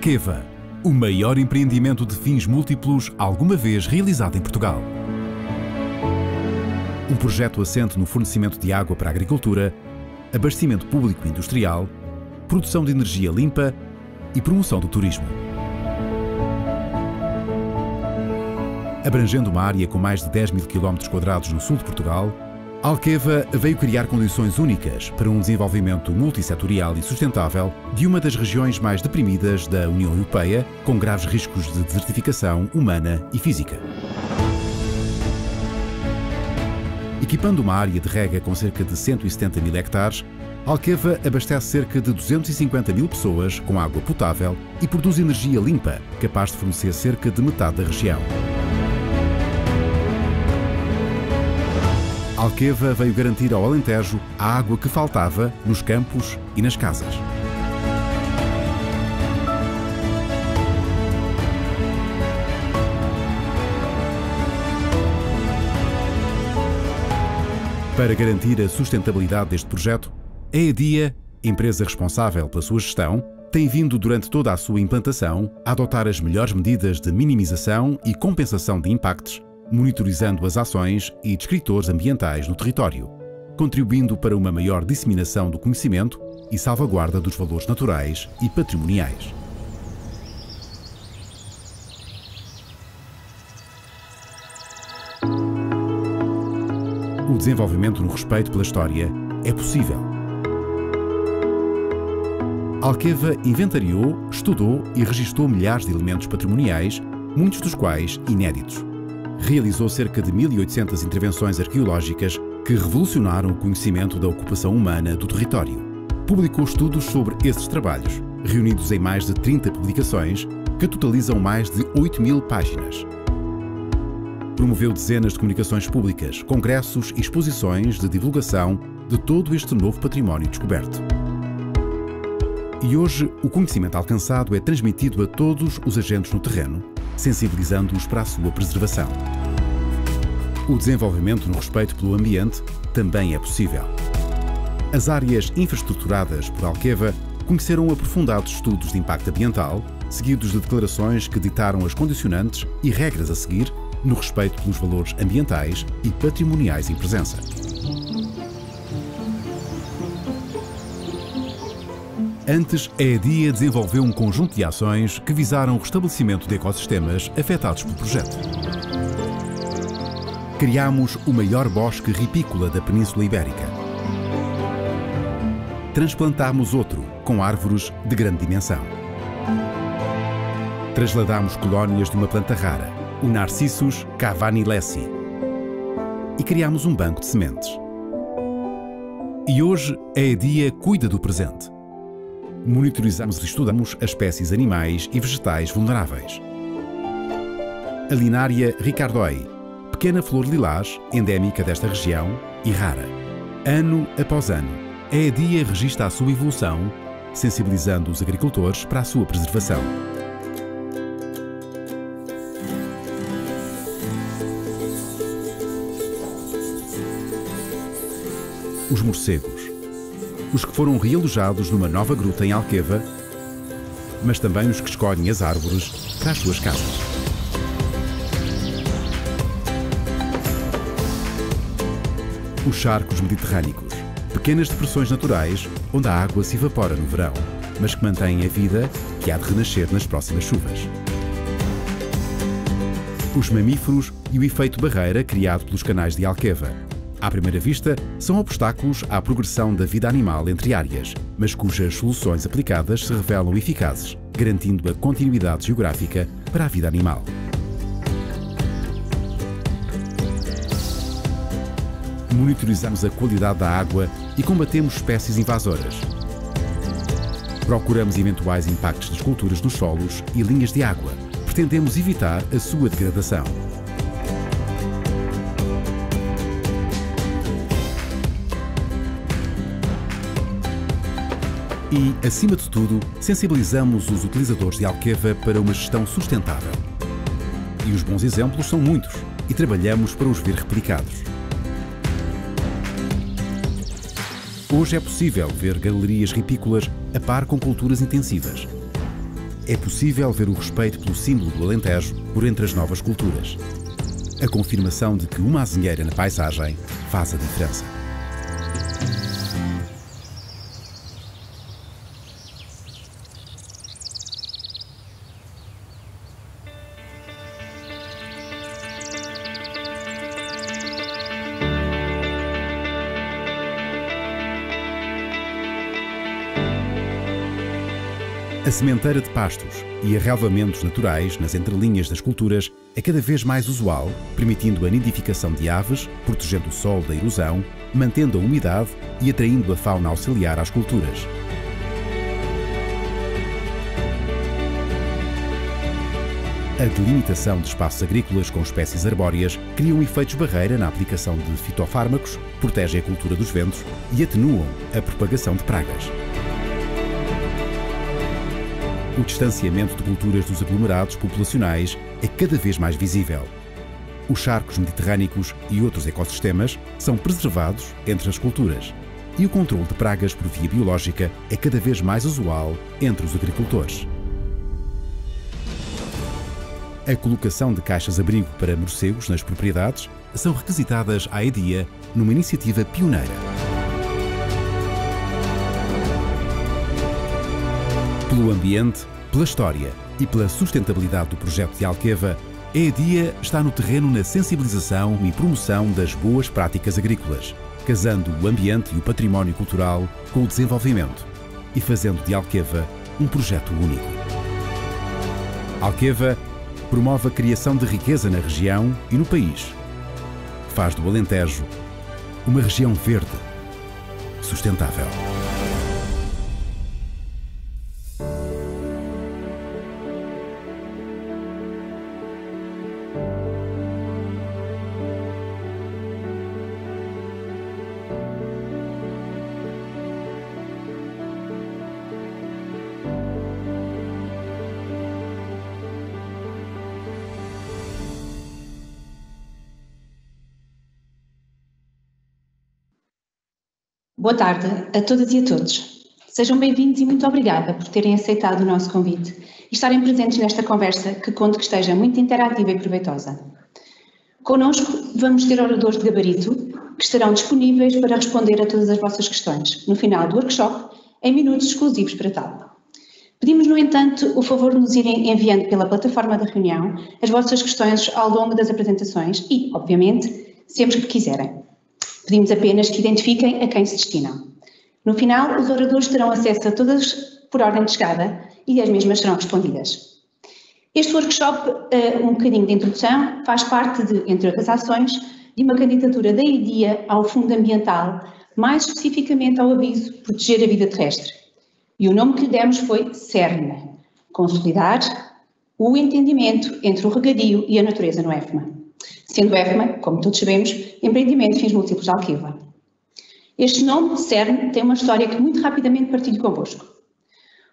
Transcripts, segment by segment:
Alqueva, o maior empreendimento de fins múltiplos alguma vez realizado em Portugal. Um projeto assente no fornecimento de água para a agricultura, abastecimento público e industrial, produção de energia limpa e promoção do turismo. Abrangendo uma área com mais de 10 mil km quadrados no sul de Portugal, Alqueva veio criar condições únicas para um desenvolvimento multissetorial e sustentável de uma das regiões mais deprimidas da União Europeia, com graves riscos de desertificação humana e física. Equipando uma área de rega com cerca de 170 mil hectares, Alqueva abastece cerca de 250 mil pessoas com água potável e produz energia limpa, capaz de fornecer cerca de metade da região. Alqueva veio garantir ao Alentejo a água que faltava nos campos e nas casas. Para garantir a sustentabilidade deste projeto, a EDIA, empresa responsável pela sua gestão, tem vindo durante toda a sua implantação a adotar as melhores medidas de minimização e compensação de impactos monitorizando as ações e descritores ambientais no território, contribuindo para uma maior disseminação do conhecimento e salvaguarda dos valores naturais e patrimoniais. O desenvolvimento no respeito pela história é possível. Alqueva inventariou, estudou e registou milhares de elementos patrimoniais, muitos dos quais inéditos realizou cerca de 1.800 intervenções arqueológicas que revolucionaram o conhecimento da ocupação humana do território. Publicou estudos sobre esses trabalhos, reunidos em mais de 30 publicações, que totalizam mais de 8 mil páginas. Promoveu dezenas de comunicações públicas, congressos e exposições de divulgação de todo este novo património descoberto. E hoje, o conhecimento alcançado é transmitido a todos os agentes no terreno, sensibilizando-os para a sua preservação. O desenvolvimento no respeito pelo ambiente também é possível. As áreas infraestruturadas por Alqueva conheceram aprofundados estudos de impacto ambiental, seguidos de declarações que ditaram as condicionantes e regras a seguir no respeito pelos valores ambientais e patrimoniais em presença. Antes, a EDIA desenvolveu um conjunto de ações que visaram o restabelecimento de ecossistemas afetados pelo projeto. Criámos o maior bosque ripícola da Península Ibérica. Transplantámos outro, com árvores de grande dimensão. Trasladámos colónias de uma planta rara, o Narcissus cavanilesi. E criámos um banco de sementes. E hoje a EDIA cuida do presente monitorizamos e estudamos as espécies animais e vegetais vulneráveis. A linária ricardoi, pequena flor lilás, endémica desta região e rara. Ano após ano, a EDIA registra a sua evolução, sensibilizando os agricultores para a sua preservação. Os morcegos os que foram realojados numa nova gruta em Alqueva, mas também os que escolhem as árvores para as suas casas. Os charcos mediterrânicos, pequenas depressões naturais onde a água se evapora no verão, mas que mantêm a vida que há de renascer nas próximas chuvas. Os mamíferos e o efeito barreira criado pelos canais de Alqueva, à primeira vista, são obstáculos à progressão da vida animal entre áreas, mas cujas soluções aplicadas se revelam eficazes, garantindo a continuidade geográfica para a vida animal. Monitorizamos a qualidade da água e combatemos espécies invasoras. Procuramos eventuais impactos das culturas nos solos e linhas de água. Pretendemos evitar a sua degradação. E, acima de tudo, sensibilizamos os utilizadores de Alqueva para uma gestão sustentável. E os bons exemplos são muitos e trabalhamos para os ver replicados. Hoje é possível ver galerias ripícolas a par com culturas intensivas. é possível ver o respeito pelo símbolo do Alentejo por entre as novas culturas. A confirmação de que uma azinheira na paisagem faz a diferença. A sementeira de pastos e arrelvamentos naturais nas entrelinhas das culturas é cada vez mais usual, permitindo a nidificação de aves, protegendo o sol da erosão, mantendo a umidade e atraindo a fauna auxiliar às culturas. A delimitação de espaços agrícolas com espécies arbóreas criam efeitos barreira na aplicação de fitofármacos, protegem a cultura dos ventos e atenuam a propagação de pragas o distanciamento de culturas dos aglomerados populacionais é cada vez mais visível. Os charcos mediterrânicos e outros ecossistemas são preservados entre as culturas e o controle de pragas por via biológica é cada vez mais usual entre os agricultores. A colocação de caixas-abrigo para morcegos nas propriedades são requisitadas à EDIA numa iniciativa pioneira. Pelo ambiente, pela história e pela sustentabilidade do projeto de Alqueva, a EDIA está no terreno na sensibilização e promoção das boas práticas agrícolas, casando o ambiente e o património cultural com o desenvolvimento e fazendo de Alqueva um projeto único. Alqueva promove a criação de riqueza na região e no país. Faz do Alentejo uma região verde, sustentável. Boa tarde a todas e a todos. Sejam bem-vindos e muito obrigada por terem aceitado o nosso convite e estarem presentes nesta conversa que conto que esteja muito interativa e proveitosa. Connosco vamos ter oradores de gabarito que estarão disponíveis para responder a todas as vossas questões no final do workshop, em minutos exclusivos para tal. Pedimos, no entanto, o favor de nos irem enviando pela plataforma da reunião as vossas questões ao longo das apresentações e, obviamente, sempre que quiserem. Pedimos apenas que identifiquem a quem se destinam. No final, os oradores terão acesso a todas por ordem de chegada e as mesmas serão respondidas. Este workshop, uh, um bocadinho de introdução, faz parte de, entre outras ações, de uma candidatura da IDIA ao Fundo Ambiental, mais especificamente ao aviso Proteger a Vida Terrestre. E o nome que lhe demos foi CERN, Consolidar o entendimento entre o regadio e a natureza no EFMA sendo EFMA, como todos sabemos, empreendimento de fins múltiplos de Alqueva. Este nome, CERN, tem uma história que muito rapidamente partilho convosco.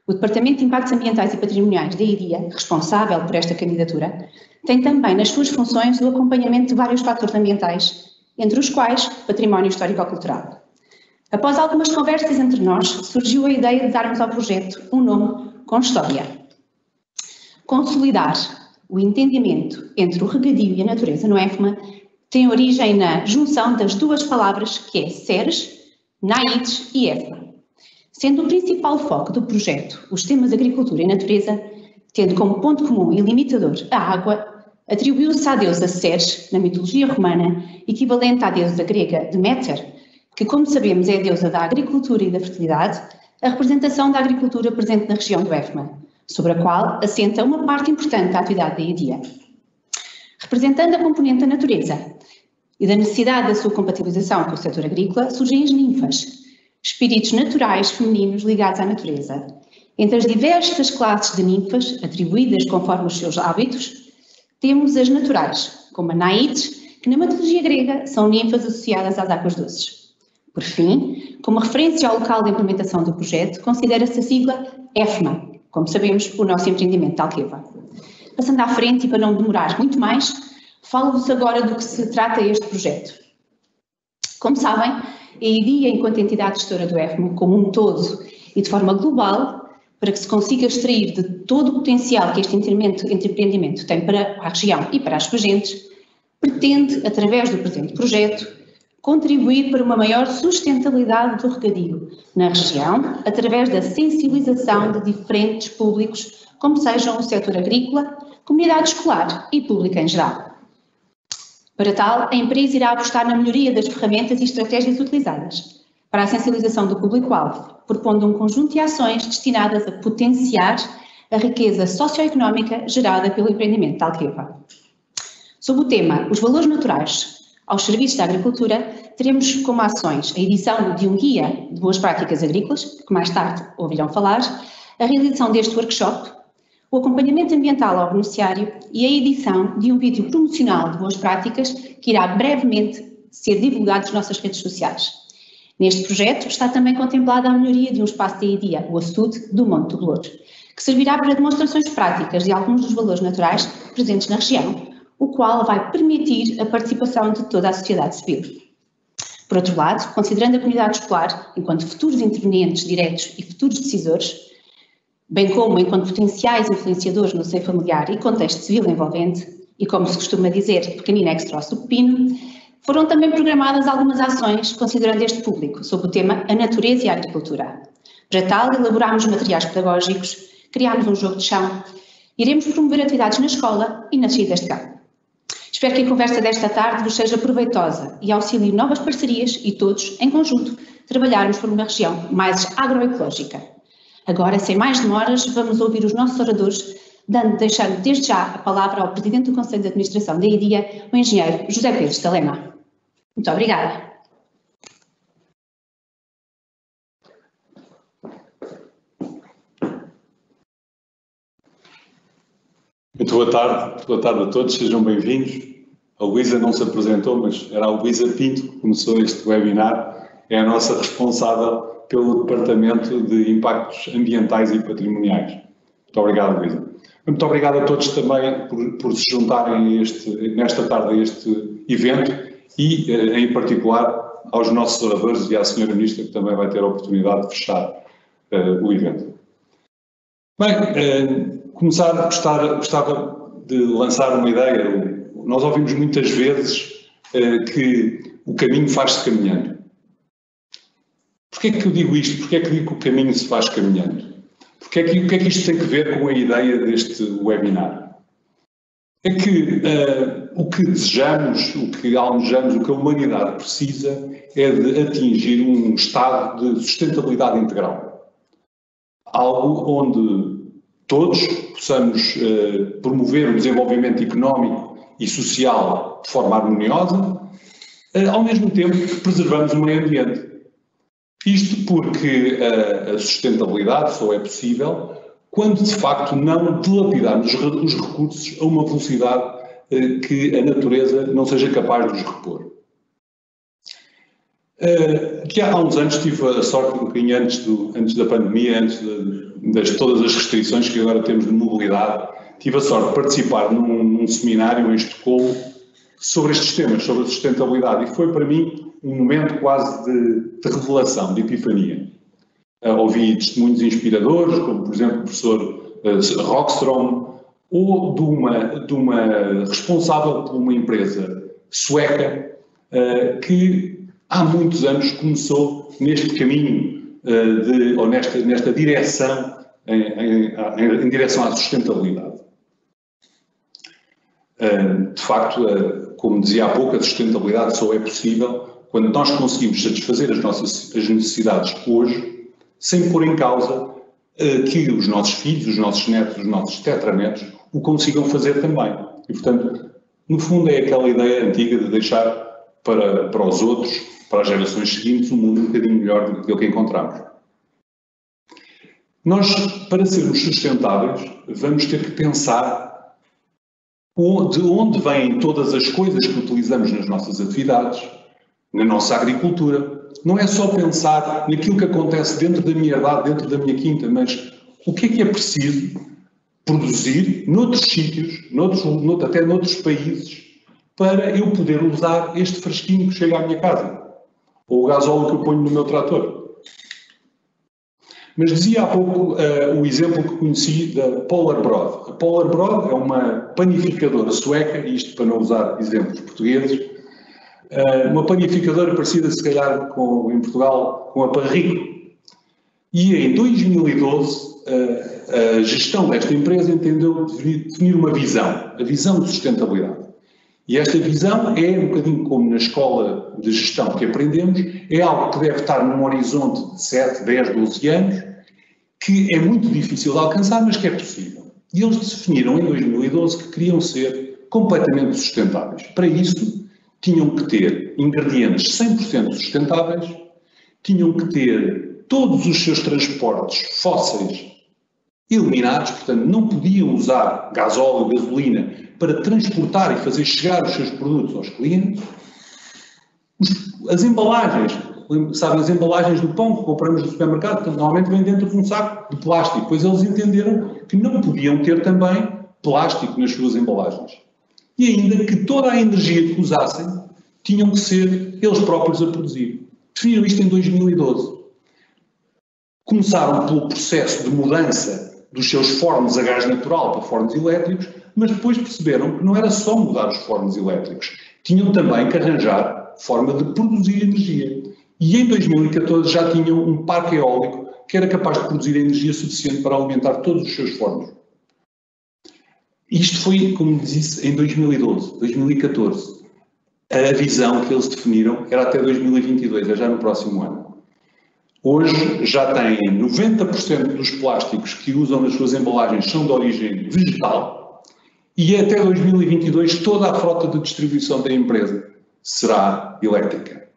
O Departamento de Impactos Ambientais e Patrimoniais da IDIA, responsável por esta candidatura, tem também nas suas funções o acompanhamento de vários fatores ambientais, entre os quais património histórico-cultural. Após algumas conversas entre nós, surgiu a ideia de darmos ao projeto um nome com história. Consolidar o entendimento entre o regadio e a natureza no EFMA tem origem na junção das duas palavras que é SERES, NAIDS e EFMA. Sendo o principal foco do projeto os temas agricultura e natureza, tendo como ponto comum e limitador a água, atribuiu-se à deusa Ceres, na mitologia romana, equivalente à deusa grega Deméter, que, como sabemos, é a deusa da agricultura e da fertilidade, a representação da agricultura presente na região do EFMA, sobre a qual assenta uma parte importante da atividade da IDIA. Representando a componente da natureza e da necessidade da sua compatibilização com o setor agrícola, surgem as ninfas, espíritos naturais femininos ligados à natureza. Entre as diversas classes de ninfas, atribuídas conforme os seus hábitos, temos as naturais, como a Naides, que na mitologia grega são ninfas associadas às águas doces. Por fim, como referência ao local de implementação do projeto, considera-se a sigla EFMA, como sabemos, o nosso empreendimento de Alqueva. Passando à frente e para não demorar muito mais, falo-vos agora do que se trata este projeto. Como sabem, a IDIA, enquanto entidade gestora do EFMO, como um todo e de forma global, para que se consiga extrair de todo o potencial que este empreendimento tem para a região e para as regentes, pretende, através do presente projeto, contribuir para uma maior sustentabilidade do regadio na região, através da sensibilização de diferentes públicos, como sejam o setor agrícola, comunidade escolar e pública em geral. Para tal, a empresa irá apostar na melhoria das ferramentas e estratégias utilizadas para a sensibilização do público-alvo, propondo um conjunto de ações destinadas a potenciar a riqueza socioeconómica gerada pelo empreendimento da Alqueva. Sob o tema Os Valores Naturais aos serviços da agricultura, teremos como ações a edição de um guia de boas práticas agrícolas, que mais tarde ouvirão falar, a realização deste workshop, o acompanhamento ambiental ao beneficiário e a edição de um vídeo promocional de boas práticas que irá brevemente ser divulgado nas nossas redes sociais. Neste projeto está também contemplada a melhoria de um espaço de dia, o açude do Monte do Louro, que servirá para demonstrações práticas de alguns dos valores naturais presentes na região, o qual vai permitir a participação de toda a sociedade civil. Por outro lado, considerando a comunidade escolar enquanto futuros intervenientes diretos e futuros decisores, bem como enquanto potenciais influenciadores no seio familiar e contexto civil envolvente, e como se costuma dizer, pequenino extra do pepino, foram também programadas algumas ações considerando este público, sob o tema A Natureza e a Agricultura. Para tal, elaborámos materiais pedagógicos, criámos um jogo de chão, iremos promover atividades na escola e nas saídas de campo. Espero que a conversa desta tarde vos seja proveitosa e auxilie novas parcerias e todos, em conjunto, trabalharmos por uma região mais agroecológica. Agora, sem mais demoras, vamos ouvir os nossos oradores, dando, deixando desde já a palavra ao Presidente do Conselho de Administração da IDIA, o Engenheiro José Pedro Stalema. Muito obrigada. Muito boa tarde, boa tarde a todos, sejam bem-vindos. A Luísa não se apresentou, mas era a Luísa Pinto que começou este webinar, é a nossa responsável pelo Departamento de Impactos Ambientais e Patrimoniais. Muito obrigado, Luísa. Muito obrigado a todos também por, por se juntarem este, nesta tarde a este evento e, eh, em particular, aos nossos oradores e à Sra. Ministra, que também vai ter a oportunidade de fechar uh, o evento. Bem, uh, começar, gostar, gostava de lançar uma ideia. Nós ouvimos muitas vezes uh, que o caminho faz-se caminhando. Porquê é que eu digo isto? Porquê é que digo que o caminho se faz caminhando? Porquê é que, o que é que isto tem a ver com a ideia deste webinar? É que uh, o que desejamos, o que almejamos, o que a humanidade precisa é de atingir um estado de sustentabilidade integral. Algo onde todos possamos uh, promover o desenvolvimento económico e social de forma harmoniosa, uh, ao mesmo tempo que preservamos o meio ambiente. Isto porque uh, a sustentabilidade só é possível quando de facto não dilapidarmos os recursos a uma velocidade que a natureza não seja capaz de os repor. Uh, que há uns anos tive a sorte, um bocadinho antes, do, antes da pandemia, antes de, das todas as restrições que agora temos de mobilidade, tive a sorte de participar num, num seminário em Estocolmo sobre estes temas, sobre a sustentabilidade, e foi para mim um momento quase de, de revelação, de epifania. Uh, ouvi testemunhos inspiradores, como por exemplo o professor uh, Rockstrom, ou de uma, de uma responsável por uma empresa sueca uh, que há muitos anos começou neste caminho uh, de, ou nesta, nesta direção, em, em, em, direção à sustentabilidade. Uh, de facto, uh, como dizia há pouco, a sustentabilidade só é possível quando nós conseguimos satisfazer as nossas as necessidades hoje, sem pôr em causa que os nossos filhos, os nossos netos, os nossos tetranetos o consigam fazer também. E, portanto, no fundo é aquela ideia antiga de deixar para, para os outros para as gerações seguintes um mundo um bocadinho melhor do que aquele que encontramos. Nós, para sermos sustentáveis, vamos ter que pensar de onde vêm todas as coisas que utilizamos nas nossas atividades, na nossa agricultura. Não é só pensar naquilo que acontece dentro da minha herdade, dentro da minha quinta, mas o que é que é preciso produzir noutros sítios, noutros, até noutros países, para eu poder usar este fresquinho que chega à minha casa ou o gasóleo que eu ponho no meu trator. Mas dizia há pouco uh, o exemplo que conheci da Polar Broad. A Polar Broad é uma panificadora sueca, isto para não usar exemplos portugueses, uh, uma panificadora parecida, se calhar, com, em Portugal, com a Parrico. E em 2012, uh, a gestão desta empresa entendeu definir uma visão, a visão de sustentabilidade. E esta visão é, um bocadinho como na escola de gestão que aprendemos, é algo que deve estar num horizonte de 7, 10, 12 anos, que é muito difícil de alcançar, mas que é possível. E eles definiram em 2012 que queriam ser completamente sustentáveis. Para isso, tinham que ter ingredientes 100% sustentáveis, tinham que ter todos os seus transportes fósseis eliminados, portanto, não podiam usar gasóleo, gasolina para transportar e fazer chegar os seus produtos aos clientes. As embalagens, sabem, as embalagens do pão que compramos no supermercado, normalmente vêm dentro de um saco de plástico, pois eles entenderam que não podiam ter também plástico nas suas embalagens. E ainda que toda a energia que usassem tinham que ser eles próprios a produzir. Definiram isto em 2012. Começaram pelo processo de mudança dos seus fornos a gás natural para fornos elétricos, mas depois perceberam que não era só mudar os fornos elétricos, tinham também que arranjar forma de produzir energia. E em 2014 já tinham um parque eólico que era capaz de produzir energia suficiente para alimentar todos os seus fornos. Isto foi, como disse, em 2012, 2014. A visão que eles definiram era até 2022, é já no próximo ano. Hoje já têm 90% dos plásticos que usam nas suas embalagens são de origem vegetal e até 2022 toda a frota de distribuição da empresa será elétrica.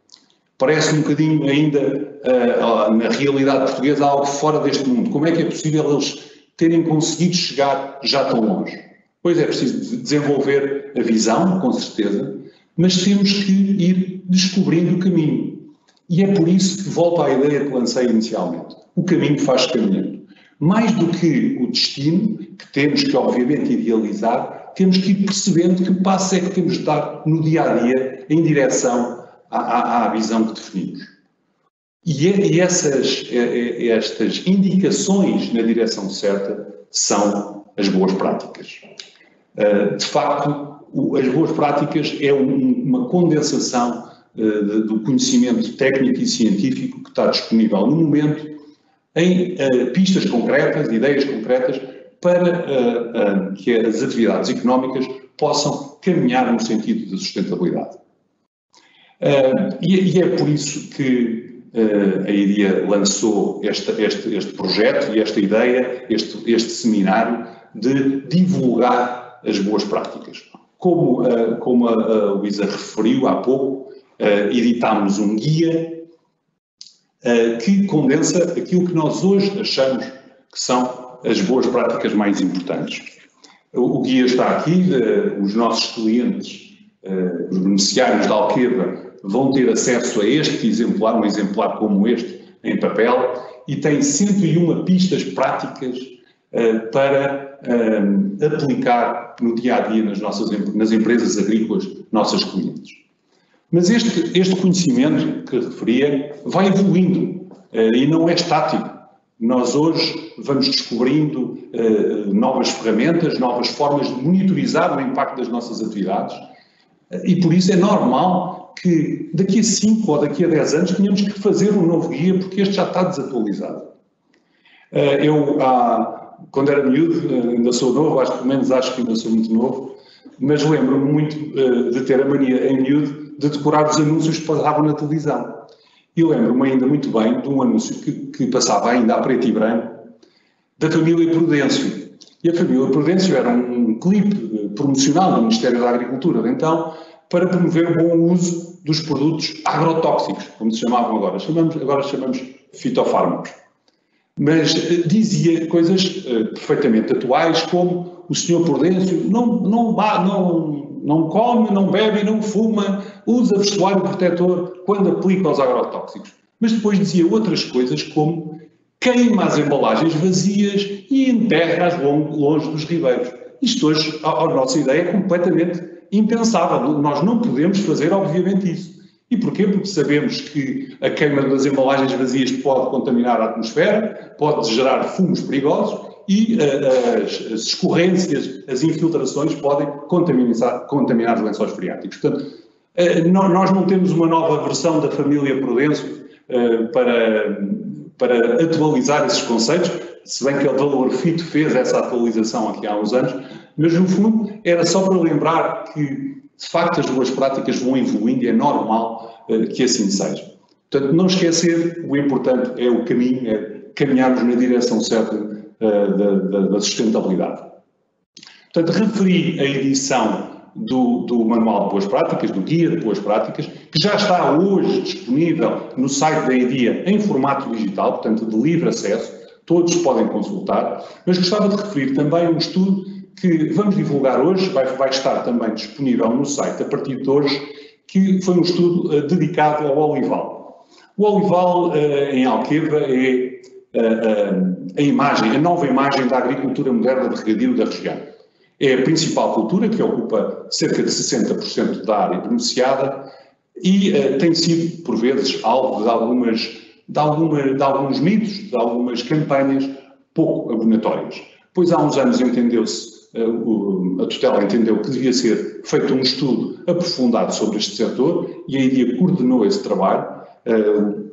Parece um bocadinho ainda, uh, na realidade portuguesa, algo fora deste mundo. Como é que é possível eles terem conseguido chegar já tão longe? Pois é preciso desenvolver a visão, com certeza, mas temos que ir descobrindo o caminho. E é por isso que volto à ideia que lancei inicialmente. O caminho faz caminhando. Mais do que o destino, que temos que obviamente idealizar, temos que ir percebendo que passo é que temos de dar no dia a dia em direção à, à, à visão que definimos. E, e essas, estas indicações na direção certa são as boas práticas. Ah, de facto, as boas práticas é uma condensação uh, do conhecimento técnico e científico que está disponível no momento em uh, pistas concretas, ideias concretas, para uh, que as atividades económicas possam caminhar no sentido da sustentabilidade. E, é por isso que a IDIA lançou este, este, este projeto e esta ideia, este, este seminário de divulgar as boas práticas. Como, como a Luísa referiu há pouco, uh, editámos um guia uh, que condensa aquilo que nós hoje achamos que são as boas práticas mais importantes. O, o guia está aqui, uh, os nossos clientes, os beneficiários da Alqueva, vão ter acesso a este exemplar, um exemplar como este, em papel, e tem 101 pistas práticas para aplicar no dia a dia nas, nossas, nas empresas agrícolas, nossas clientes. Mas este, este conhecimento que referia vai evoluindo uh, e não é estático. Nós hoje vamos descobrindo uh, novas ferramentas, novas formas de monitorizar o impacto das nossas atividades uh, e por isso é normal que daqui a 5 ou daqui a 10 anos tenhamos que fazer um novo guia porque este já está desatualizado. eu, quando era miúdo, ainda sou novo, acho pelo menos acho que ainda sou muito novo, mas lembro-me muito de ter a mania em miúdo de decorar os anúncios que passavam na televisão. E lembro-me ainda muito bem de um anúncio que, que, passava ainda a preto e branco da família Prudêncio. E a família Prudêncio era um clipe promocional do Ministério da Agricultura de então para promover o bom uso dos produtos agrotóxicos, como se chamavam agora. Chamamos, agora chamamos fitofármacos. Mas uh, dizia coisas uh, perfeitamente atuais, como o senhor Prudêncio não, não, não, não come, não bebe, não fuma, usa vestuário protetor quando aplica os agrotóxicos. Mas depois dizia outras coisas como queima as embalagens vazias e enterra-as longe dos ribeiros. Isto hoje, a, a nossa ideia, é completamente impensável. Nós não podemos fazer, obviamente, isso. E porquê? Porque sabemos que a queima das embalagens vazias pode contaminar a atmosfera, pode gerar fumos perigosos e uh, as, as, escorrências, as infiltrações podem contaminar, contaminar os lençóis freáticos. Portanto, uh, nós não temos uma nova versão da família Prudêncio uh, para, para atualizar esses conceitos, se bem que a Valor Fito fez essa atualização aqui há uns anos, mas no fundo era só para lembrar que de facto as boas práticas vão evoluindo e é normal que assim seja. Portanto, não esquecer, o importante é o caminho, é caminharmos na direção certa eh, da, da, sustentabilidade. Portanto, referi a edição do, do, Manual de Boas Práticas, do Guia de Boas Práticas, que já está hoje disponível no site da EDIA em formato digital, portanto, de livre acesso, todos podem consultar, mas gostava de referir também um estudo que vamos divulgar hoje, vai, vai estar também disponível no site a partir de hoje, que foi um estudo uh, dedicado ao olival. O olival uh, em Alqueva é a, a, imagem, a nova imagem da agricultura moderna de regadio da região. É a principal cultura, que ocupa cerca de 60% da área beneficiada e uh, tem sido, por vezes, alvo de, algumas, de, alguma, de alguns mitos, de algumas campanhas pouco abonatórias. Pois há uns anos entendeu-se, uh, a tutela entendeu que devia ser feito um estudo aprofundado sobre este setor e a IDIA coordenou esse trabalho. Uh,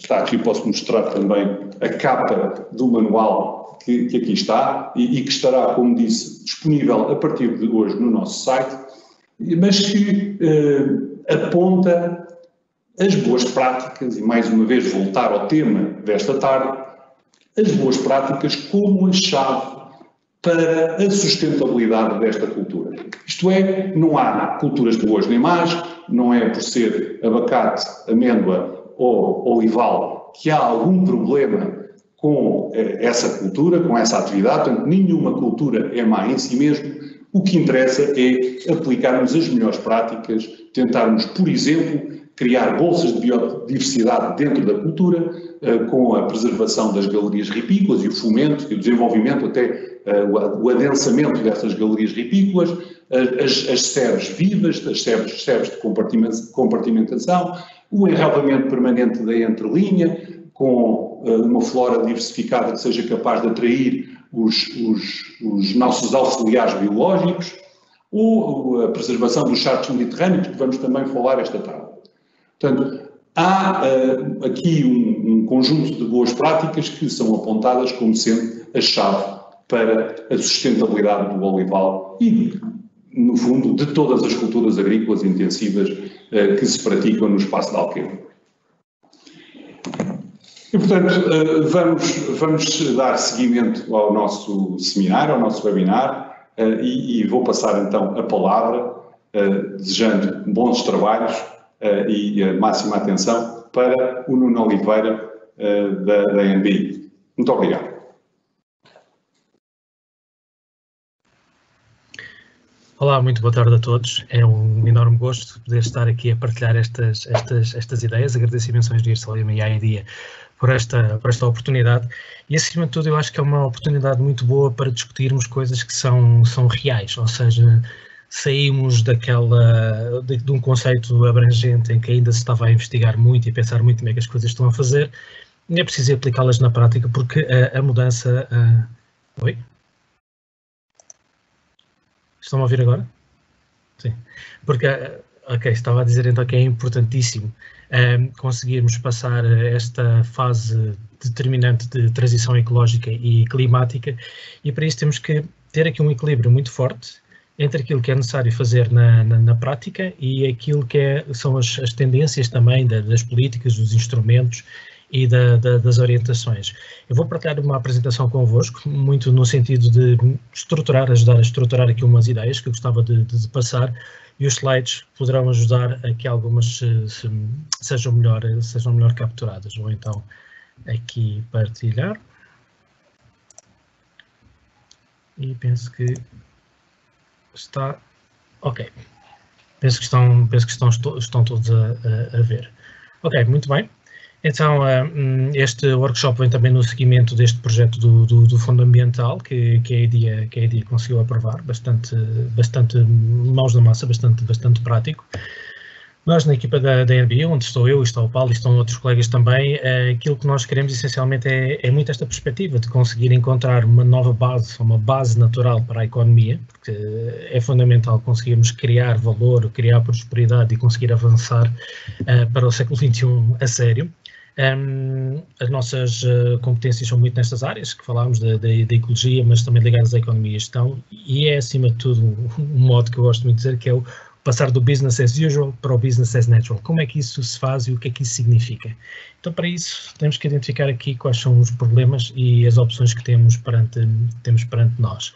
Está aqui, posso mostrar também a capa do manual que, que aqui está e, e, que estará, como disse, disponível a partir de hoje no nosso site, mas que eh, aponta as boas práticas, e mais uma vez voltar ao tema desta tarde, as boas práticas como a chave para a sustentabilidade desta cultura. Isto é, não há culturas boas nem más, não é por ser abacate, amêndoa ou olival que há algum problema com eh, essa cultura, com essa atividade, portanto, nenhuma cultura é má em si mesmo. O que interessa é aplicarmos as melhores práticas, tentarmos, por exemplo, criar bolsas de biodiversidade dentro da cultura, eh, com a preservação das galerias ripícolas e o fomento e o desenvolvimento, até eh, o adensamento dessas galerias ripícolas, as, as vivas, as sebes, sebes de compartimentação, o enraivamento permanente da entrelinha, com uh, uma flora diversificada que seja capaz de atrair os, os, os nossos auxiliares biológicos, ou a preservação dos charcos mediterrâneos, que vamos também falar esta tarde. Portanto, há uh, aqui um, um, conjunto de boas práticas que são apontadas como sendo a chave para a sustentabilidade do olival e, no fundo, de todas as culturas agrícolas intensivas que se praticam no espaço de Alqueva. E, portanto, uh, vamos, vamos dar seguimento ao nosso seminário, ao nosso webinar, uh, e, e, vou passar então a palavra, desejando bons trabalhos e máxima atenção para o Nuno Oliveira da, da NBI. Muito obrigado. Olá, muito boa tarde a todos. É um enorme gosto poder estar aqui a partilhar estas, estas, estas ideias. Agradeço imenso ao Engenheiro Salima e à IDIA por esta, por esta oportunidade. E, acima de tudo, eu acho que é uma oportunidade muito boa para discutirmos coisas que são, são reais, ou seja, saímos daquela, de, de um conceito abrangente em que ainda se estava a investigar muito e pensar muito como é que as coisas estão a fazer, e é preciso aplicá-las na prática porque a, a mudança... A... Oi? Estão a ouvir agora? Sim. Porque, eh, ok, estava a dizer então que é importantíssimo um, ehm, conseguirmos passar esta fase determinante de transição ecológica e climática e para isso temos que ter aqui um equilíbrio muito forte entre aquilo que é necessário fazer na, na, na prática e aquilo que é, são as, as tendências também da, das políticas, dos instrumentos e da, da, das orientações. Eu vou partilhar uma apresentação convosco, muito no sentido de estruturar, ajudar a estruturar aqui umas ideias que eu gostava de, de passar e os slides poderão ajudar a que algumas se, se, sejam, melhor, sejam melhor capturadas. Ou então aqui partilhar. E penso que está ok. Penso que estão, penso que estão, estão todos a, a, a ver. Ok, muito bem. Então, eh, hum, este workshop vem também no seguimento deste projeto do, do, do Fundo Ambiental, que, que, a EDIA, que a EDIA conseguiu aprovar, bastante, bastante mãos na massa, bastante, bastante prático. Nós, na equipa da, da onde estou eu, está o Paulo e estão outros colegas também, é, aquilo que nós queremos essencialmente é, é, muito esta perspectiva de conseguir encontrar uma nova base, uma base natural para a economia, porque é fundamental conseguirmos criar valor, criar prosperidade e conseguir avançar uh, para o século XXI a sério. Um, as nossas uh, competências são muito nestas áreas, que falámos da, ecologia, mas também ligadas à economia e gestão, e é acima de tudo um modo que eu gosto muito de dizer, que é o passar do business as usual para o business as natural. Como é que isso se faz e o que é que isso significa? Então, para isso, temos que identificar aqui quais são os problemas e as opções que temos perante, temos perante nós.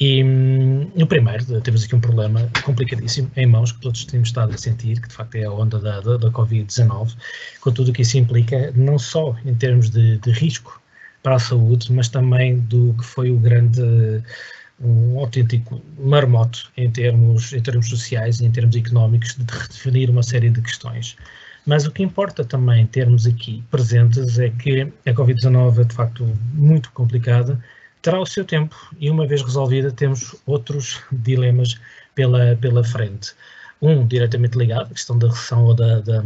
E no primeiro, temos aqui um problema complicadíssimo em mãos que todos temos estado a sentir, que de facto é a onda da, da, da Covid-19, com tudo o que isso implica, não só em termos de, de risco para a saúde, mas também do que foi o grande um autêntico marmoto em termos, em termos sociais e em termos económicos de redefinir uma série de questões. Mas o que importa também termos aqui presentes é que a Covid-19 é de facto muito complicada, terá o seu tempo e uma vez resolvida temos outros dilemas pela, pela frente. Um diretamente ligado à questão da recessão ou da, da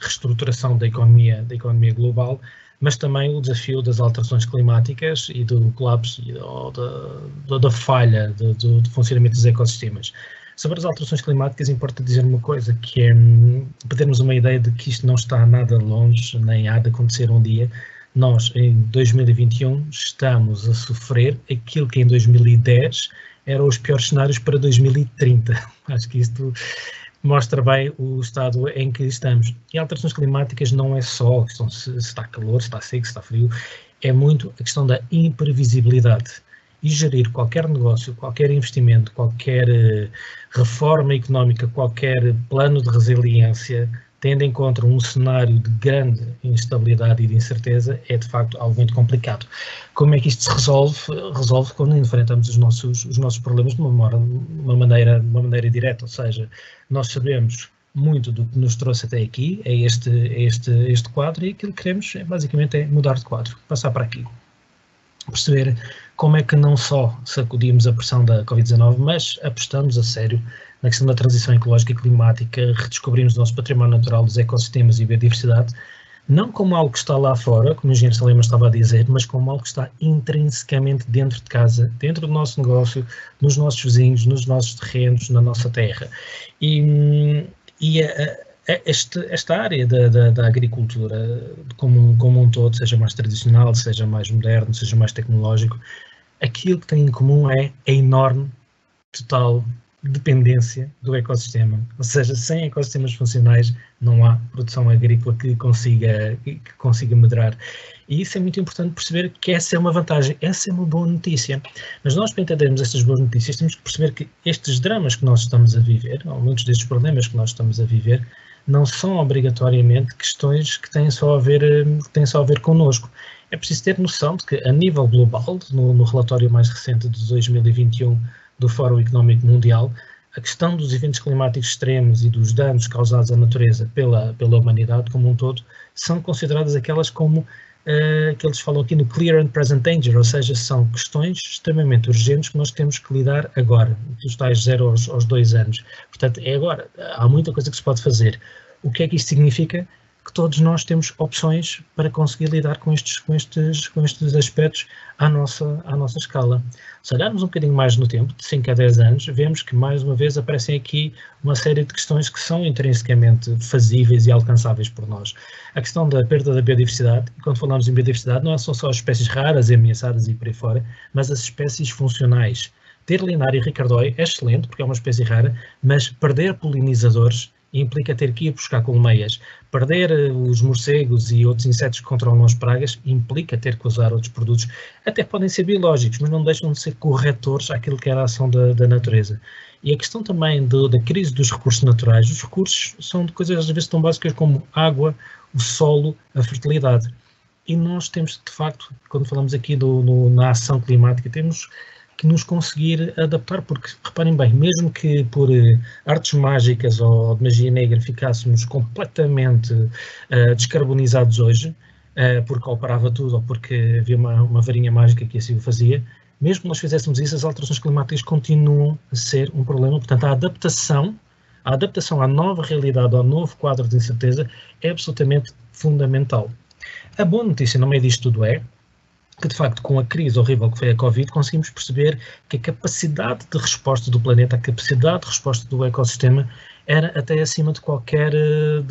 reestruturação da economia, da economia global, mas também o desafio das alterações climáticas e do colapso ou da, da falha do, do, funcionamento dos ecossistemas. Sobre as alterações climáticas, importa dizer uma coisa, que é hum, para termos uma ideia de que isto não está nada longe, nem há de acontecer um dia. Nós, em 2021, estamos a sofrer aquilo que em 2010 eram os piores cenários para 2030. Acho que isto mostra bem o estado em que estamos. E alterações climáticas não é só a questão se, está calor, se está seco, se está frio, é muito a questão da imprevisibilidade. E gerir qualquer negócio, qualquer investimento, qualquer uh, reforma económica, qualquer plano de resiliência, tendo em conta um cenário de grande instabilidade e de incerteza, é de facto algo muito complicado. Como é que isto se resolve? Resolve quando enfrentamos os nossos, os nossos problemas de uma, maneira, de uma maneira direta, ou seja, nós sabemos muito do que nos trouxe até aqui, é este, é este, este quadro, e aquilo que queremos é, basicamente é mudar de quadro, passar para aqui. Perceber como é que não só sacudimos a pressão da Covid-19, mas apostamos a sério na questão da transição ecológica e climática, redescobrimos o nosso património natural dos ecossistemas e biodiversidade, não como algo que está lá fora, como o engenheiro Salema estava a dizer, mas como algo que está intrinsecamente dentro de casa, dentro do nosso negócio, nos nossos vizinhos, nos nossos terrenos, na nossa terra. E, e a, a, este, esta área da, da, da, agricultura, como, como um todo, seja mais tradicional, seja mais moderno, seja mais tecnológico, aquilo que tem em comum é a enorme, total dependência do ecossistema. Ou seja, sem ecossistemas funcionais não há produção agrícola que consiga, que consiga medrar. E isso é muito importante perceber que essa é uma vantagem, essa é uma boa notícia. Mas nós, para entendermos estas boas notícias, temos que perceber que estes dramas que nós estamos a viver, ou muitos destes problemas que nós estamos a viver, não são obrigatoriamente questões que têm só a ver, que têm só a ver connosco. É preciso ter noção de que, a nível global, no, no relatório mais recente de 2021 do Fórum Económico Mundial, a questão dos eventos climáticos extremos e dos danos causados à natureza pela, pela humanidade como um todo são consideradas aquelas como uh, que eles falam aqui no clear and present danger, ou seja, são questões extremamente urgentes que nós temos que lidar agora, dos tais 0 aos, 2 anos. Portanto, é agora. Há muita coisa que se pode fazer. O que é que isto significa? Que todos nós temos opções para conseguir lidar com estes, com estes, com estes aspectos à nossa, à nossa escala. Se olharmos um bocadinho mais no tempo, de 5 a 10 anos, vemos que mais uma vez aparecem aqui uma série de questões que são intrinsecamente fazíveis e alcançáveis por nós. A questão da perda da biodiversidade, e quando falamos em biodiversidade, não são só as espécies raras e ameaçadas e por aí fora, mas as espécies funcionais. Ter Linária ricardoi é excelente, porque é uma espécie rara, mas perder polinizadores implica ter que ir buscar colmeias. Perder eh, os morcegos e outros insetos que controlam as pragas implica ter que usar outros produtos. Até podem ser biológicos, mas não deixam de ser corretores àquilo que era a ação da, da natureza. E a questão também do, da crise dos recursos naturais. Os recursos são de coisas às vezes tão básicas como água, o solo, a fertilidade. E nós temos, de facto, quando falamos aqui do, no, na ação climática, temos que nos conseguir adaptar, porque reparem bem, mesmo que por uh, artes mágicas ou de magia negra ficássemos completamente uh, descarbonizados hoje, uh, porque operava tudo ou porque havia uma, uma varinha mágica que assim o fazia, mesmo que nós fizéssemos isso, as alterações climáticas continuam a ser um problema. Portanto, a adaptação a adaptação à nova realidade, ao novo quadro de incerteza, é absolutamente fundamental. A boa notícia no meio disto tudo é que, de facto, com a crise horrível que foi a Covid, conseguimos perceber que a capacidade de resposta do planeta, a capacidade de resposta do ecossistema era até acima de qualquer uh,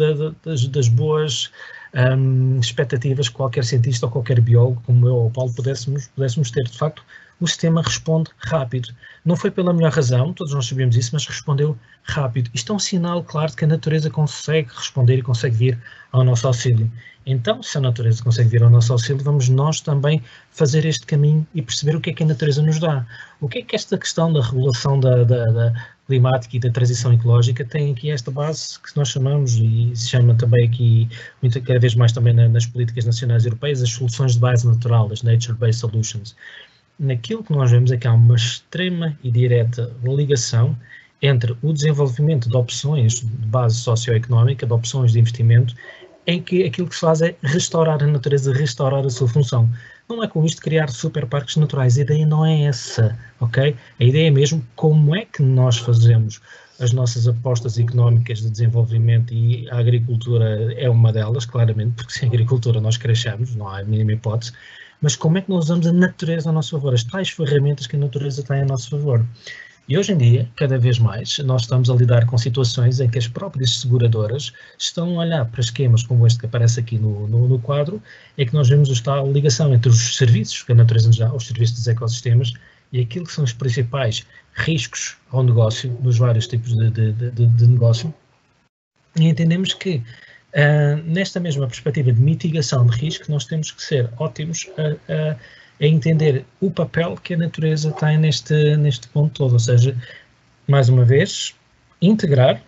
das, das, boas um, expectativas que qualquer cientista ou qualquer biólogo, como eu ou o Paulo, pudéssemos, pudéssemos ter. De facto, o sistema responde rápido. Não foi pela melhor razão, todos nós sabemos isso, mas respondeu rápido. Isto é um sinal claro de que a natureza consegue responder e consegue vir ao nosso auxílio. Então, se a natureza consegue vir ao nosso auxílio, vamos nós também fazer este caminho e perceber o que é que a natureza nos dá. O que é que esta questão da regulação da, da, da climática e da transição ecológica tem aqui esta base que nós chamamos, e se chama também aqui, muito, cada vez mais também nas políticas nacionais europeias, as soluções de base natural, as Nature-Based Solutions naquilo que nós vemos é que há uma extrema e direta ligação entre o desenvolvimento de opções de base socioeconómica, de opções de investimento, em que aquilo que se faz é restaurar a natureza, restaurar a sua função. Não é com isto criar super parques naturais, a ideia não é essa, ok? A ideia é mesmo como é que nós fazemos as nossas apostas económicas de desenvolvimento e a agricultura é uma delas, claramente, porque sem agricultura nós crescemos, não há a mínima hipótese, mas como é que nós usamos a natureza a nosso favor, as tais ferramentas que a natureza tem a nosso favor. E hoje em dia, cada vez mais, nós estamos a lidar com situações em que as próprias seguradoras estão a olhar para esquemas como este que aparece aqui no, no, no quadro, em que nós vemos a ligação entre os serviços que a natureza nos dá, os serviços dos ecossistemas, e aquilo que são os principais riscos ao negócio, nos vários tipos de, de, de, de negócio. E entendemos que Uh, nesta mesma perspectiva de mitigação de risco, nós temos que ser ótimos a, a, a, entender o papel que a natureza tem neste, neste ponto todo, ou seja, mais uma vez, integrar,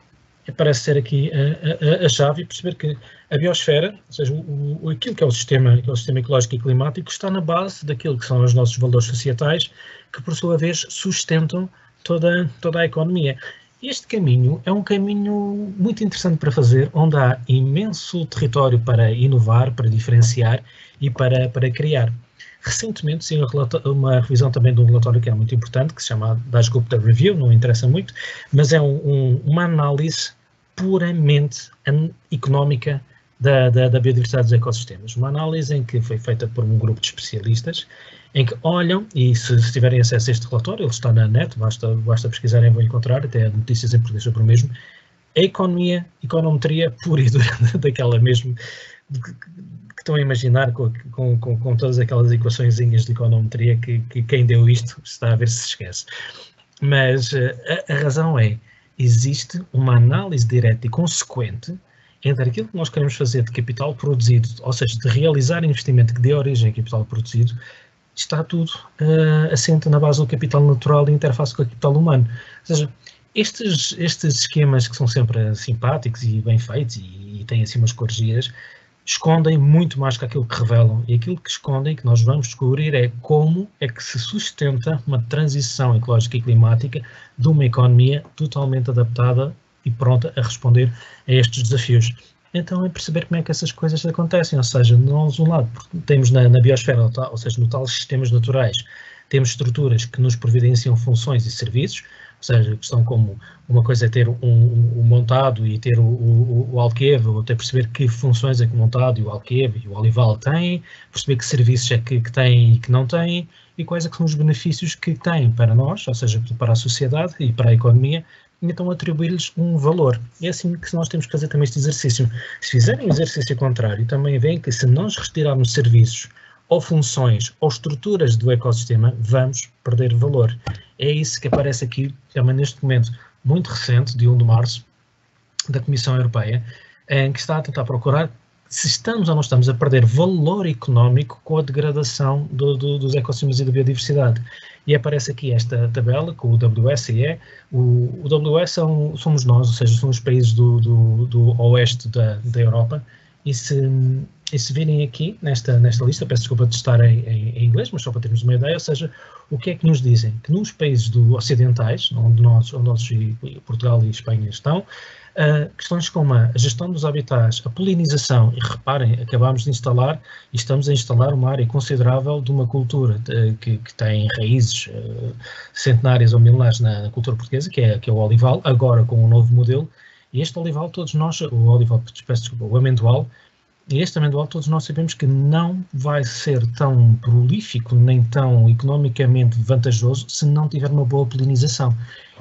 parece ser aqui a, a, chave e perceber que a biosfera, ou seja, o, o, aquilo que é o sistema, que é o sistema ecológico e climático, está na base daquilo que são os nossos valores societais, que por sua vez sustentam toda, toda a economia. Este caminho é um caminho muito interessante para fazer, onde há imenso território para inovar, para diferenciar e para, para criar. Recentemente, sim, uma revisão também de um relatório que é muito importante, que se chama Dasgupta Review, não interessa muito, mas é um, um, uma análise puramente económica da, da, da, biodiversidade dos ecossistemas. Uma análise em que foi feita por um grupo de especialistas em que olham, e se, tiverem acesso a este relatório, ele está na net, basta, basta pesquisarem, vão encontrar, até notícias em português sobre o mesmo, a economia, econometria pura e dura daquela mesmo, que, que estão a imaginar com, com, com, com, todas aquelas equações de econometria que, que, quem deu isto está a ver se se esquece. Mas eh, a, a razão é, existe uma análise direta e consequente entre aquilo que nós queremos fazer de capital produzido, ou seja, de realizar investimento que dê origem a capital produzido, está tudo uh, assente na base do capital natural e interface com o capital humano. Ou seja, estes, estes esquemas que são sempre simpáticos e bem feitos e, e têm assim umas corrigias, escondem muito mais que aquilo que revelam. E aquilo que escondem, que nós vamos descobrir, é como é que se sustenta uma transição ecológica e climática de uma economia totalmente adaptada e pronta a responder a estes desafios então é perceber como é que essas coisas acontecem, ou seja, nós, um lado, temos na, na biosfera, ou seja, no tal sistemas naturais, temos estruturas que nos providenciam funções e serviços, ou seja, questão como uma coisa é ter um, um, um montado e ter o, o, o alqueve, ou até perceber que funções é que o montado e o alqueve e o olival têm, perceber que serviços é que, que têm e que não têm, e quais é que são os benefícios que têm para nós, ou seja, para a sociedade e para a economia, e então atribuir-lhes um valor. É assim que nós temos que fazer também este exercício. Se fizerem o exercício contrário, também veem que se nós retirarmos serviços ou funções ou estruturas do ecossistema, vamos perder valor. É isso que aparece aqui, também neste momento muito recente, de 1 de março, da Comissão Europeia, em que está a tentar procurar se estamos ou não estamos a perder valor económico com a degradação do, do, dos ecossistemas e da biodiversidade. E aparece aqui esta tabela com o WSE. O, o WS são, somos nós, ou seja, são os países do, do, do oeste da, da Europa, E se, e se virem aqui nesta, nesta lista, peço desculpa de estar em, em, em, inglês, mas só para termos uma ideia, ou seja, o que é que nos dizem? Que nos países do ocidentais, onde nós, onde nós Portugal e Espanha estão, uh, questões como a gestão dos habitats, a polinização, e reparem, acabámos de instalar e estamos a instalar uma área considerável de uma cultura de, que, que, tem raízes uh, centenárias ou milenares na, na, cultura portuguesa, que é, que é o olival, agora com um novo modelo, este olival, todos nós, o olival, peço desculpa, o amendoal, este amendoal todos nós sabemos que não vai ser tão prolífico nem tão economicamente vantajoso se não tiver uma boa polinização.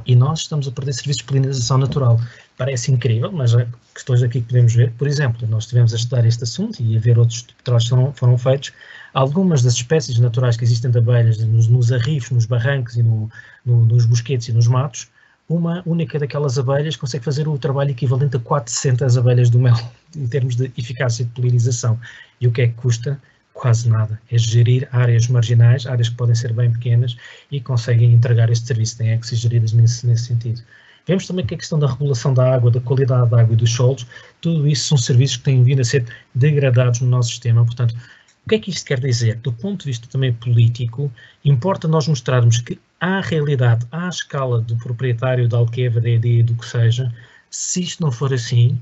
E nós estamos a perder serviços de polinização natural. Parece incrível, mas há questões aqui que podemos ver. Por exemplo, nós estivemos a estudar este assunto e a ver outros trabalhos foram, foram feitos. Algumas das espécies naturais que existem de abelhas nos, nos arrifes, nos barrancos e no, no, nos bosquetes e nos matos, uma única daquelas abelhas consegue fazer o trabalho equivalente a 400 abelhas do mel, em termos de eficácia de polinização. E o que é que custa? Quase nada. É gerir áreas marginais, áreas que podem ser bem pequenas e conseguem entregar este serviço, têm que ser geridas nesse, nesse sentido. Vemos também que a questão da regulação da água, da qualidade da água e dos solos, tudo isso são serviços que têm vindo a ser degradados no nosso sistema. Portanto, o que é que isto quer dizer? Do ponto de vista também político, importa nós mostrarmos que à realidade, à escala do proprietário da Alqueva, do que seja, se isto não for assim,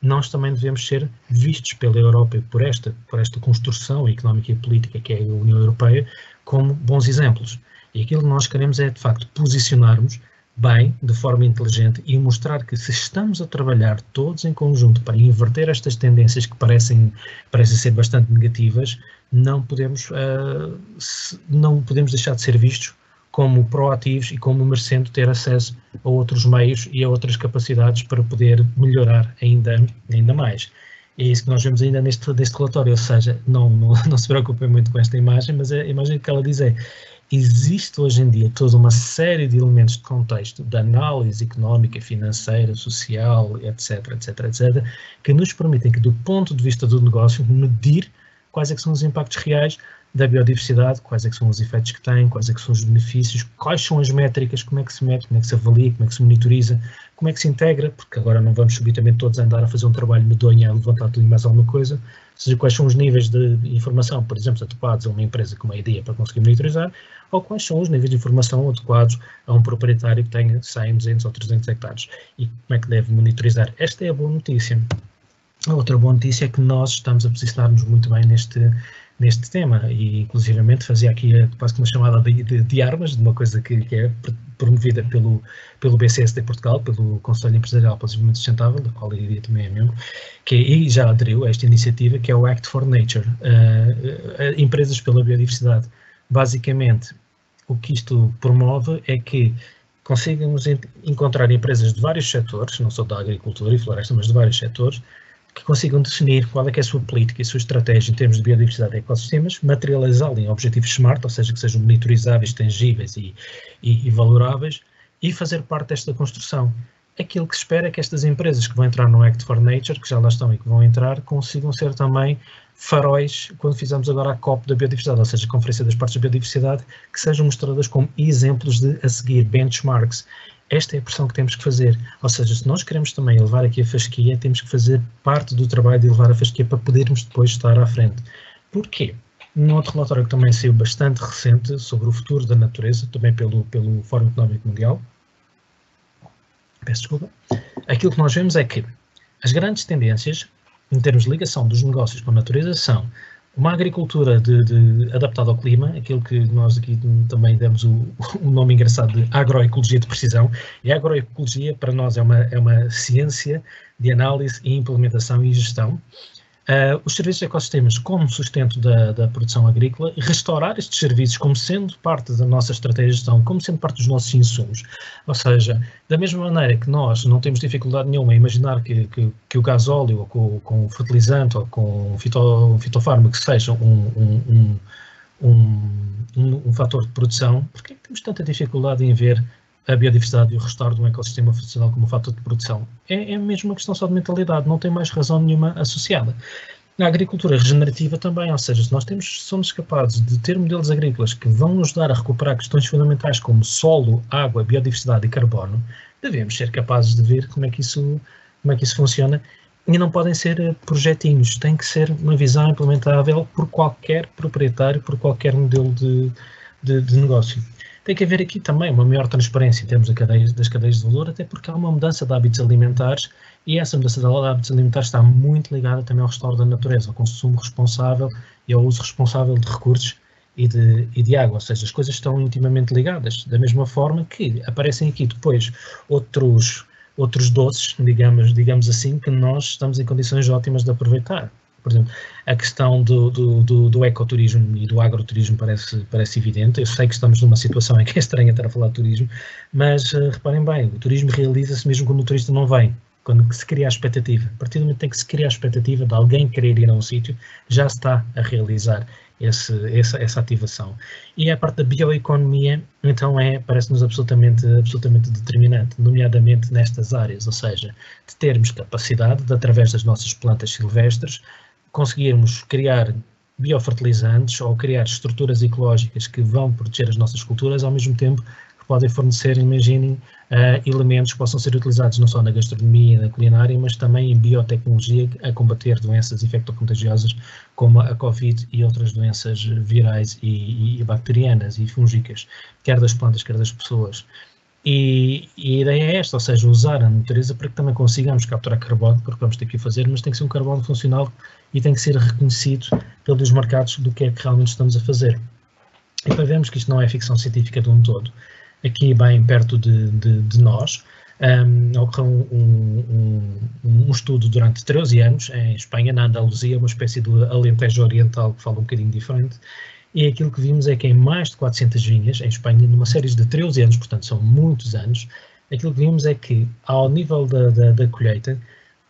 nós também devemos ser vistos pela Europa e por esta, por esta construção económica e política que é a União Europeia como bons exemplos. E aquilo que nós queremos é, de facto, posicionarmos bem, de forma inteligente e mostrar que se estamos a trabalhar todos em conjunto para inverter estas tendências que parecem, parecem ser bastante negativas, não podemos, uh, não podemos deixar de ser vistos como proativos e como merecendo ter acesso a outros meios e a outras capacidades para poder melhorar ainda, ainda mais. É isso que nós vemos ainda neste, neste relatório, ou seja, não, não, não se preocupem muito com esta imagem, mas a imagem que ela diz é existe hoje em dia toda uma série de elementos de contexto, de análise económica, financeira, social, etc, etc, etc, que nos permitem que, do ponto de vista do negócio, medir quais é são os impactos reais da biodiversidade, quais é são os efeitos que tem, quais é são os benefícios, quais são as métricas, como é que se mete, como é que se avalia, como é que se monitoriza, como é que se integra, porque agora não vamos subitamente todos andar a fazer um trabalho medonho a levantar tudo e mais alguma coisa, ou seja, quais são os níveis de informação, por exemplo, adequados a uma empresa com uma ideia para conseguir monitorizar, ou quais são os níveis de informação adequados a um proprietário que tenha 100, 200 ou 300 hectares e como é que deve monitorizar. Esta é a boa notícia. A outra boa notícia é que nós estamos a posicionar-nos muito bem neste, neste tema e inclusivamente fazia aqui quase que uma chamada de, de, de armas, de uma coisa que, que, é promovida pelo, pelo de Portugal, pelo Conselho Empresarial para o Desenvolvimento Sustentável, da qual a Iria também é membro, que e já aderiu a esta iniciativa, que é o Act for Nature, uh, Empresas pela Biodiversidade. Basicamente, o que isto promove é que consigamos encontrar empresas de vários setores, não só da agricultura e floresta, mas de vários setores, que consigam definir qual é, é a sua política e a sua estratégia em termos de biodiversidade e ecossistemas, materializá-la em objetivos SMART, ou seja, que sejam monitorizáveis, tangíveis e, e, e valoráveis, e fazer parte desta construção. Aquilo que se espera é que estas empresas que vão entrar no Act for Nature, que já lá estão e que vão entrar, consigam ser também faróis quando fizemos agora a COP da biodiversidade, ou seja, a Conferência das Partes da Biodiversidade, que sejam mostradas como exemplos de a seguir, benchmarks. Esta é a pressão que temos que fazer. Ou seja, se nós queremos também levar aqui a fasquia, temos que fazer parte do trabalho de levar a fasquia para podermos depois estar à frente. Porquê? Num outro relatório que também saiu bastante recente sobre o futuro da natureza, também pelo, pelo Fórum Económico Mundial, peço desculpa, aquilo que nós vemos é que as grandes tendências, em termos de ligação dos negócios com a natureza, são uma agricultura de, de, adaptada ao clima, aquilo que nós aqui também demos o, o, nome engraçado de agroecologia de precisão. E a agroecologia, para nós, é uma, é uma ciência de análise e implementação e gestão Uh, os serviços ecossistemas como sustento da, da, produção agrícola restaurar estes serviços como sendo parte da nossa estratégia de gestão, como sendo parte dos nossos insumos. Ou seja, da mesma maneira que nós não temos dificuldade nenhuma em imaginar que, que, que o gasóleo, com, o fertilizante, ou com fito, fitofármaco seja um, um, um, um, um fator de produção, é que temos tanta dificuldade em ver a biodiversidade e o restauro de um ecossistema funcional como fator de produção. É, é mesmo uma questão só de mentalidade, não tem mais razão nenhuma associada. Na agricultura regenerativa também, ou seja, se nós temos, somos capazes de ter modelos agrícolas que vão nos ajudar a recuperar questões fundamentais como solo, água, biodiversidade e carbono, devemos ser capazes de ver como é que isso, como é que isso funciona e não podem ser eh, projetinhos, tem que ser uma visão implementável por qualquer proprietário, por qualquer modelo de, de, de negócio. Tem que haver aqui também uma maior transparência em termos das cadeias de valor, até porque há uma mudança de hábitos alimentares e essa mudança de hábitos alimentares está muito ligada também ao restauro da natureza, ao consumo responsável e ao uso responsável de recursos e de, e de água, ou seja, as coisas estão intimamente ligadas, da mesma forma que aparecem aqui depois outros, outros doces, digamos, digamos assim, que nós estamos em condições ótimas de aproveitar. Por exemplo, a questão do, do, do, do, ecoturismo e do agroturismo parece, parece evidente. Eu sei que estamos numa situação em que é estranho estar a falar de turismo, mas uh, reparem bem, o turismo realiza-se mesmo quando o turista não vem quando se cria a expectativa. A partir do momento em que se cria a expectativa de alguém querer ir a um sítio, já está a realizar esse, essa, essa ativação. E a parte da bioeconomia, então, é, parece-nos absolutamente, absolutamente determinante, nomeadamente nestas áreas, ou seja, de termos capacidade de, através das nossas plantas silvestres, conseguirmos criar biofertilizantes ou criar estruturas ecológicas que vão proteger as nossas culturas, ao mesmo tempo que podem fornecer, imaginem, uh, elementos que possam ser utilizados não só na gastronomia e na culinária, mas também em biotecnologia a combater doenças infectocontagiosas como a Covid e outras doenças virais e, e bacterianas e fúngicas, quer das plantas, quer das pessoas. E, e, a ideia é esta, ou seja, usar a natureza para que também consigamos capturar carbono, porque vamos ter que o fazer, mas tem que ser um carbono funcional e tem que ser reconhecido pelos mercados do que é que realmente estamos a fazer. E para vermos que isto não é ficção científica de um todo, aqui bem perto de, de, de nós, um, ocorreu um, um, um, estudo durante 13 anos em Espanha, na Andaluzia, uma espécie de Alentejo Oriental que fala um bocadinho diferente, e aquilo que vimos é que em mais de 400 vinhas, em Espanha, numa série de 13 anos, portanto são muitos anos, aquilo que vimos é que, ao nível da, da, da colheita,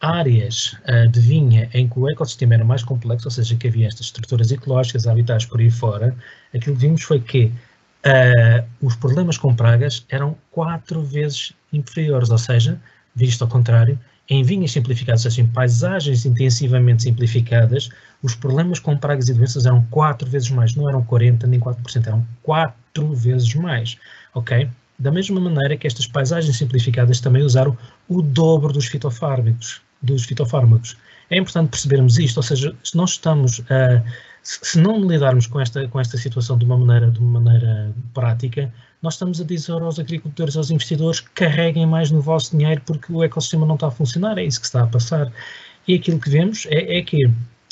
áreas uh, de vinha em que o ecossistema era mais complexo, ou seja, que havia estas estruturas ecológicas, habitats por aí fora, aquilo que vimos foi que uh, os problemas com pragas eram quatro vezes inferiores, ou seja, visto ao contrário, em vinhas simplificadas, ou seja, em paisagens intensivamente simplificadas, os problemas com pragas e doenças eram quatro vezes mais, não eram 40 nem 4%, eram quatro vezes mais, ok? Da mesma maneira que estas paisagens simplificadas também usaram o dobro dos fitofármacos, dos fitofármacos. É importante percebermos isto, ou seja, se nós estamos a se não lidarmos com esta, com esta situação de uma, maneira, de uma maneira prática, nós estamos a dizer aos agricultores, aos investidores, carreguem mais no vosso dinheiro porque o ecossistema não está a funcionar, é isso que está a passar. E aquilo que vemos é, é que,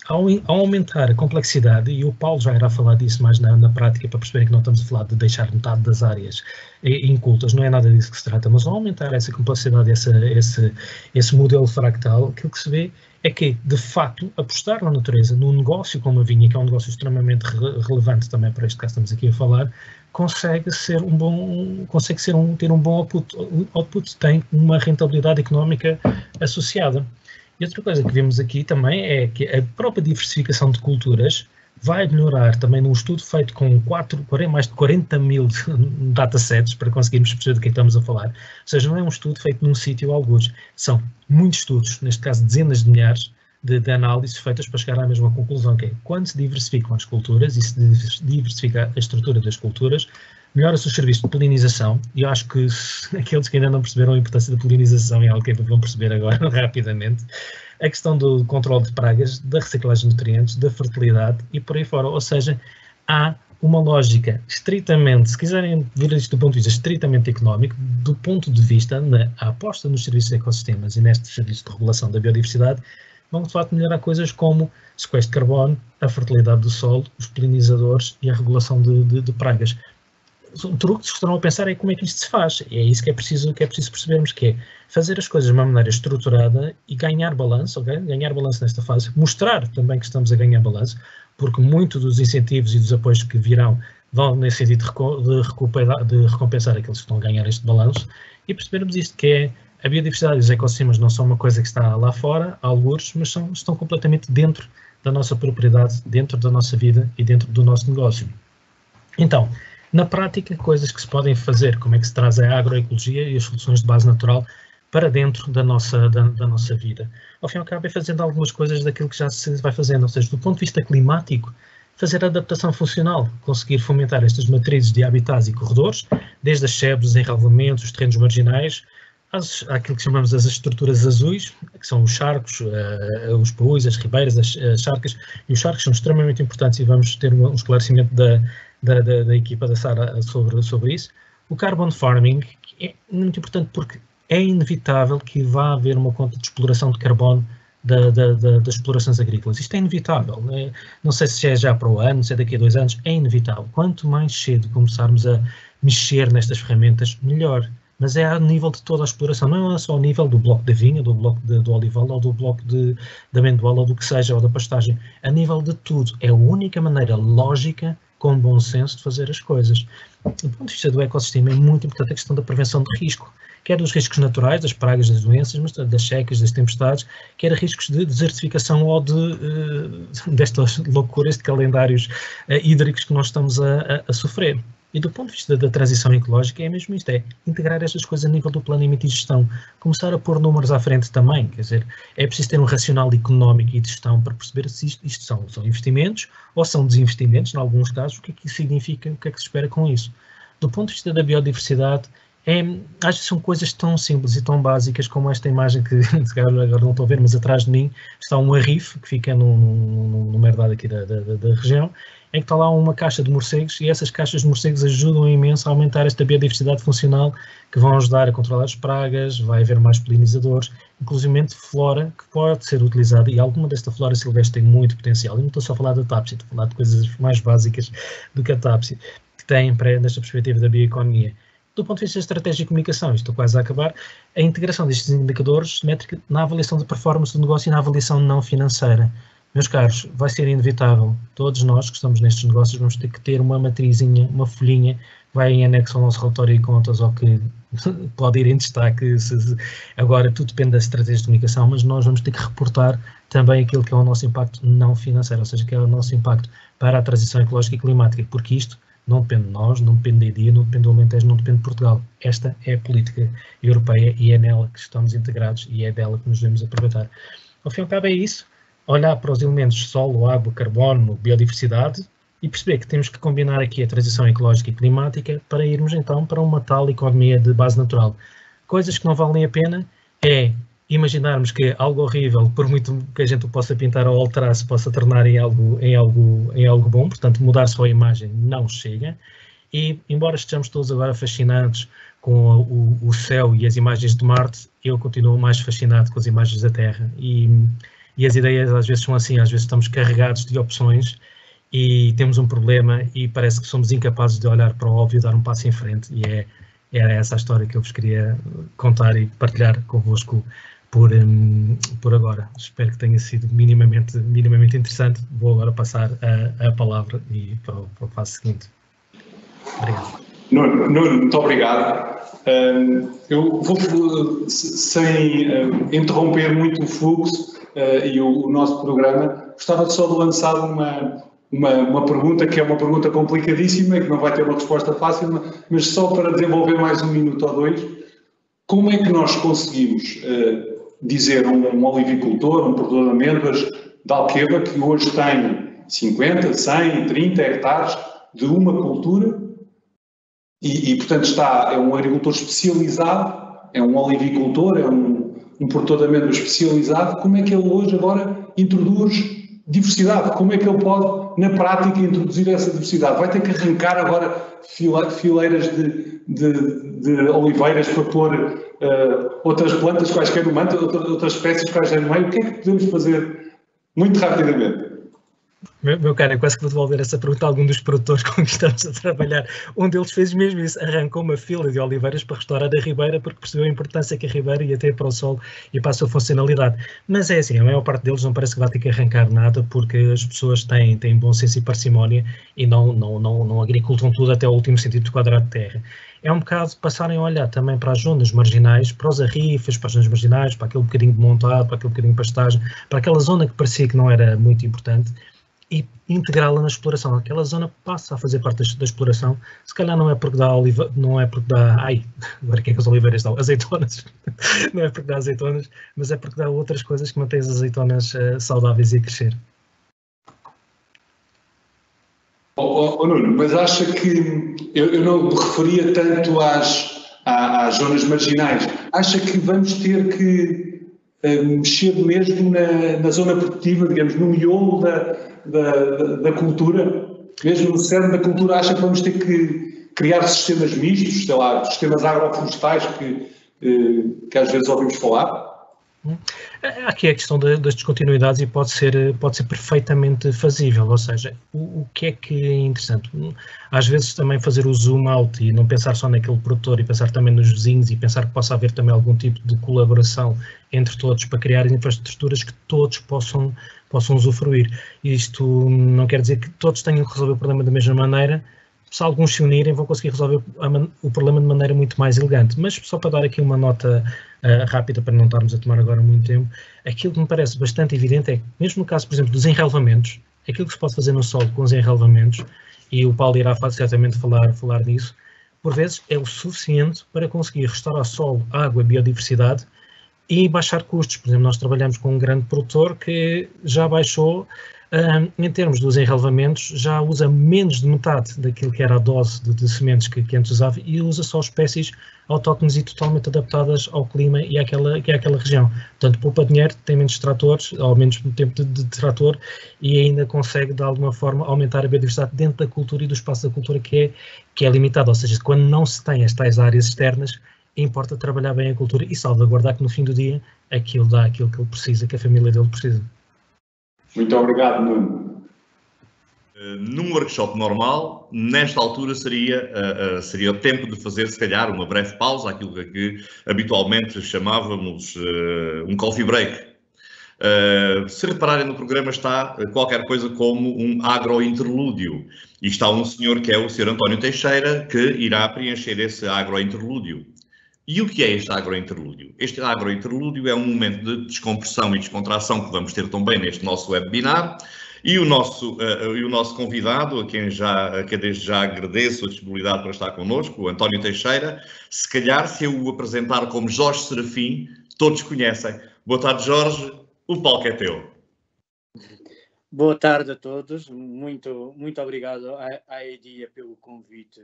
ao, ao, aumentar a complexidade, e o Paulo já irá falar disso mais na, na prática, para perceberem que não estamos a falar de deixar metade das áreas incultas, não é nada disso que se trata, mas ao aumentar essa complexidade, essa, esse, esse modelo fractal, aquilo que se vê é que, de facto, apostar na natureza, num negócio como a vinha, que é um negócio extremamente re relevante também para este que estamos aqui a falar, consegue ser um bom, consegue ser um, ter um bom output, output, tem uma rentabilidade económica associada. E outra coisa que vemos aqui também é que a própria diversificação de culturas vai melhorar também num estudo feito com quatro, mais de 40 mil datasets para conseguirmos perceber que, é que estamos a falar. Ou seja, não é um estudo feito num sítio alguns, são muitos estudos, neste caso dezenas de milhares de, de análises feitas para chegar à mesma conclusão, que é quando se diversificam as culturas e se diversifica a estrutura das culturas, melhora-se o serviço de polinização, e eu acho que aqueles que ainda não perceberam a importância da polinização é algo que vão perceber agora rapidamente, a questão do controle de pragas, da reciclagem de nutrientes, da fertilidade e por aí fora. Ou seja, há uma lógica estritamente, se quiserem ver isto do ponto de vista estritamente económico, do ponto de vista na aposta nos serviços de ecossistemas e nestes serviços de regulação da biodiversidade, vão de facto melhorar coisas como sequestro de carbono, a fertilidade do solo, os polinizadores e a regulação de, de, de pragas o truque que estarão a pensar é como é que isto se faz. E é isso que é preciso, que é preciso percebermos, que é fazer as coisas de uma maneira estruturada e ganhar balanço, okay? ganhar balanço nesta fase, mostrar também que estamos a ganhar balanço, porque muito dos incentivos e dos apoios que virão vão nesse sentido de, de recompensar aqueles que estão a ganhar este balanço e percebermos isto, que é a biodiversidade e os ecossistemas não são uma coisa que está lá fora, alguns, mas são, estão completamente dentro da nossa propriedade, dentro da nossa vida e dentro do nosso negócio. Então, na prática, coisas que se podem fazer, como é que se traz a agroecologia e as soluções de base natural para dentro da nossa, da, da nossa vida. Ao fim e ao cabo, é fazendo algumas coisas daquilo que já se vai fazendo, ou seja, do ponto de vista climático, fazer adaptação funcional, conseguir fomentar estas matrizes de habitats e corredores, desde as sebes, enralvamentos, os terrenos marginais, às, àquilo que chamamos as estruturas azuis, que são os charcos, uh, os paús, as ribeiras, as, as, charcas, e os charcos são extremamente importantes e vamos ter um, esclarecimento da, da, da, da, equipa da Sara sobre, sobre isso. O carbon farming é muito importante porque é inevitável que vá haver uma conta de exploração de carbono da, da, da, das explorações agrícolas. Isto é inevitável. Né? Não sei se é já para o ano, se é daqui a dois anos, é inevitável. Quanto mais cedo começarmos a mexer nestas ferramentas, melhor. Mas é a nível de toda a exploração, não é só ao nível do bloco da vinha, do bloco de, do olival ou do bloco de, de amendoal ou do que seja, ou da pastagem. A nível de tudo. É a única maneira lógica, com bom senso, de fazer as coisas. Do ponto de vista do ecossistema, é muito importante a questão da prevenção de risco quer dos riscos naturais, das pragas, das doenças, mas das secas, das tempestades, quer riscos de desertificação ou de, uh, destas loucuras de calendários uh, hídricos que nós estamos a, a, a, sofrer. E do ponto de vista da transição ecológica é mesmo isto, é integrar estas coisas a nível do planeamento e gestão, começar a pôr números à frente também, quer dizer, é preciso ter um racional económico e de gestão para perceber se isto, isto são, são investimentos ou são desinvestimentos, em alguns casos, o que é que isso significa, o que é que se espera com isso. Do ponto de vista da biodiversidade, é, acho que são coisas tão simples e tão básicas como esta imagem que agora não estou a ver, mas atrás de mim está um arrife que fica numa herdade aqui da, da, da, região, em que está lá uma caixa de morcegos e essas caixas de morcegos ajudam imenso a aumentar esta biodiversidade funcional que vão ajudar a controlar as pragas, vai haver mais polinizadores, inclusive flora que pode ser utilizada e alguma desta flora silvestre tem muito potencial. E não estou só a falar da TAPSI, estou a falar de coisas mais básicas do que a TAPSI, que tem para, nesta perspectiva da bioeconomia do ponto de vista da estratégia de comunicação, estou quase a acabar, a integração destes indicadores métrica na avaliação de performance do negócio e na avaliação não financeira. Meus caros, vai ser inevitável. Todos nós que estamos nestes negócios vamos ter que ter uma matrizinha, uma folhinha, vai em anexo ao nosso relatório de contas ou que pode ir em destaque. Se, agora, tudo depende da estratégia de comunicação, mas nós vamos ter que reportar também aquilo que é o nosso impacto não financeiro, ou seja, que é o nosso impacto para a transição ecológica e climática, porque isto não depende de nós, não depende da IDIA, não depende do Alentejo, não depende de Portugal. Esta é a política europeia e é nela que estamos integrados e é dela que nos devemos aproveitar. Ao fim e ao cabo é isso, olhar para os elementos solo, água, carbono, biodiversidade e perceber que temos que combinar aqui a transição ecológica e climática para irmos então para uma tal economia de base natural. Coisas que não valem a pena é imaginarmos que algo horrível, por muito que a gente o possa pintar ou alterar, se possa tornar em algo, em algo, em algo bom, portanto, mudar só a imagem não chega. E, embora estejamos todos agora fascinados com o, o, céu e as imagens de Marte, eu continuo mais fascinado com as imagens da Terra. E, e as ideias às vezes são assim, às vezes estamos carregados de opções e temos um problema e parece que somos incapazes de olhar para o óbvio dar um passo em frente. E é, era essa a história que eu vos queria contar e partilhar convosco por, um, por agora. Espero que tenha sido minimamente, minimamente interessante. Vou agora passar a, a palavra e para o, para o passo seguinte. Obrigado. Nuno, Nuno muito obrigado. Um, eu vou, sem um, interromper muito o fluxo uh, e o, o, nosso programa, gostava só de lançar uma, uma, uma pergunta que é uma pergunta complicadíssima e que não vai ter uma resposta fácil, mas só para desenvolver mais um minuto ou dois. Como é que nós conseguimos uh, dizer um, um olivicultor, um produtor de amêndoas de Alqueva que hoje tem 50, 100, 30 hectares de uma cultura e, e, portanto está, é um agricultor especializado, é um olivicultor, é um, amêndoas especializado, como é que ele hoje agora introduz diversidade? Como é que ele pode, na prática, introduzir essa diversidade? Vai ter que arrancar agora fileiras de, de, de oliveiras para pôr uh, outras plantas quaisquer no manto, outras espécies quaisquer no meio, o que é que podemos fazer muito rapidamente? Meu, meu cara, eu quase que vou devolver essa pergunta a algum dos produtores com quem estamos a trabalhar. Um deles fez mesmo isso, arrancou uma fila de oliveiras para restaurar a ribeira porque percebeu a importância que a ribeira ia ter para o sol e para a sua funcionalidade. Mas é assim, a maior parte deles não parece que vai ter que arrancar nada porque as pessoas têm, têm bom senso e parcimónia e não, não, não, não agricultam tudo até o último sentido quadrado de terra é um bocado passarem a olhar também para as zonas marginais, para os arrifes, para as zonas marginais, para aquele bocadinho de montado, para aquele bocadinho de pastagem, para aquela zona que parecia que não era muito importante e integrá-la na exploração. Aquela zona passa a fazer parte da, exploração. Se calhar não é porque dá oliva, não é porque dá, ai, agora que é que as oliveiras dão? Azeitonas. não é porque dá azeitonas, mas é porque dá outras coisas que mantêm as azeitonas uh, saudáveis e a crescer. Oh, oh, oh, Nuno, mas acha que eu, eu, não me referia tanto às, às zonas marginais, acha que vamos ter que mexer mesmo na, na, zona produtiva, digamos, no miolo da, da, da, cultura? Mesmo no cerne da cultura, acha que vamos ter que criar sistemas mistos, sei lá, sistemas agroflorestais que, uh, que às vezes ouvimos falar? Aqui é a questão das descontinuidades e pode ser, pode ser perfeitamente fazível, ou seja, o, o, que é que é interessante? Às vezes também fazer o zoom out e não pensar só naquele produtor e pensar também nos vizinhos e pensar que possa haver também algum tipo de colaboração entre todos para criar infraestruturas que todos possam, possam usufruir. Isto não quer dizer que todos tenham que resolver o problema da mesma maneira, se alguns se unirem, vão conseguir resolver o problema de maneira muito mais elegante. Mas só para dar aqui uma nota uh, rápida, para não estarmos a tomar agora muito tempo, aquilo que me parece bastante evidente é que, mesmo no caso, por exemplo, dos enrelvamentos, aquilo que se pode fazer no solo com os enrelvamentos, e o Paulo irá certamente falar, falar disso, por vezes é o suficiente para conseguir restaurar solo, água, biodiversidade e baixar custos. Por exemplo, nós trabalhamos com um grande produtor que já baixou em termos dos enrelvamentos, já usa menos de metade daquilo que era a dose de, de sementes que, que, antes usava e usa só espécies autóctones e totalmente adaptadas ao clima e àquela, região. Portanto, poupa dinheiro, tem menos tratores, ou menos tempo de, de, trator e ainda consegue, de alguma forma, aumentar a biodiversidade dentro da cultura e do espaço da cultura que é, que é limitado. Ou seja, quando não se tem as tais áreas externas, importa trabalhar bem a cultura e salvaguardar que no fim do dia aquilo dá aquilo que ele precisa, que a família dele precisa. Muito obrigado, Nuno. Uh, num workshop normal, nesta altura seria, uh, uh, seria o tempo de fazer, se calhar, uma breve pausa, aquilo que habitualmente chamávamos um coffee break. se repararem no programa está qualquer coisa como um agrointerlúdio. E está um senhor que é o Sr. António Teixeira que irá preencher esse agrointerlúdio. E o que é este agrointerlúdio? Este agrointerlúdio é um momento de descompressão e descontração que vamos ter também neste nosso webinar. E o nosso, uh, e o nosso convidado, a quem, já, a quem desde já agradeço a disponibilidade para estar connosco, o António Teixeira, se calhar se eu o apresentar como Jorge Serafim, todos conhecem. Boa tarde, Jorge, o palco é teu. Boa tarde a todos, muito, muito obrigado à, à EDIA pelo convite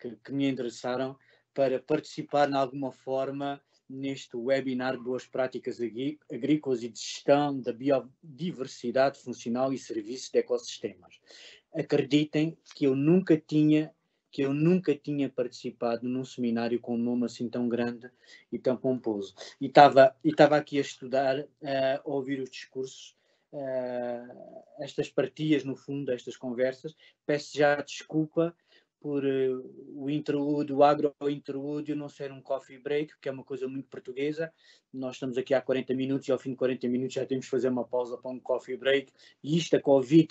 que, que me endereçaram para participar de alguma forma neste webinar de boas práticas agrícolas e de gestão da biodiversidade funcional e serviços de ecossistemas. Acreditem que eu nunca tinha que eu nunca tinha participado num seminário com um nome assim tão grande e tão pomposo. E estava e estava aqui a estudar, uh, a ouvir os discursos, uh, estas partias no fundo, estas conversas. Peço já desculpa por uh, o interlúdio, o agro-interlúdio não ser um coffee break, que é uma coisa muito portuguesa. Nós estamos aqui há 40 minutos e ao fim de 40 minutos já temos que fazer uma pausa para um coffee break. E isto, a Covid,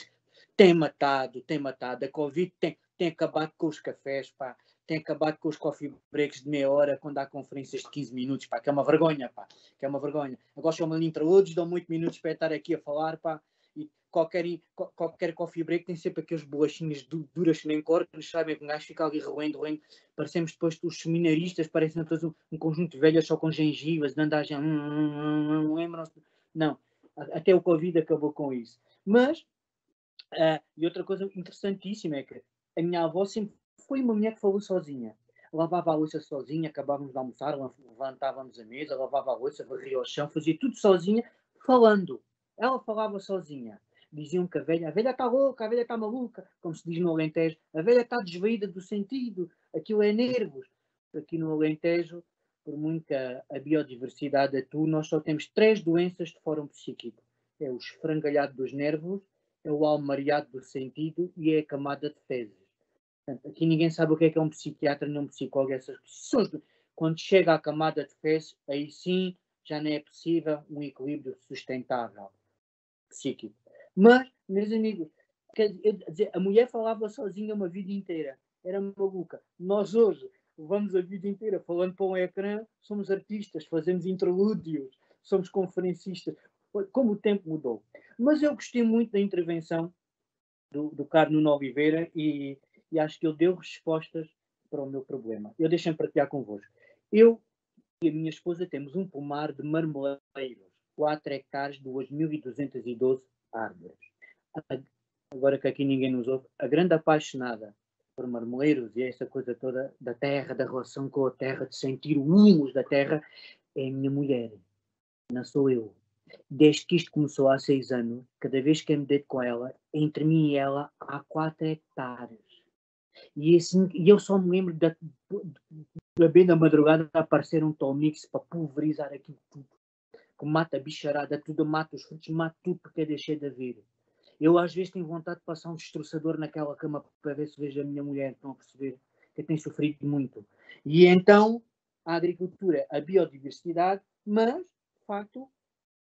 tem matado, tem matado. A Covid tem, tem acabado com os cafés, pá. Tem acabado com os coffee breaks de meia hora quando há conferências de 15 minutos, pá. Que é uma vergonha, pá. Que é uma vergonha. Agora chamam-lhe interlúdios, dão muito minutos para estar aqui a falar, pá qualquer, qualquer coffee break tem sempre aqueles bolachinhas duras que nem corpos, sabem? Que um gajo fica ali roendo, roendo. Parecemos depois os seminaristas, parecem todos um, um, conjunto de velhas só com gengivas, de andagem. Hum, hum, hum, lembram-se? Não, até o Covid acabou com isso. Mas, uh, e outra coisa interessantíssima é que a minha avó sempre foi uma mulher que falou sozinha. Lavava a louça sozinha, acabávamos de almoçar, levantávamos a mesa, lavava a louça, varria o chão, fazia tudo sozinha, falando. Ela falava sozinha diziam que a velha, a velha está louca, a velha está maluca, como se diz no Alentejo, a velha está desvaída do sentido, aquilo é nervos. Aqui no Alentejo, por muita a biodiversidade atue, nós só temos três doenças de fórum psíquico. É o esfrangalhado dos nervos, é o almariado do sentido e é a camada de fezes. Portanto, aqui ninguém sabe o que é que é um psiquiatra nem um psicólogo. Essas pessoas, quando chega à camada de fezes, aí sim já não é possível um equilíbrio sustentável psíquico. Mas, meus amigos, quer dizer, a mulher falava sozinha uma vida inteira, era maluca. Nós hoje levamos a vida inteira falando para um ecrã, somos artistas, fazemos interlúdios, somos conferencistas. Como o tempo mudou. Mas eu gostei muito da intervenção do, do Carlos Oliveira e, e acho que ele deu respostas para o meu problema. Eu deixo-me partilhar convosco. Eu e a minha esposa temos um pomar de marmeleiros, 4 hectares, 2.212 árvores. Agora que aqui ninguém nos ouve, a grande apaixonada por marmoleiros e essa coisa toda da terra, da relação com a terra, de sentir o humus da terra, é a minha mulher, não sou eu. Desde que isto começou há seis anos, cada vez que eu me com ela, entre mim e ela há quatro hectares. E, assim, eu só me lembro da, da bem da madrugada aparecer um Tomix para pulverizar aquilo tudo. Que mata a bicharada, tudo mata os frutos, mata tudo porque é deixei de haver. Eu às vezes tenho vontade de passar um destroçador naquela cama para ver se vejo a minha mulher, estão a perceber? Que tem sofrido muito. E então, a agricultura, a biodiversidade, mas, de facto,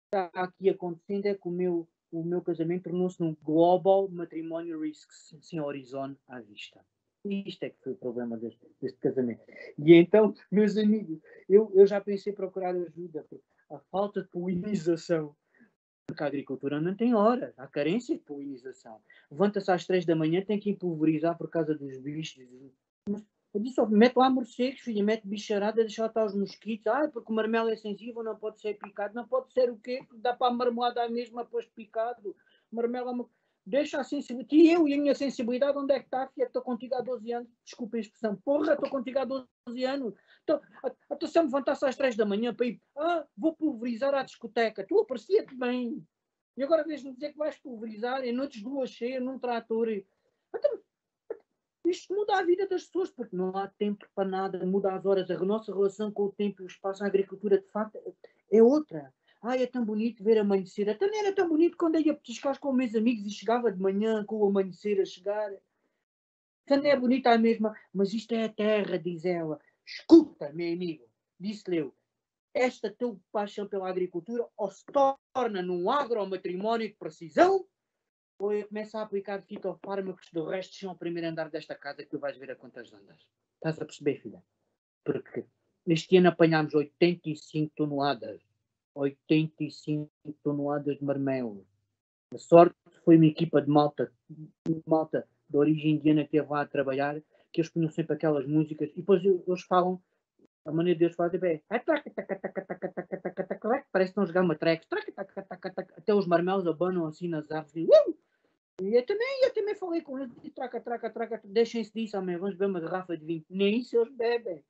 está aqui acontecendo é que o meu, o meu casamento tornou-se num global matrimonial risks sem horizonte à vista. Isto é que foi o problema deste, deste casamento. E então, meus amigos, eu, eu já pensei procurar ajuda, porque a falta de polinização porque a agricultura não tem hora, há carência de polinização. Levanta-se às três da manhã, tem que pulverizar por causa dos bichos. Eu disse, oh, mete lá morcegos, filha, mete bicharada, deixa estar os mosquitos. Ah, porque o marmelo é sensível, não pode ser picado. Não pode ser o quê? Dá para a marmoada a mesma depois picado. Marmelo é uma... Deixa a sensibilidade. E eu e a minha sensibilidade, onde é que está, filha? Estou contigo há 12 anos. Desculpa a expressão. Porra, estou contigo há 12 anos. Estou se me levantasse às 3 da manhã para ir. Ah, vou pulverizar a discoteca. Tu aparecia-te bem. E agora vês-me dizer que vais pulverizar em noites de lua cheia num trator. Então, isto muda a vida das pessoas, porque não há tempo para nada, muda as horas. A nossa relação com o tempo e o espaço, a agricultura, de facto, é outra. Ai, é tão bonito ver amanhecer. Até nem era tão bonito quando eu ia petiscar com meus amigos e chegava de manhã com o amanhecer a chegar. Também é bonita a mesma, mas isto é a terra, diz ela. Escuta, meu amigo, disse-lhe eu, esta tua paixão pela agricultura ou se torna num agromatrimónio de precisão ou eu começo a aplicar fitofármacos do resto são o primeiro andar desta casa que tu vais ver a quantas andas. Estás a perceber, filha? Porque este ano apanhámos 85 toneladas 85 toneladas de marmelo. A sorte foi uma equipa de malta, malta de origem indiana que esteve lá a trabalhar, que eles punham sempre aquelas músicas, e depois eles falam, a maneira deles falar é parece que estão a jogar uma track, até os marmelos abanam assim nas árvores. E eu também, eu também falei com eles, traca, traca, traca, deixem-se disso, amém, vamos beber uma garrafa de vinho. Nem isso eles bebem.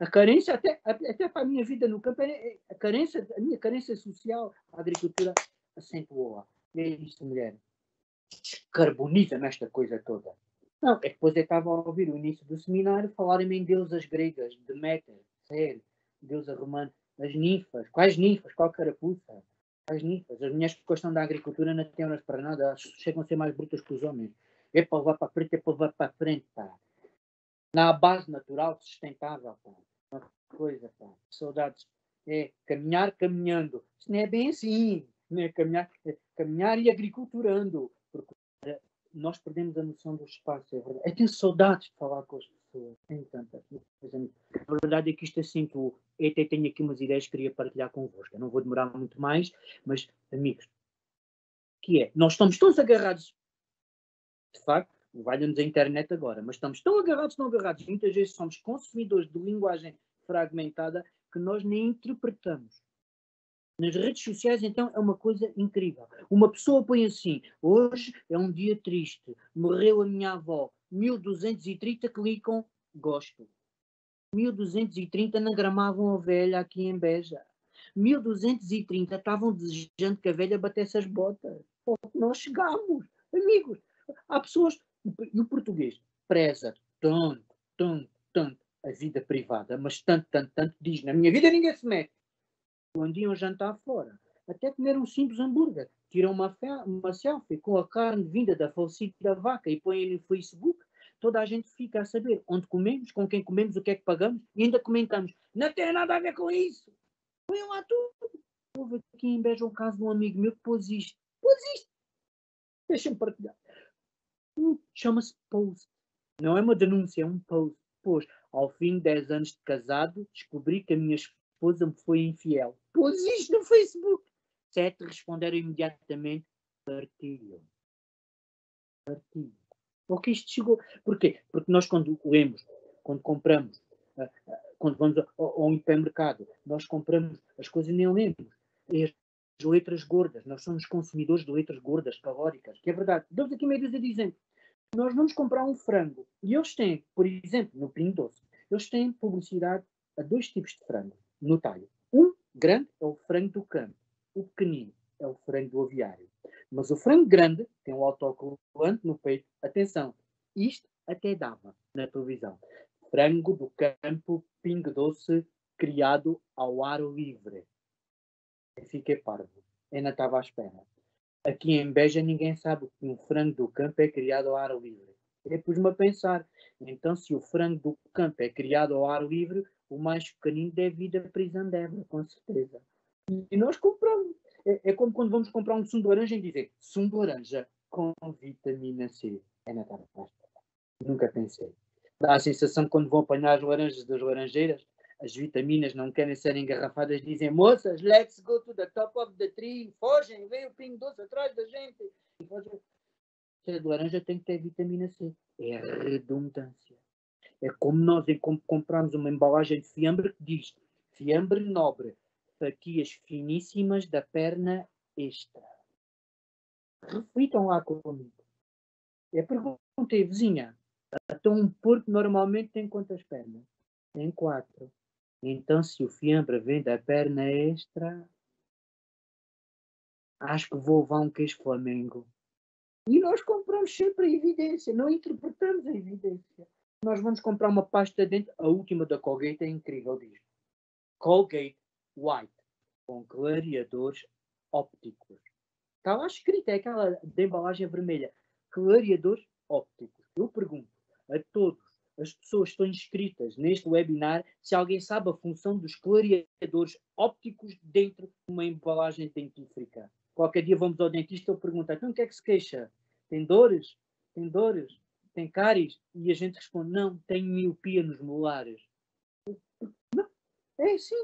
A carência, até, até para a minha vida no campo, é, a, carência, a minha carência social, a agricultura acentuou-a. E é isso, mulher. Descarboniza nesta coisa toda. Não, é depois eu estava a ouvir o início do seminário falarem em deusas gregas, Deméter, Ser, deusa romana, as ninfas. Quais ninfas? Qual carapuça? As ninfas. As mulheres que gostam da agricultura não têm horas para nada, elas chegam a ser mais brutas que os homens. É para levar para a frente, é para levar para a frente, pá na base natural, sustentável. Pá. Uma coisa, pá. Saudades. É caminhar caminhando. Isso não é bem assim. Não é caminhar, é caminhar e agriculturando. Porque é, nós perdemos a noção do espaço, é verdade. Eu tenho saudades de falar com as pessoas. Tenho tantas. A verdade é que isto assim, tu, eu até tenho aqui umas ideias que queria partilhar convosco. Eu não vou demorar muito mais, mas, amigos, que é, nós estamos todos agarrados, de facto, valha-nos a internet agora, mas estamos tão agarrados, tão agarrados, muitas vezes somos consumidores de linguagem fragmentada que nós nem interpretamos. Nas redes sociais, então, é uma coisa incrível. Uma pessoa põe assim: hoje é um dia triste, morreu a minha avó, 1230 clicam, gosto. 1230 não gramavam a velha aqui em Beja. 1230 estavam desejando que a velha batesse as botas. Nós chegamos, amigos. Há pessoas e o português preza tanto, tanto, tanto a vida privada, mas tanto, tanto, tanto diz: na minha vida ninguém se mete. Quando iam jantar fora, até comer um simples hambúrguer, tiram uma, uma selfie com a carne vinda da falecida vaca e põem no Facebook, toda a gente fica a saber onde comemos, com quem comemos, o que é que pagamos e ainda comentamos: não tem nada a ver com isso. Põem lá tudo. Houve aqui em Beja um caso de um amigo meu que pôs isto. Pôs isto. Deixa-me partilhar. Chama-se post. Não é uma denúncia, é um post. Pois, ao fim de 10 anos de casado, descobri que a minha esposa me foi infiel. Pôs isto no Facebook. Sete responderam imediatamente: partilham. Partilham. Porque isto chegou. Porquê? Porque nós, quando lemos, quando compramos, ah, ah, quando vamos ao, ao hipermercado, nós compramos as coisas e nem lemos. As letras gordas, nós somos consumidores de letras gordas, calóricas, que é verdade. Damos aqui meio dúzia de exemplos. Nós vamos comprar um frango e eles têm, por exemplo, no Pingo Doce, eles têm publicidade a dois tipos de frango no talho. Um grande é o frango do campo, o pequenino é o frango do aviário. Mas o frango grande tem um autocolante no peito. Atenção, isto até dava na televisão. Frango do campo, pingo doce, criado ao ar livre. Fiquei parvo. Ainda estava à espera. Aqui em Beja ninguém sabe que um frango do campo é criado ao ar livre. Eu pus-me a pensar. Então, se o frango do campo é criado ao ar livre, o mais pequenino deve ir da prisão dela, com certeza. E nós compramos. É, é, como quando vamos comprar um sumo de laranja e dizer sumo de laranja com vitamina C. É na tarde. Nunca pensei. Dá a sensação que quando vão apanhar as laranjas das laranjeiras, as vitaminas não querem ser engarrafadas, dizem moças, let's go to the top of the tree, fogem, vem o pingo doce atrás da gente. De laranja tem que ter vitamina C. É redundância. É como nós compramos uma embalagem de fiambre que diz fiambre nobre, fatias finíssimas da perna extra. Reflitam lá comigo. Eu perguntei, vizinha, então um porco normalmente tem quantas pernas? Tem quatro. Então, se o fiambre vem da perna extra, acho que vou levar um queijo Flamengo. E nós compramos sempre a evidência, não interpretamos a evidência. Nós vamos comprar uma pasta de dente, a última da Colgate é incrível, diz. Colgate White, com clareadores ópticos. Está lá escrito, é aquela de embalagem vermelha. Clareadores ópticos. Eu pergunto a todos as pessoas estão inscritas neste webinar se alguém sabe a função dos clareadores ópticos dentro de uma embalagem dentífrica. Qualquer dia vamos ao dentista e eu pergunto, então o que é que se queixa? Tem dores? Tem dores? Tem cáries? E a gente responde, não, tem miopia nos molares. Não, é assim.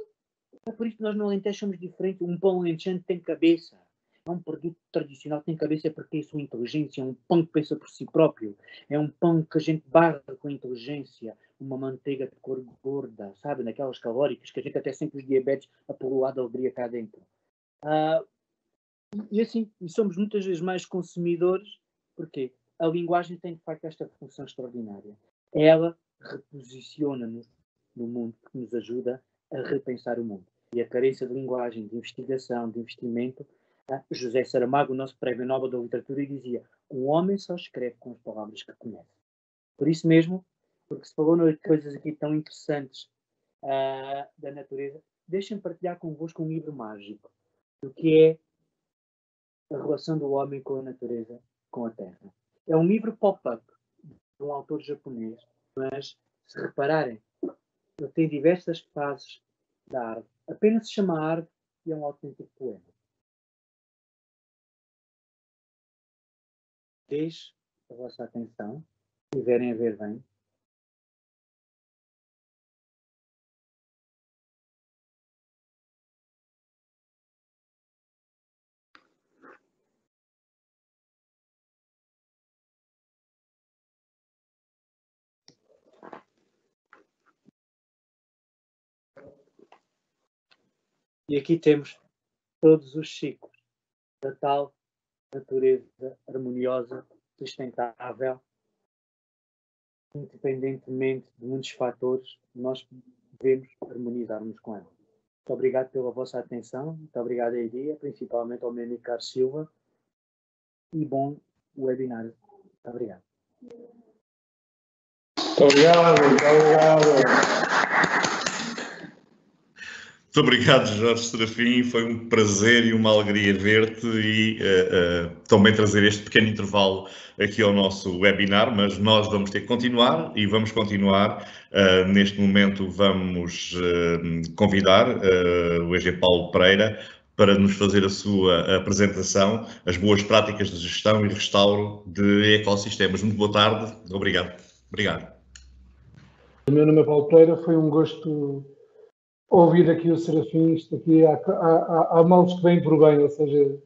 É por isso que nós no Alentejo somos diferentes. Um pão alentejante tem cabeça é um produto tradicional que tem cabeça porque é sua inteligência, é um pão que pensa por si próprio, é um pão que a gente barra com inteligência, uma manteiga de cor gorda, sabe, naquelas calóricas que a gente até sempre os diabetes a poluar de alegria cá dentro. Uh, e assim, somos muitas vezes mais consumidores, porque a linguagem tem de facto esta função extraordinária. Ela reposiciona-nos no mundo, que nos ajuda a repensar o mundo. E a carência de linguagem, de investigação, de investimento, José Saramago, o nosso prémio Nobel da Literatura, dizia: um homem só escreve com as palavras que conhece. Por isso mesmo, porque se falou de coisas aqui tão interessantes uh, da natureza, deixem-me partilhar convosco um livro mágico do que é a relação do homem com a natureza, com a terra. É um livro pop-up de um autor japonês, mas se repararem, ele tem diversas fases da árvore. Apenas se chama árvore e é um autêntico poema. Deixe a vossa atenção, se tiverem a ver bem, E aqui temos todos os ciclos da tal natureza harmoniosa, sustentável, independentemente de muitos fatores, nós devemos harmonizarmos com ela. Muito obrigado pela vossa atenção, muito obrigado à Iria, principalmente ao meu amigo Carlos Silva, e bom webinar. Muito obrigado. Muito obrigado, muito obrigado. Muito obrigado, Jorge Serafim. Foi um prazer e uma alegria ver-te e uh, uh, também trazer este pequeno intervalo aqui ao nosso webinar, mas nós vamos ter que continuar e vamos continuar. Uh, neste momento vamos convidar o EG Paulo Pereira para nos fazer a sua apresentação, as boas práticas de gestão e restauro de ecossistemas. Muito boa tarde. Obrigado. Obrigado. O meu nome é Paulo Pereira. Foi um gosto ouvir aqui o Serafim, isto aqui há, há, há, males que vêm por bem, ou seja,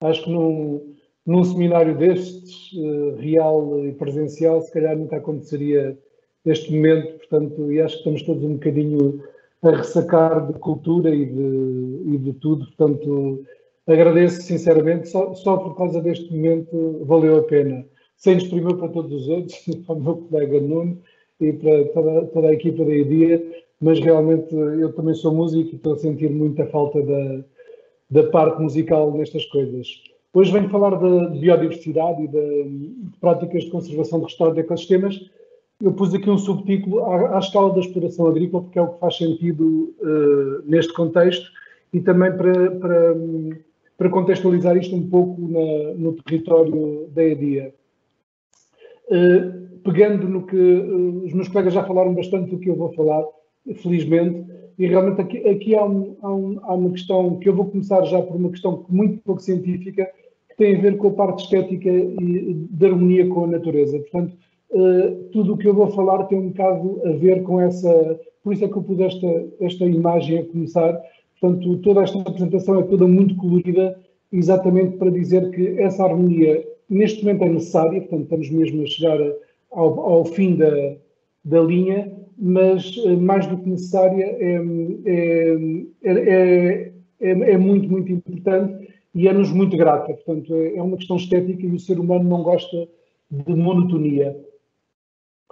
acho que num, num seminário destes, uh, real e presencial, se calhar nunca aconteceria este momento, portanto, e acho que estamos todos um bocadinho a ressacar de cultura e de, e de tudo, portanto, agradeço sinceramente, só, só por causa deste momento valeu a pena. sem desprimir para todos os outros, para o meu colega Nuno e para toda, toda a equipa da IDIA, mas realmente eu também sou músico e estou a sentir muita falta da, da parte musical nestas coisas. Hoje venho falar de biodiversidade e de, de práticas de conservação de restauro de ecossistemas. Eu pus aqui um subtítulo à, à, escala da exploração agrícola, porque é o que faz sentido uh, neste contexto e também para, para, para contextualizar isto um pouco na, no território da EDIA. Uh, pegando no que uh, os meus colegas já falaram bastante do que eu vou falar, felizmente, e realmente aqui, aqui há, um, há, um, há, uma questão que eu vou começar já por uma questão muito pouco científica, que tem a ver com a parte estética e de harmonia com a natureza. Portanto, uh, tudo o que eu vou falar tem um bocado a ver com essa. Por isso é que eu pus esta, esta imagem a começar. Portanto, toda esta apresentação é toda muito colorida, exatamente para dizer que essa harmonia neste momento é necessária, portanto, estamos mesmo a chegar ao, ao fim da, da linha, mas eh, mais do que necessária é, é, é, é, muito, muito importante e é-nos muito grata. Portanto, é, uma questão estética e o ser humano não gosta de monotonia.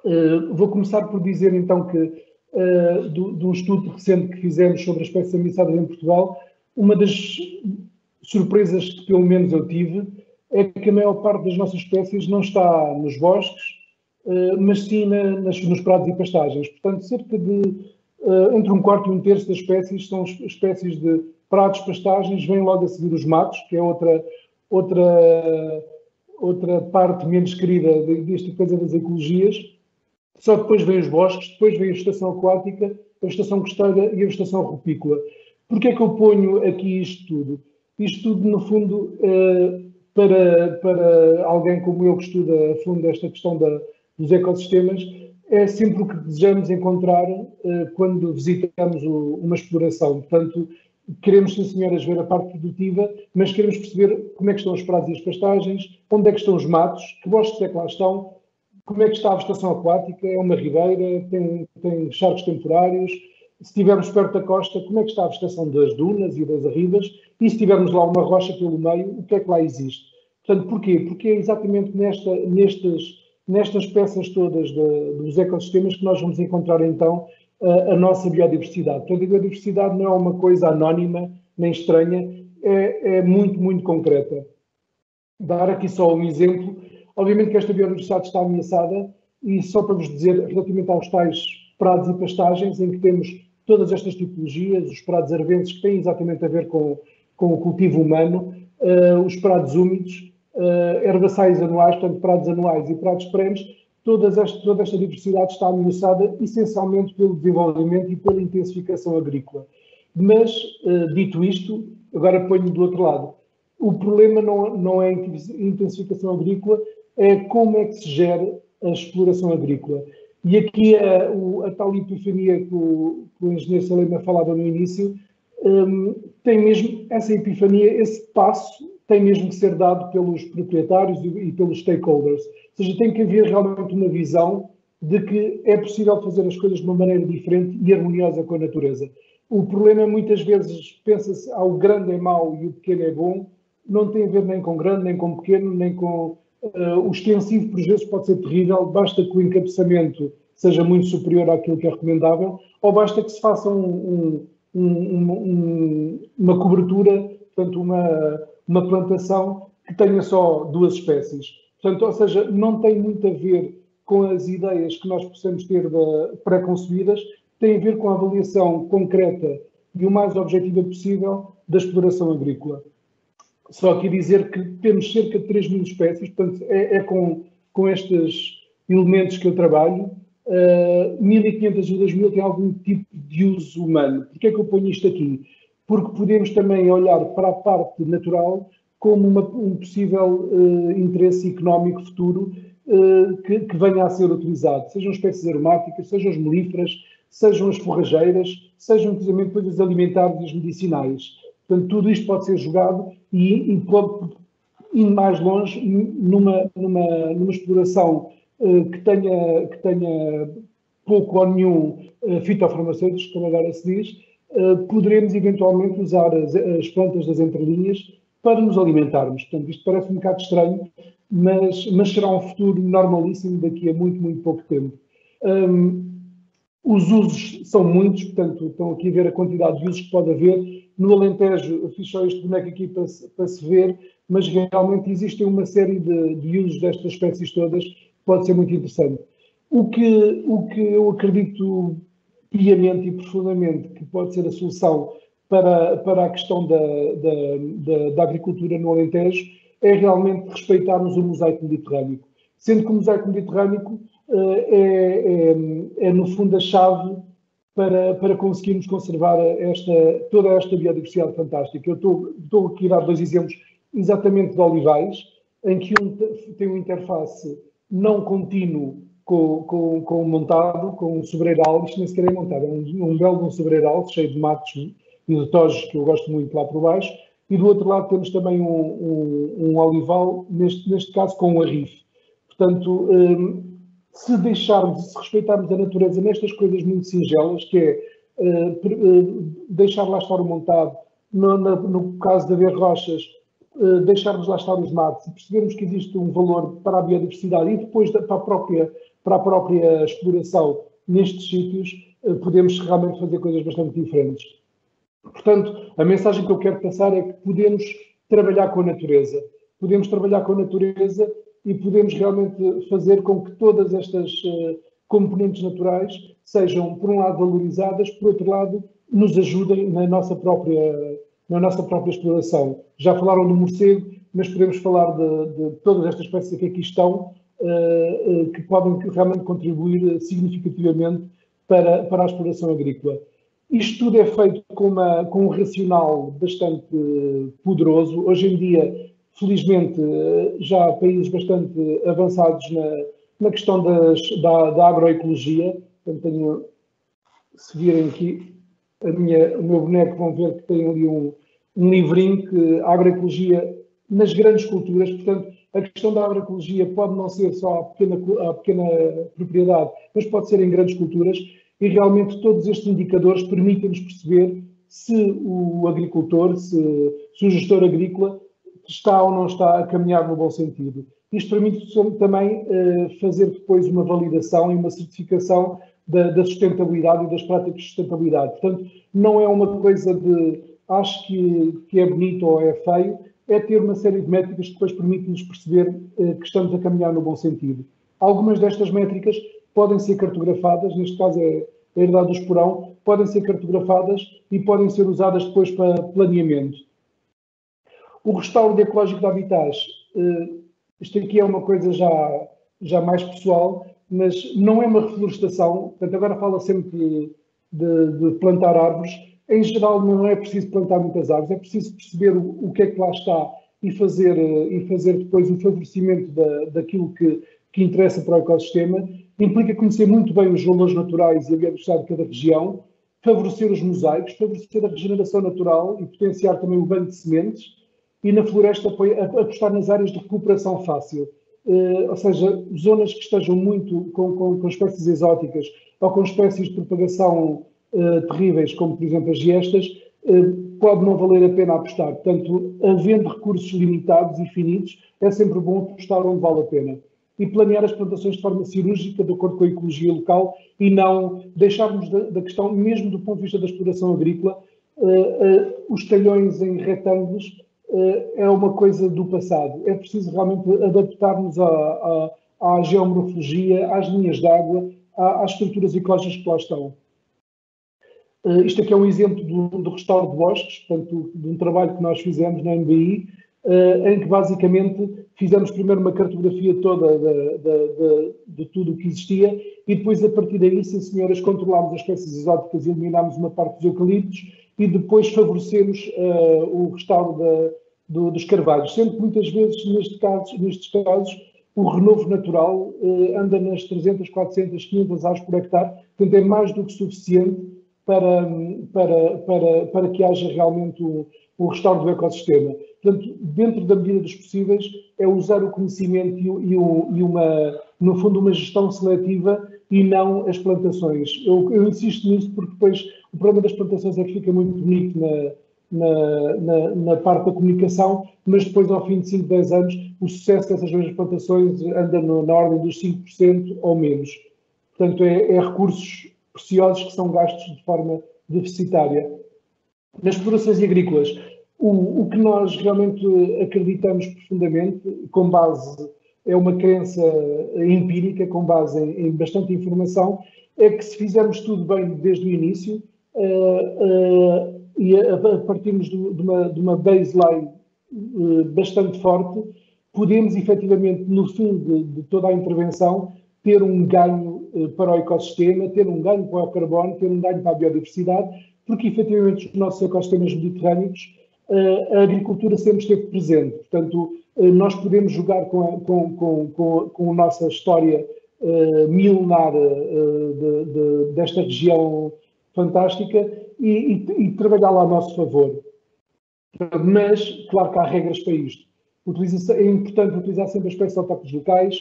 Uh, vou começar por dizer então que, uh, do, de um estudo recente que fizemos sobre as espécies ameaçadas em Portugal, uma das surpresas que pelo menos eu tive é que a maior parte das nossas espécies não está nos bosques, mas sim na, nas, nos prados e pastagens. Portanto, cerca de entre um quarto e um terço das espécies são espécies de prados, pastagens, vem logo a seguir os matos, que é outra, outra, outra parte menos querida desta coisa das ecologias. Só depois vem os bosques, depois vem a estação aquática, a estação costeira e a estação rupícola. Porquê é que eu ponho aqui isto tudo? Isto tudo, no fundo, eh, para, para alguém como eu que estuda a fundo esta questão da, dos ecossistemas, é sempre o que desejamos encontrar eh, quando visitamos uma exploração. Portanto, Queremos, sim, senhoras, ver a parte produtiva, mas queremos perceber como é que estão os prados e as pastagens, onde é que estão os matos, que bosques é que lá estão, como é que está a vegetação aquática, é uma ribeira, tem, tem charcos temporários, se estivermos perto da costa, como é que está a vegetação das dunas e das arribas, e se tivermos lá uma rocha pelo meio, o que é que lá existe. Portanto, porquê? Porque é exatamente nesta, nestas, nestas peças todas de, dos ecossistemas que nós vamos encontrar então a, a nossa biodiversidade. Portanto, a biodiversidade não é uma coisa anónima nem estranha, é, é muito, muito concreta. Dar aqui só um exemplo. Obviamente que esta biodiversidade está ameaçada e só para vos dizer, relativamente aos tais prados e pastagens, em que temos todas estas tipologias, os prados arvenses que têm exatamente a ver com, com o cultivo humano, uh, os prados úmidos, uh, herbaçais anuais, portanto prados anuais e prados perenes, toda esta diversidade está ameaçada essencialmente pelo desenvolvimento e pela intensificação agrícola. Mas, uh, dito isto, agora ponho do outro lado. O problema não, não é a intensificação agrícola, é como é que se gera a exploração agrícola. E aqui a, a tal epifania que o, que o engenheiro Salema falava no início, um, tem mesmo essa epifania, esse passo tem mesmo que ser dado pelos proprietários e, pelos stakeholders. Ou seja, tem que haver realmente uma visão de que é possível fazer as coisas de uma maneira diferente e harmoniosa com a natureza. O problema é muitas vezes pensa-se ah, o grande é mau e o pequeno é bom, não tem a ver nem com grande, nem com pequeno, nem com uh, o extensivo, por vezes pode ser terrível, basta que o encabeçamento seja muito superior àquilo que é recomendável, ou basta que se faça um, um, um, uma cobertura, portanto, uma, uma plantação que tenha só duas espécies. Portanto, ou seja, não tem muito a ver com as ideias que nós possamos ter pré-concebidas, tem a ver com a avaliação concreta e o mais objetiva possível da exploração agrícola. Só aqui dizer que temos cerca de 3 mil espécies, portanto, é, é com, com estes elementos que eu trabalho. Uh, 1.500 ou 2.000 têm algum tipo de uso humano. Porquê é que eu ponho isto aqui? Porque podemos também olhar para a parte natural como uma, um possível uh, interesse económico futuro uh, que, que, venha a ser utilizado, sejam espécies aromáticas, sejam as melíferas, sejam as forrageiras, sejam inclusive coisas alimentares e medicinais. Portanto, tudo isto pode ser jogado e, e pode ir mais longe numa, numa, numa exploração uh, que, tenha, que tenha pouco ou nenhum uh, fitofarmacêuticos, como agora se diz, poderemos eventualmente usar as, as plantas das entrelinhas para nos alimentarmos. Portanto, isto parece um bocado estranho, mas, mas será um futuro normalíssimo daqui a muito, muito pouco tempo. Um, os usos são muitos, portanto, estão aqui a ver a quantidade de usos que pode haver. No Alentejo, eu fiz só este boneco aqui para, para se ver, mas realmente existem uma série de, de usos destas espécies todas que pode ser muito interessante. O que, o que eu acredito piamente e profundamente que pode ser a solução para, para a questão da, da, da, da agricultura no Alentejo é realmente respeitarmos o mosaico mediterrâneo. Sendo que o mosaico mediterrâneo eh, é, é, é, no fundo, a chave para, para conseguirmos conservar esta, toda esta biodiversidade fantástica. Eu estou, estou aqui a dar dois exemplos exatamente de olivais, em que um tem uma interface não contínuo com, com, com montado, com o sobreiral, isto nem sequer é montado, é um, um belo um sobreiral cheio de matos e de tojos que eu gosto muito lá por baixo, e do outro lado temos também um, um, um olival, neste, neste caso com um arrife. Portanto, um, se deixarmos, se respeitarmos a natureza nestas coisas muito singelas, que é uh, deixar lá estar o montado, no, no, no caso de haver rochas, uh, deixarmos lá estar os matos e percebermos que existe um valor para a biodiversidade e depois da, para, a própria, para a própria exploração nestes sítios, uh, podemos realmente fazer coisas bastante diferentes. Portanto, a mensagem que eu quero passar é que podemos trabalhar com a natureza. Podemos trabalhar com a natureza e podemos realmente fazer com que todas estas uh, componentes naturais sejam, por um lado, valorizadas, por outro lado, nos ajudem na nossa própria, na nossa própria exploração. Já falaram do morcego, mas podemos falar de, de todas estas espécies que aqui estão, que podem realmente contribuir significativamente para, para a exploração agrícola. Isto tudo é feito com, uma, com um racional bastante poderoso. Hoje em dia, felizmente, já há países bastante avançados na, na questão das, da, da agroecologia. Portanto, tenho, se virem aqui minha, o meu boneco, vão ver que tem ali um, um livrinho que agroecologia nas grandes culturas, portanto, a questão da agroecologia pode não ser só a pequena, a pequena propriedade, mas pode ser em grandes culturas, e realmente todos estes indicadores permitem-nos perceber se o agricultor, se, se o gestor agrícola está ou não está a caminhar no bom sentido. Isto permite também uh, fazer depois uma validação e uma certificação da, da, sustentabilidade e das práticas de sustentabilidade. Portanto, não é uma coisa de acho que, que é bonito ou é feio, é ter uma série de métricas que depois permitem-nos perceber uh, que estamos a caminhar no bom sentido. Algumas destas métricas podem ser cartografadas, neste caso é a herdade do esporão, podem ser cartografadas e podem ser usadas depois para planeamento. O restauro ecológico de habitats, eh, isto aqui é uma coisa já, já mais pessoal, mas não é uma reflorestação, portanto agora fala sempre de, de, de plantar árvores, em geral não é preciso plantar muitas árvores, é preciso perceber o, o que é que lá está e fazer, eh, e fazer depois o favorecimento da, daquilo que, que interessa para o ecossistema, implica conhecer muito bem os valores naturais e a biodiversidade de cada região, favorecer os mosaicos, favorecer a regeneração natural e potenciar também o banco de sementes, e na floresta apostar nas áreas de recuperação fácil. Uh, ou seja, zonas que estejam muito com, com, com, espécies exóticas ou com espécies de propagação terríveis, como por exemplo as giestas, uh, pode não valer a pena apostar. Portanto, havendo recursos limitados e finitos, é sempre bom apostar onde vale a pena. E planear as plantações de forma cirúrgica, de acordo com a ecologia local, e não deixarmos da, da questão, mesmo do ponto de vista da exploração agrícola, os talhões em retângulos eh, é uma coisa do passado. É preciso realmente adaptarmos à, à, à geomorfologia, às linhas d'água, às estruturas ecológicas que lá estão. Uh, isto aqui é um exemplo do, do restauro de bosques, portanto, de um trabalho que nós fizemos na NBI, uh, eh, em que basicamente fizemos primeiro uma cartografia toda de, de, de, de tudo o que existia e depois, a partir daí, sim senhoras, controlámos as espécies exóticas eliminámos uma parte dos eucaliptos e depois favorecemos uh, o restauro da, do, dos carvalhos, sendo que muitas vezes neste caso, nestes casos o renovo natural anda nas 300, 400, 500 árvores por hectare, portanto é mais do que suficiente para, para, para, para que haja realmente o, restauro do ecossistema. Portanto, dentro da medida dos possíveis, é usar o conhecimento e, e, e uma, no fundo, uma gestão seletiva e não as plantações. Eu, eu, insisto nisso porque depois o problema das plantações é que fica muito bonito na, na, na, na, parte da comunicação, mas depois, ao fim de 5, 10 anos, o sucesso dessas mesmas plantações anda no, na ordem dos 5% ou menos. Portanto, é, é, recursos preciosos que são gastos de forma deficitária. Nas explorações agrícolas, o, o que nós realmente acreditamos profundamente, com base, é uma crença empírica, com base em, em bastante informação, é que se fizermos tudo bem desde o início, uh, uh, e a, a partirmos de, de, uma, de uma baseline uh, bastante forte, podemos efetivamente, no fim de, de, toda a intervenção, ter um ganho para o ecossistema, ter um ganho para o carbono, ter um ganho para a biodiversidade, porque efetivamente os nossos ecossistemas mediterrâneos, a agricultura sempre esteve presente. Portanto, nós podemos jogar com a, com, com, com, a nossa história milenar de, de, desta região fantástica e, e, e trabalhá-la a nosso favor. Mas, claro que há regras para isto. Utiliza é importante utilizar sempre aspectos autóctones locais,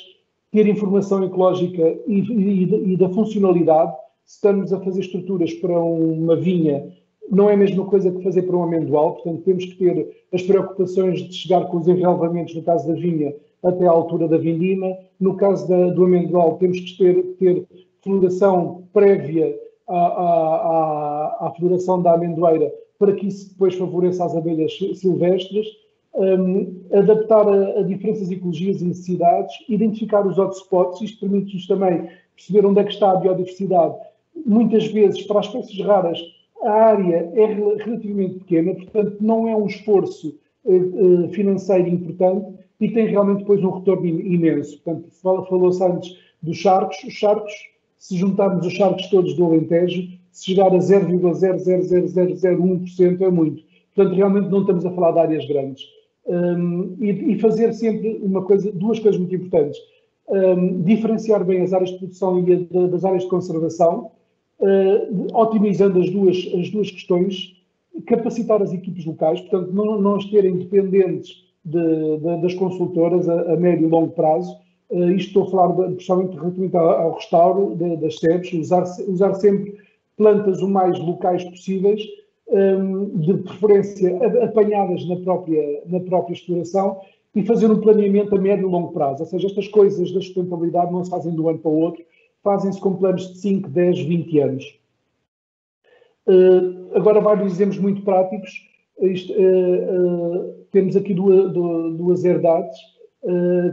ter informação ecológica e, e, e, da funcionalidade. Se estamos a fazer estruturas para uma vinha, não é a mesma coisa que fazer para um amendoal, portanto temos que ter as preocupações de chegar com os enrelvamentos, no caso da vinha, até à altura da vindima. No caso da, do amendoal, temos que ter, ter floração prévia à, à, à, floração da amendoeira para que isso depois favoreça as abelhas silvestres. Um, adaptar a, a, diferentes ecologias e necessidades, identificar os hotspots, isto permite-nos também perceber onde é que está a biodiversidade. Muitas vezes, para as espécies raras, a área é relativamente pequena, portanto, não é um esforço uh, financeiro importante, e tem realmente depois um retorno imenso. Portanto, falou-se antes dos charcos. Os charcos, se juntarmos os charcos todos do Alentejo, se chegar a 0,00001% é muito. Portanto, realmente não estamos a falar de áreas grandes. Um, e, e, fazer sempre uma coisa, duas coisas muito importantes. Um, diferenciar bem as áreas de produção e a, das áreas de conservação, uh, otimizando as duas, as duas questões, capacitar as equipes locais, portanto, não, não as terem dependentes de, de, das consultoras a, a, médio e longo prazo. Uh, isto estou a falar de, principalmente relativamente ao, ao restauro de, das sebes, usar, usar sempre plantas o mais locais possíveis, de preferência apanhadas na própria, na própria exploração e fazer um planeamento a médio e longo prazo. Ou seja, estas coisas da sustentabilidade não se fazem de um ano para o outro, fazem-se com planos de 5, 10, 20 anos. Uh, agora, vários exemplos muito práticos. Isto, uh, uh, temos aqui duas, duas herdades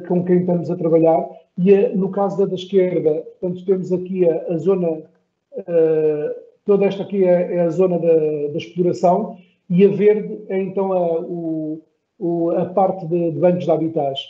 com quem estamos a trabalhar, e no caso da, da esquerda, portanto, temos aqui a, a zona, toda esta aqui é, é a zona da, da, exploração, e a verde é então a, o, o, a parte de, de bancos de habitats.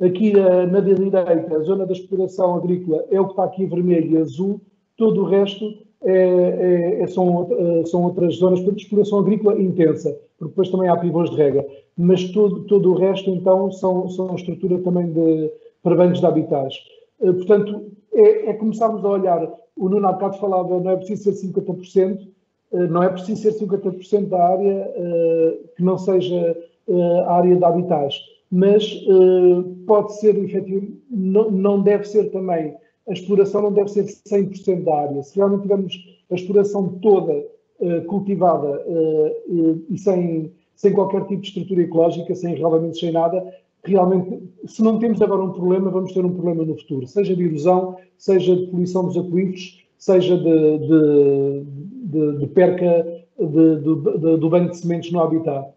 Aqui na direita, a zona da exploração agrícola é o que está aqui vermelho e azul, todo o resto é, é, é são, eh, são outras zonas de exploração agrícola intensa, porque depois também há pivôs de rega mas todo, todo o resto, então, são, são estrutura também de, para bancos de habitats. Uh, portanto, é, é, começarmos a olhar, o Nuno há bocado falava, não é preciso ser 50%, uh, não é preciso ser 50% da área uh, que não seja a área de habitats, mas pode ser, efetivo, não, não deve ser também, a exploração não deve ser 100% da área. Se realmente tivermos a exploração toda cultivada e sem sem qualquer tipo de estrutura ecológica, sem enrolamentos, sem nada, realmente, se não temos agora um problema, vamos ter um problema no futuro, seja de erosão, seja de poluição dos aquíferos, seja de, de, de, de perca do banco de sementes no habitat.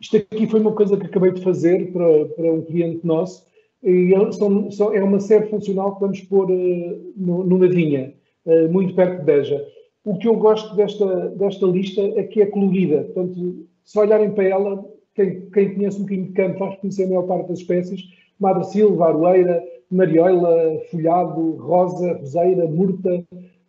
Isto aqui foi uma coisa que acabei de fazer para, para um cliente nosso, e são, são, é uma série funcional que vamos pôr uh, numa vinha, uh, muito perto de Beja. O que eu gosto desta, desta lista é que é colorida, portanto, se olharem para ela, quem, quem conhece um bocadinho de campo vai reconhecer a maior parte das espécies, Madre Silva, Aroeira, Mariola, Folhado, Rosa, Roseira, Murta,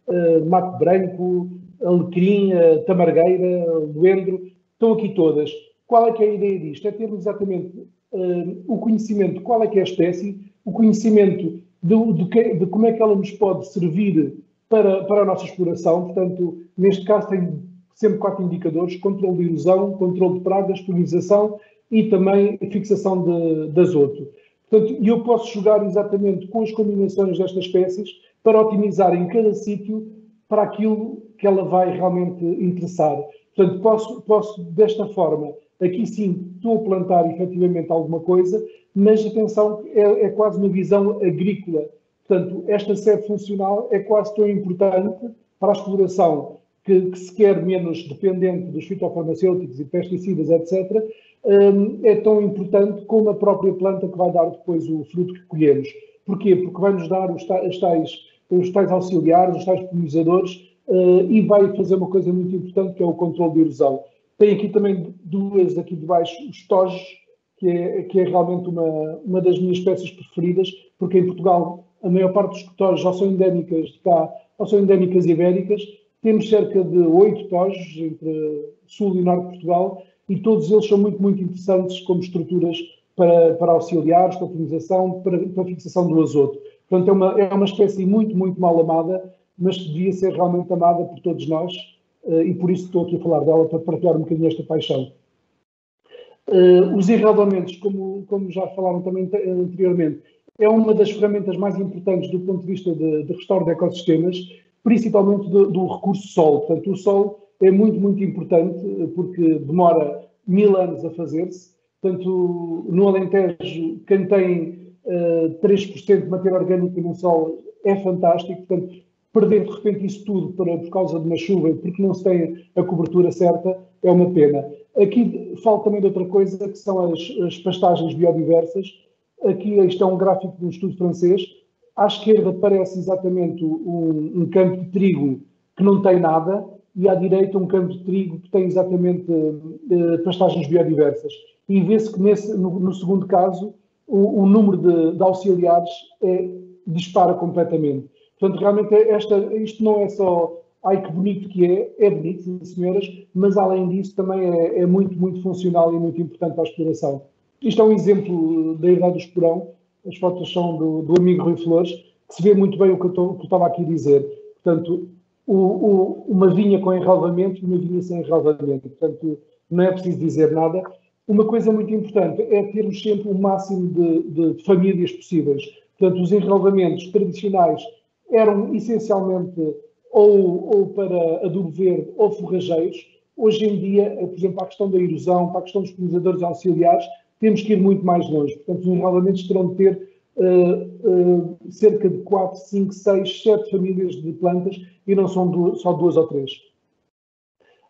uh, Mato Branco, Alecrim, uh, Tamargueira, Luendro, estão aqui todas. Qual é que é a ideia disto? É termos exatamente uh, o conhecimento de qual é que é a espécie, o conhecimento de, de, que, de, como é que ela nos pode servir para, para a nossa exploração. Portanto, neste caso tem sempre quatro indicadores, controle de erosão, controle de pragas, polinização e também fixação de, de azoto. Portanto, eu posso jogar exatamente com as combinações destas espécies para otimizar em cada sítio para aquilo que ela vai realmente interessar. Portanto, posso, posso desta forma, aqui sim, estou a plantar efetivamente alguma coisa, mas atenção, é, é quase uma visão agrícola. Portanto, esta sede funcional é quase tão importante para a exploração que, que se quer menos dependente dos fitofarmacêuticos e pesticidas, etc., um, é tão importante como a própria planta que vai dar depois o fruto que colhemos. Porquê? Porque vai nos dar os tais, os tais auxiliares, os tais polinizadores uh, e vai fazer uma coisa muito importante que é o controle de erosão. Tem aqui também duas aqui debaixo, os tojos, que é, que é realmente uma, uma das minhas espécies preferidas, porque em Portugal a maior parte dos tojos já são endémicas de cá, ou são endémicas ibéricas. Temos cerca de oito tojos entre sul e norte de Portugal e todos eles são muito, muito interessantes como estruturas para, para auxiliar, para polinização, para, para fixação do azoto. Portanto, é uma, é uma espécie muito, muito mal amada, mas que devia ser realmente amada por todos nós uh, e por isso estou aqui a falar dela, para partilhar um bocadinho esta paixão. Uh, os enraivamentos, como, como já falaram também anteriormente, é uma das ferramentas mais importantes do ponto de vista de, de restauro de ecossistemas, principalmente do, do recurso solo. Portanto, o solo é muito, muito importante porque demora mil anos a fazer-se. Portanto, no Alentejo, quem tem uh, eh, 3% de matéria orgânica no solo é fantástico. Portanto, perder de repente isso tudo para, por causa de uma chuva porque não se tem a cobertura certa é uma pena. Aqui falo também de outra coisa, que são as, as pastagens biodiversas. Aqui é um gráfico de um estudo francês. À esquerda parece exatamente um, um campo de trigo que não tem nada, e à direita um campo de trigo que tem exatamente uh, pastagens biodiversas. E vê-se que nesse, no, no, segundo caso o, o número de, de, auxiliares é, dispara completamente. Portanto, realmente esta, isto não é só ai que bonito que é, é bonito, senhoras, mas além disso também é, é, muito, muito funcional e muito importante para a exploração. Isto é um exemplo da Herdade do Esporão, as fotos são do, do amigo Rui Flores, que se vê muito bem o que eu, estava aqui a dizer. Portanto, o, o, uma vinha com enralvamento e uma vinha sem enralvamento. Portanto, não é preciso dizer nada. Uma coisa muito importante é termos sempre o máximo de, de famílias possíveis. Portanto, os enralvamentos tradicionais eram essencialmente ou, ou para adubo verde ou forrageiros. Hoje em dia, por exemplo, para a questão da erosão, para a questão dos polinizadores auxiliares, temos que ir muito mais longe. Portanto, os enrolamentos terão de ter uh, uh, cerca de 4, 5, 6, 7 famílias de plantas e não são duas, só duas ou três.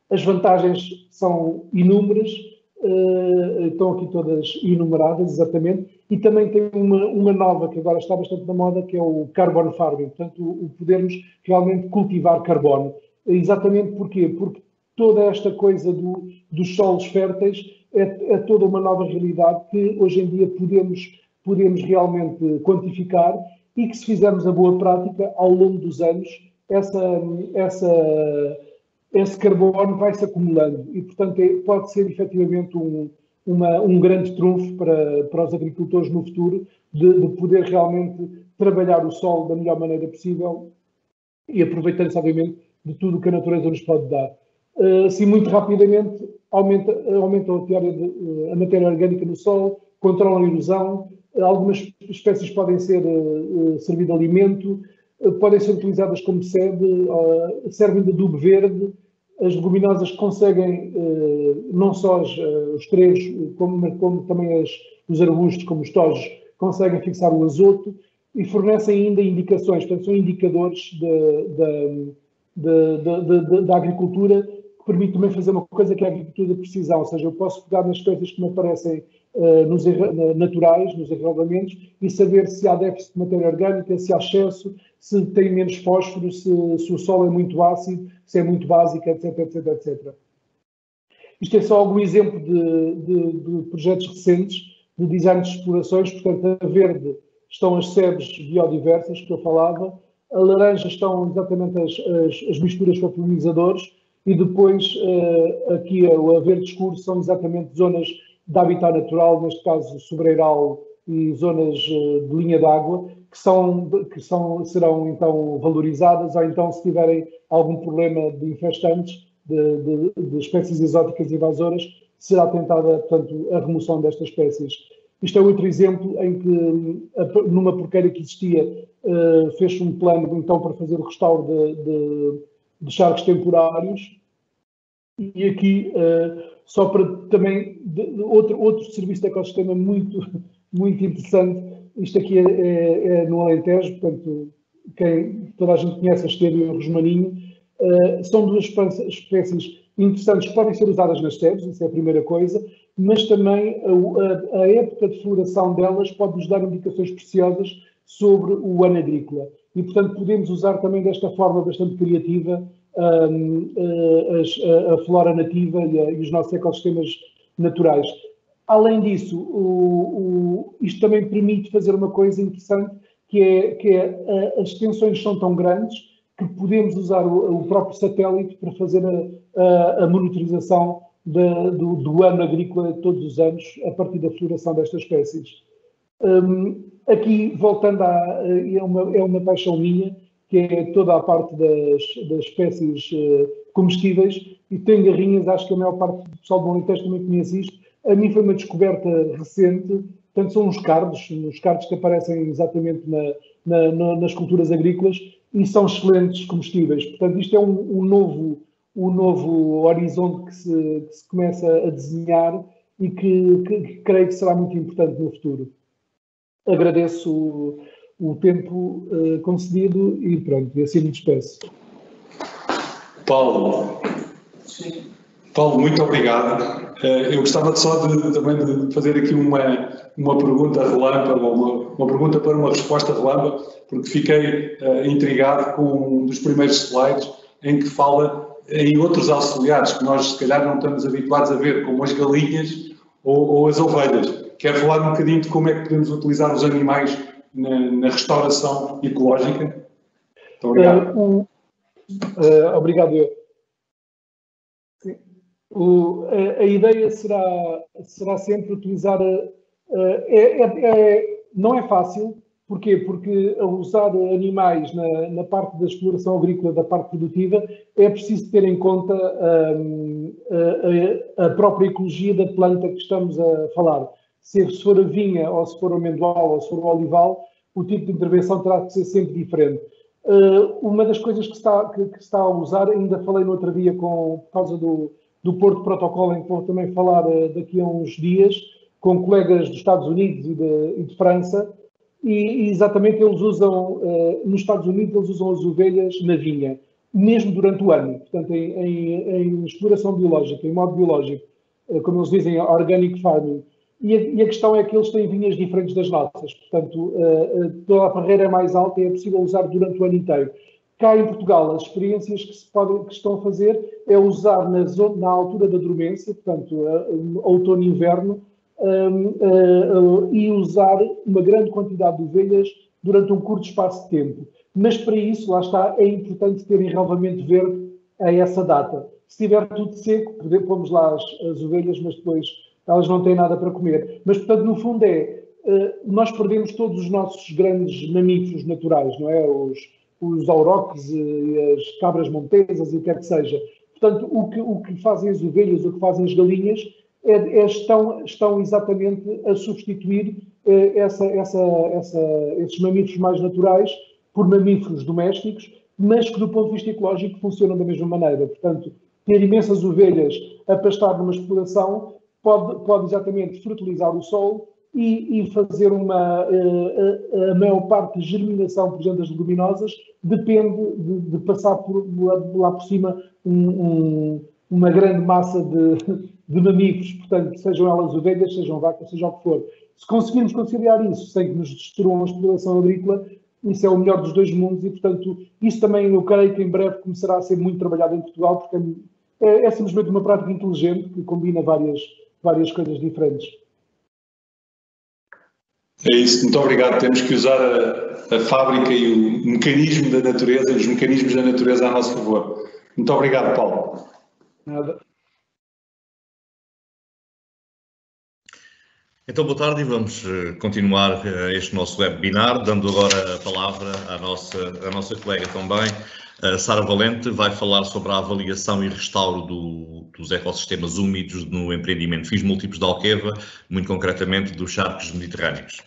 As vantagens são inúmeras, uh, estão aqui todas enumeradas, exatamente, e também tem uma, uma nova que agora está bastante na moda, que é o carbon farming, portanto, o, o podermos realmente cultivar carbono. Exatamente porquê? Porque toda esta coisa do, dos solos férteis é, é, toda uma nova realidade que hoje em dia podemos, podemos realmente quantificar e que se fizermos a boa prática ao longo dos anos essa, essa, esse carbono vai se acumulando e, portanto, é, pode ser efetivamente um, uma, um grande trunfo para, para os agricultores no futuro de, de, poder realmente trabalhar o solo da melhor maneira possível e aproveitando-se, obviamente, de tudo o que a natureza nos pode dar. Uh, assim, muito rapidamente, aumenta, aumenta a, teoria de, uh, a matéria orgânica no solo, controlam a erosão, algumas espécies podem ser uh, servir de alimento, eh, podem ser utilizadas como sede, servem de adubo verde. As leguminosas conseguem, não só os, os três, como, como também as, os arbustos, como os tojos, conseguem fixar o azoto e fornecem ainda indicações, portanto, são indicadores da agricultura permite também fazer uma coisa que é a agricultura de precisão, ou seja, eu posso pegar nas espécies que me aparecem uh, nos naturais, nos enrolamentos, e saber se há déficit de matéria orgânica, se há excesso, se tem menos fósforo, se, se o solo é muito ácido, se é muito básico, etc, etc, etc. Isto é só algum exemplo de, de, de projetos recentes de design de explorações, portanto, a verde estão as sedes biodiversas que eu falava, a laranja estão exatamente as, as, as misturas para polinizadores e depois uh, aqui a, verde escuro são exatamente zonas de habitat natural, neste caso sobreiral e zonas uh, de linha d'água, que, são, que são, serão então valorizadas, ou então se tiverem algum problema de infestantes, de, de, de espécies exóticas invasoras, será tentada, portanto, a remoção destas espécies. Isto é outro exemplo em que, numa porqueira que existia, fez-se um plano então para fazer o restauro de, de, de charcos temporários E aqui, uh, só para também, outro, outro serviço de ecossistema muito, muito interessante, isto aqui é, é, é no Alentejo, portanto, quem, toda a gente conhece a Estélio e o Rosmaninho, uh, são duas espécies interessantes que podem ser usadas nas sebes, isso é a primeira coisa, mas também a, a, a época de floração delas pode nos dar indicações preciosas sobre o ano agrícola. E, portanto, podemos usar também desta forma bastante criativa um, a, a, flora nativa e, a, e, os nossos ecossistemas naturais. Além disso, o, o, isto também permite fazer uma coisa interessante, que é que é, as extensões são tão grandes que podemos usar o, o próprio satélite para fazer a, a monitorização do, do, ano agrícola todos os anos, a partir da floração destas espécies. Um, aqui, voltando a. É uma, é uma paixão minha, que é toda a parte das, das espécies uh, comestíveis, e tem garrinhas, acho que a maior parte do pessoal do Alentejo também conhece isto. A mim foi uma descoberta recente, portanto, são os cardos, os cardos que aparecem exatamente na, na, na, nas culturas agrícolas e são excelentes comestíveis. Portanto, isto é um, um novo, um novo horizonte que se, que se começa a desenhar e que, que, que creio que será muito importante no futuro agradeço o, o tempo uh, concedido e pronto, e assim me despeço. Paulo. Sim. Paulo, muito obrigado. Uh, eu gostava só de, também de fazer aqui uma, uma pergunta relâmpago, uma, uma pergunta para uma resposta relâmpago, porque fiquei uh, intrigado com um dos primeiros slides em que fala em outros auxiliares que nós se calhar não estamos habituados a ver, como as galinhas ou, ou as ovelhas quer falar um bocadinho de como é que podemos utilizar os animais na, na restauração ecológica? Obrigado. Uh, uh, obrigado eu. O, a, a, ideia será, será sempre utilizar. Uh, é, é, é, não é fácil, porquê? Porque a usar animais na, na, parte da exploração agrícola, da parte produtiva, é preciso ter em conta a, a, própria ecologia da planta que estamos a falar se for a vinha, ou se for o amendoal, ou se for o olival, o tipo de intervenção terá que ser sempre diferente. Uh, uma das coisas que está, que, que, está a usar, ainda falei no outro dia com, por causa do, do Porto Protocolo, em que vou também falar uh, daqui a uns dias, com colegas dos Estados Unidos e de, e de França, e, e, exatamente eles usam, uh, nos Estados Unidos, eles usam as ovelhas na vinha, mesmo durante o ano. Portanto, em, em, em exploração biológica, em modo biológico, como eles dizem, organic farming, e a, e a, questão é que eles têm vinhas diferentes das nossas, portanto, uh, uh, toda a barreira é mais alta e é possível usar durante o ano inteiro. Cá em Portugal, as experiências que, se podem, que estão a fazer é usar na, zona, na altura da dormência, portanto, uh, outono e inverno, e usar uma grande quantidade de ovelhas durante um curto espaço de tempo. Mas para isso, lá está, é importante ter enraivamento verde a essa data. Se estiver tudo seco, podemos lá as, as ovelhas, mas depois elas não têm nada para comer. Mas, portanto, no fundo é, eh, nós perdemos todos os nossos grandes mamíferos naturais, não é? Os, os auroques as cabras montesas e o que quer que seja. Portanto, o que, o que fazem as ovelhas, o que fazem as galinhas, é, é estão, estão exatamente a substituir é, essa, essa, essa, esses mamíferos mais naturais por mamíferos domésticos, mas que do ponto de vista ecológico funcionam da mesma maneira. Portanto, ter imensas ovelhas a pastar numa exploração pode, pode exatamente fertilizar o solo e, e fazer uma. Eh, a, maior parte de germinação, por exemplo, das leguminosas, depende de, de passar por, lá, lá por cima um, um, uma grande massa de, de mamíferos, portanto, sejam elas ovelhas, sejam vacas, seja o que for. Se conseguirmos conciliar isso sem que nos destruam a exploração agrícola, isso é o melhor dos dois mundos e, portanto, isso também eu creio que em breve começará a ser muito trabalhado em Portugal, porque é, é simplesmente uma prática inteligente que combina várias, várias coisas diferentes. É isso, muito obrigado. Temos que usar a, a fábrica e o mecanismo da natureza, os mecanismos da natureza a nosso favor. Muito obrigado, Paulo. Nada. Então, boa tarde e vamos eh, continuar eh, este nosso webinar, dando agora a palavra à nossa, à nossa colega também, a Sara Valente vai falar sobre a avaliação e restauro do, dos ecossistemas úmidos no empreendimento Fins Múltiplos da Alqueva, muito concretamente dos charcos mediterrâneos.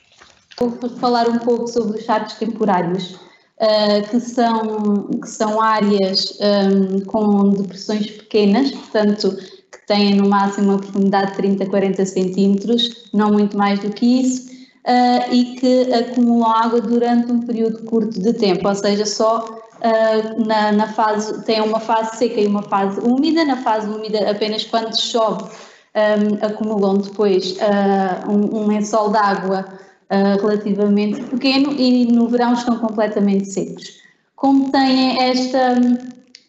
Vou falar um pouco sobre os charcos temporários. uh, que, são, que são áreas um, com depressões pequenas, portanto, que têm no máximo uma profundidade de 30 a 40 centímetros, não muito mais do que isso, uh, e que acumulam água durante um período curto de tempo, ou seja, só uh, na, na, fase, tem uma fase seca e uma fase úmida, na fase úmida apenas quando chove um, acumulam depois uh, um, um lençol de água uh, relativamente pequeno e no verão estão completamente secos. Como têm esta,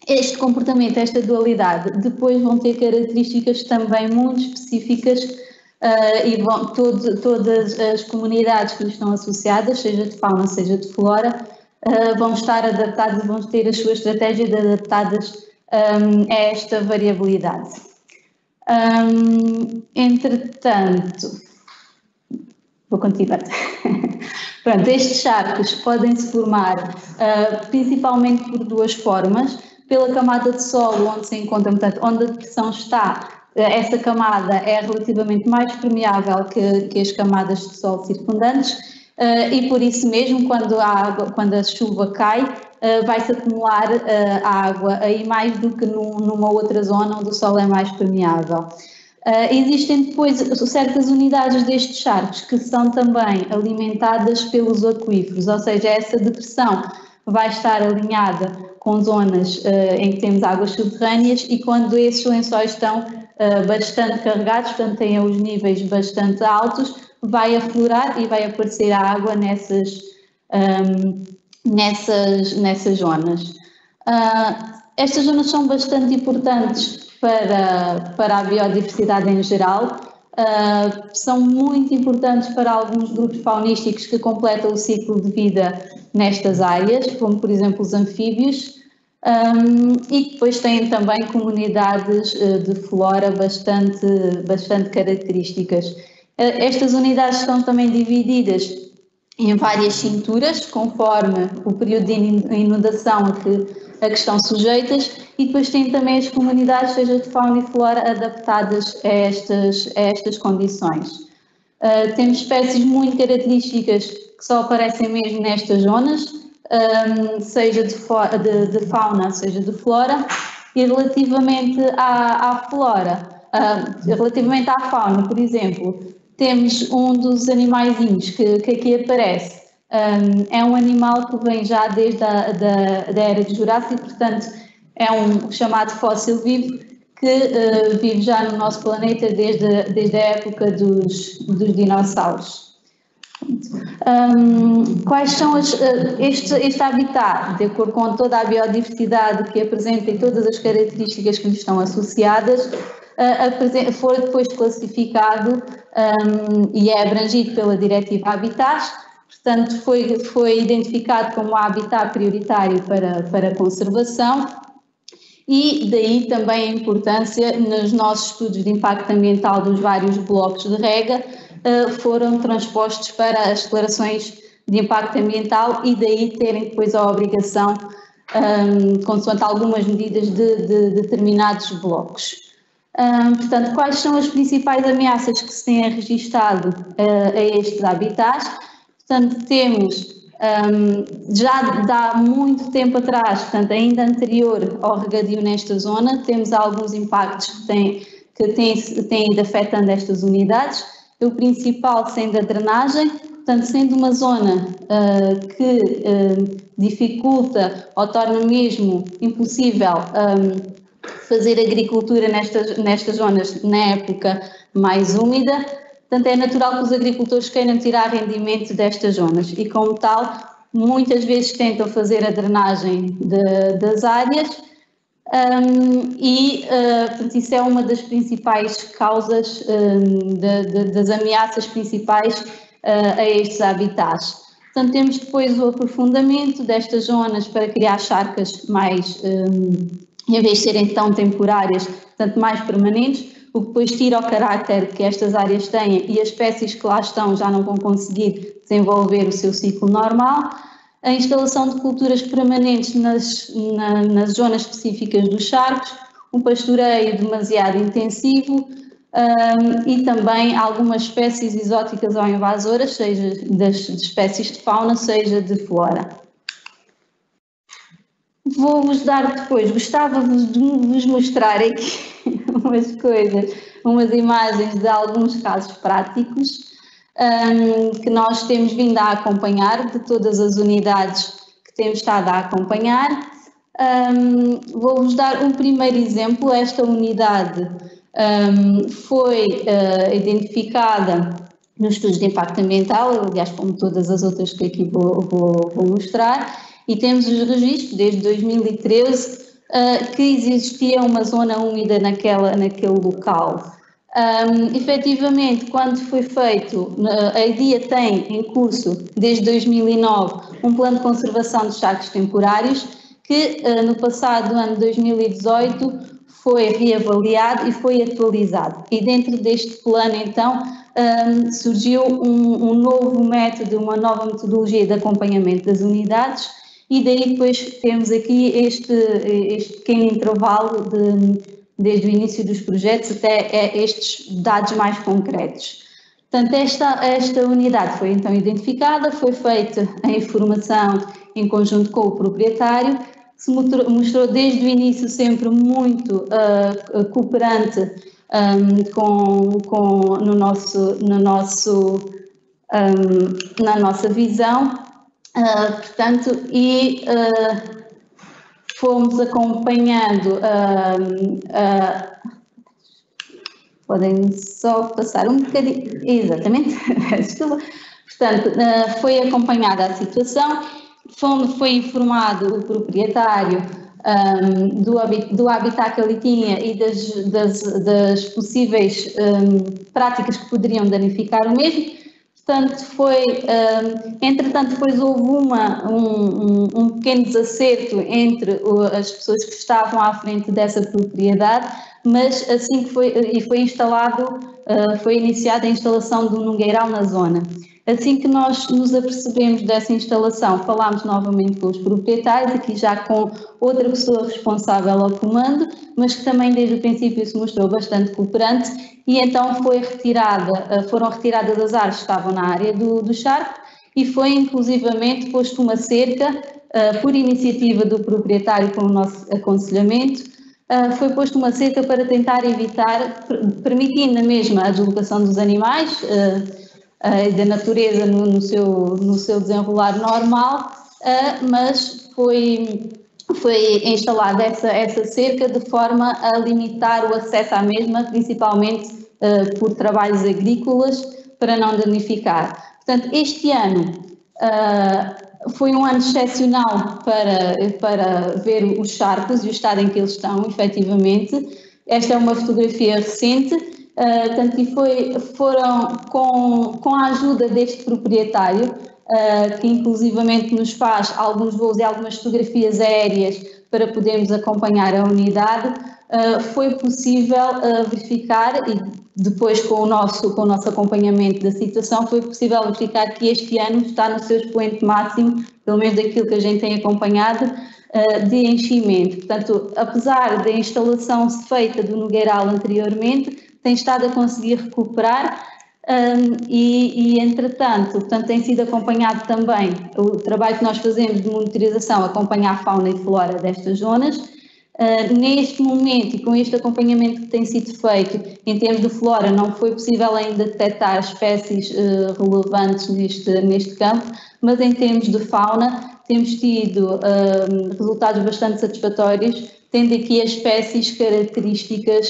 este comportamento, esta dualidade, depois vão ter características também muito específicas uh, e todo, todas as comunidades que lhes estão associadas, seja de fauna, seja de flora, vão estar adaptadas, vão ter as suas estratégias adaptadas um, a esta variabilidade. Um, entretanto, vou continuar. Pronto, estes charcos podem se formar uh, principalmente por duas formas, pela camada de solo onde se encontra, portanto, onde a depressão está, uh, essa camada é relativamente mais permeável que, que as camadas de solo circundantes uh, e por isso mesmo quando a, água, quando a chuva cai, uh, vai-se acumular uh, água aí mais do que num, numa outra zona onde o solo é mais permeável. Existem depois certas unidades destes charcos que são também alimentadas pelos aquíferos, ou seja, essa depressão vai estar alinhada com zonas em que temos águas subterrâneas e quando esses lençóis estão bastante carregados, portanto têm os níveis bastante altos, vai aflorar e vai aparecer a água nessas, um, nessas, nessas zonas. Uh, estas zonas são bastante importantes para, para a biodiversidade em geral, uh, são muito importantes para alguns grupos faunísticos que completam o ciclo de vida nestas áreas, como por exemplo os anfíbios, um, e depois têm também comunidades de flora bastante, bastante características. Estas unidades estão também divididas em várias cinturas, conforme o período de inundação a que, a que estão sujeitas, e depois tem também as comunidades, seja de fauna e flora, adaptadas a estas, a estas condições. Uh, temos espécies muito características que só aparecem mesmo nestas zonas, um, seja de, de, de, fauna, seja de flora, e relativamente à, à flora, uh, relativamente à fauna, por exemplo, temos um dos animaizinhos que, que aqui aparece. Um, é um animal que vem já desde a da, da era de Jurássico, portanto, é um chamado fóssil vivo que uh, vive já no nosso planeta desde, desde a época dos, dos dinossauros. Um, quais são as, uh, este, este habitat, de acordo com toda a biodiversidade que apresenta e todas as características que lhe estão associadas, foi depois classificado um, e é abrangido pela Diretiva Habitats, portanto foi, foi identificado como habitat prioritário para, para conservação e daí também a importância nos nossos estudos de impacto ambiental dos vários blocos de rega uh, foram transpostos para as declarações de impacto ambiental e daí terem depois a obrigação, um, consoante algumas medidas de, de determinados blocos. Portanto, quais são as principais ameaças que se têm registado uh, a estes habitats? Portanto, temos um, já há muito tempo atrás, portanto, ainda anterior ao regadio nesta zona, temos alguns impactos que têm, que têm, têm ido afetando estas unidades. O principal sendo a drenagem, portanto, sendo uma zona uh, que uh, dificulta ou torna mesmo impossível um, fazer agricultura nestas, nestas zonas na época mais úmida, portanto é natural que os agricultores queiram tirar rendimento destas zonas. E como tal muitas vezes tentam fazer a drenagem de, das áreas. Um, e uh, portanto, isso é uma das principais causas um, de, de, das ameaças principais uh, a estes habitats. Portanto, temos depois o aprofundamento destas zonas para criar charcas mais um, em vez de serem tão temporárias, tanto mais permanentes, o que depois tira o caráter que estas áreas têm e as espécies que lá estão já não vão conseguir desenvolver o seu ciclo normal. A instalação de culturas permanentes nas, na, nas zonas específicas dos charcos, um pastoreio demasiado intensivo um, e também algumas espécies exóticas ou invasoras, seja das espécies de fauna, seja de flora. Vou-vos dar depois, gostava-vos de vos mostrar aqui umas coisas, umas imagens de alguns casos práticos um, que nós temos vindo a acompanhar, de todas as unidades que temos estado a acompanhar. Um, Vou-vos dar um primeiro exemplo. Esta unidade um, foi uh, identificada nos estudos de impacto ambiental, aliás, como todas as outras que aqui vou, vou, vou mostrar, e temos os registros desde 2013 uh, ah, que existia uma zona úmida naquela, naquele local. Um, efetivamente, quando foi feito, a IDIA tem em curso, desde 2009, um plano de conservação dos charcos temporários, que uh, no passado ano 2018 foi reavaliado e foi atualizado. E dentro deste plano, então, um, surgiu um, um, novo método, uma nova metodologia de acompanhamento das unidades, e daí depois temos aqui este, este pequeno intervalo de desde o início dos projetos até estes dados mais concretos. Portanto, esta, esta unidade foi então identificada, foi feita a informação em conjunto com o proprietário, se mostrou, desde o início sempre muito uh, cooperante um, com, com, no nosso, no nosso, um, na nossa visão, uh, portanto, e uh, fomos acompanhando, uh, podem só passar um bocadinho, exatamente, portanto, uh, foi acompanhada a situação, foi informado o proprietário um, do, do habitat que ele tinha e das, das, das possíveis um, práticas que poderiam danificar o mesmo, Portanto, foi, um, entretanto, depois houve uma, um, um, pequeno desacerto entre as pessoas que estavam à frente dessa propriedade, mas assim que foi, e foi instalado, uh, foi iniciada a instalação do Nungueiral na zona. Assim que nós nos apercebemos dessa instalação, falámos novamente com os proprietários, aqui já com outra pessoa responsável ao comando, mas que também desde o princípio se mostrou bastante cooperante e então foi retirada, eh, foram retiradas as árvores que estavam na área do, do charco e foi inclusivamente posto uma cerca uh, por iniciativa do proprietário com o nosso aconselhamento, uh, foi posto uma cerca para tentar evitar, permitindo na mesma a deslocação dos animais e uh, da natureza no, no, seu, no seu desenrolar normal, mas foi foi instalada essa, essa cerca de forma a limitar o acesso à mesma, principalmente uh, por trabalhos agrícolas, para não danificar. Portanto, este ano uh, foi um ano excepcional para, para ver os charcos e o estado em que eles estão, efetivamente. Esta é uma fotografia recente, uh, portanto, e foi, foram com, com a ajuda deste proprietário, uh, que inclusivamente nos faz alguns voos e algumas fotografias aéreas para podermos acompanhar a unidade, uh, foi possível verificar e depois com o, nosso, com o nosso acompanhamento da situação foi possível verificar que este ano está no seu expoente máximo, pelo menos daquilo que a gente tem acompanhado, de enchimento. Portanto, apesar da instalação feita do Nogueiral anteriormente, tem estado a conseguir recuperar um, e, e, entretanto, portanto, tem sido acompanhado também o trabalho que nós fazemos de monitorização, acompanhar a fauna e flora destas zonas. Uh, neste momento e com este acompanhamento que tem sido feito, em termos de flora, não foi possível ainda detectar espécies uh, relevantes neste, neste campo, mas em termos de fauna, temos tido uh, resultados bastante satisfatórios, tendo aqui as espécies características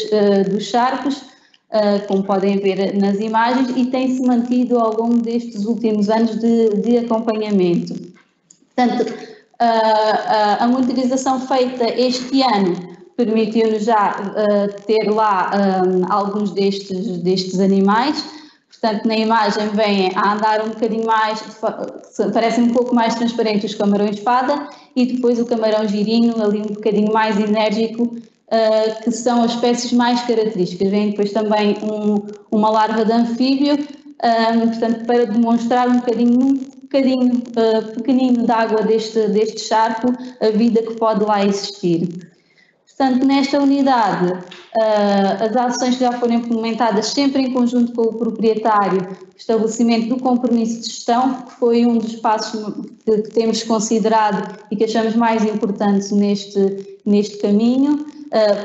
dos charcos, uh, como podem ver nas imagens, e tem-se mantido ao longo destes últimos anos de, de acompanhamento. Portanto, uh, a monitorização feita este ano permitiu-nos já ter lá alguns destes, destes animais, portanto na imagem vêm a andar um bocadinho mais, parecem um pouco mais transparentes os camarões-fada e depois o camarão girinho ali um bocadinho mais enérgico uh, que são as espécies mais características. Vem depois também um, uma larva de anfíbio, um, ah, portanto, para demonstrar um bocadinho, um bocadinho uh, pequenino de água deste, deste charco, a vida que pode lá existir. Portanto, nesta unidade, uh, as ações já foram implementadas sempre em conjunto com o proprietário, estabelecimento do compromisso de gestão, que foi um dos passos que, que temos considerado e que achamos mais importantes neste, neste caminho,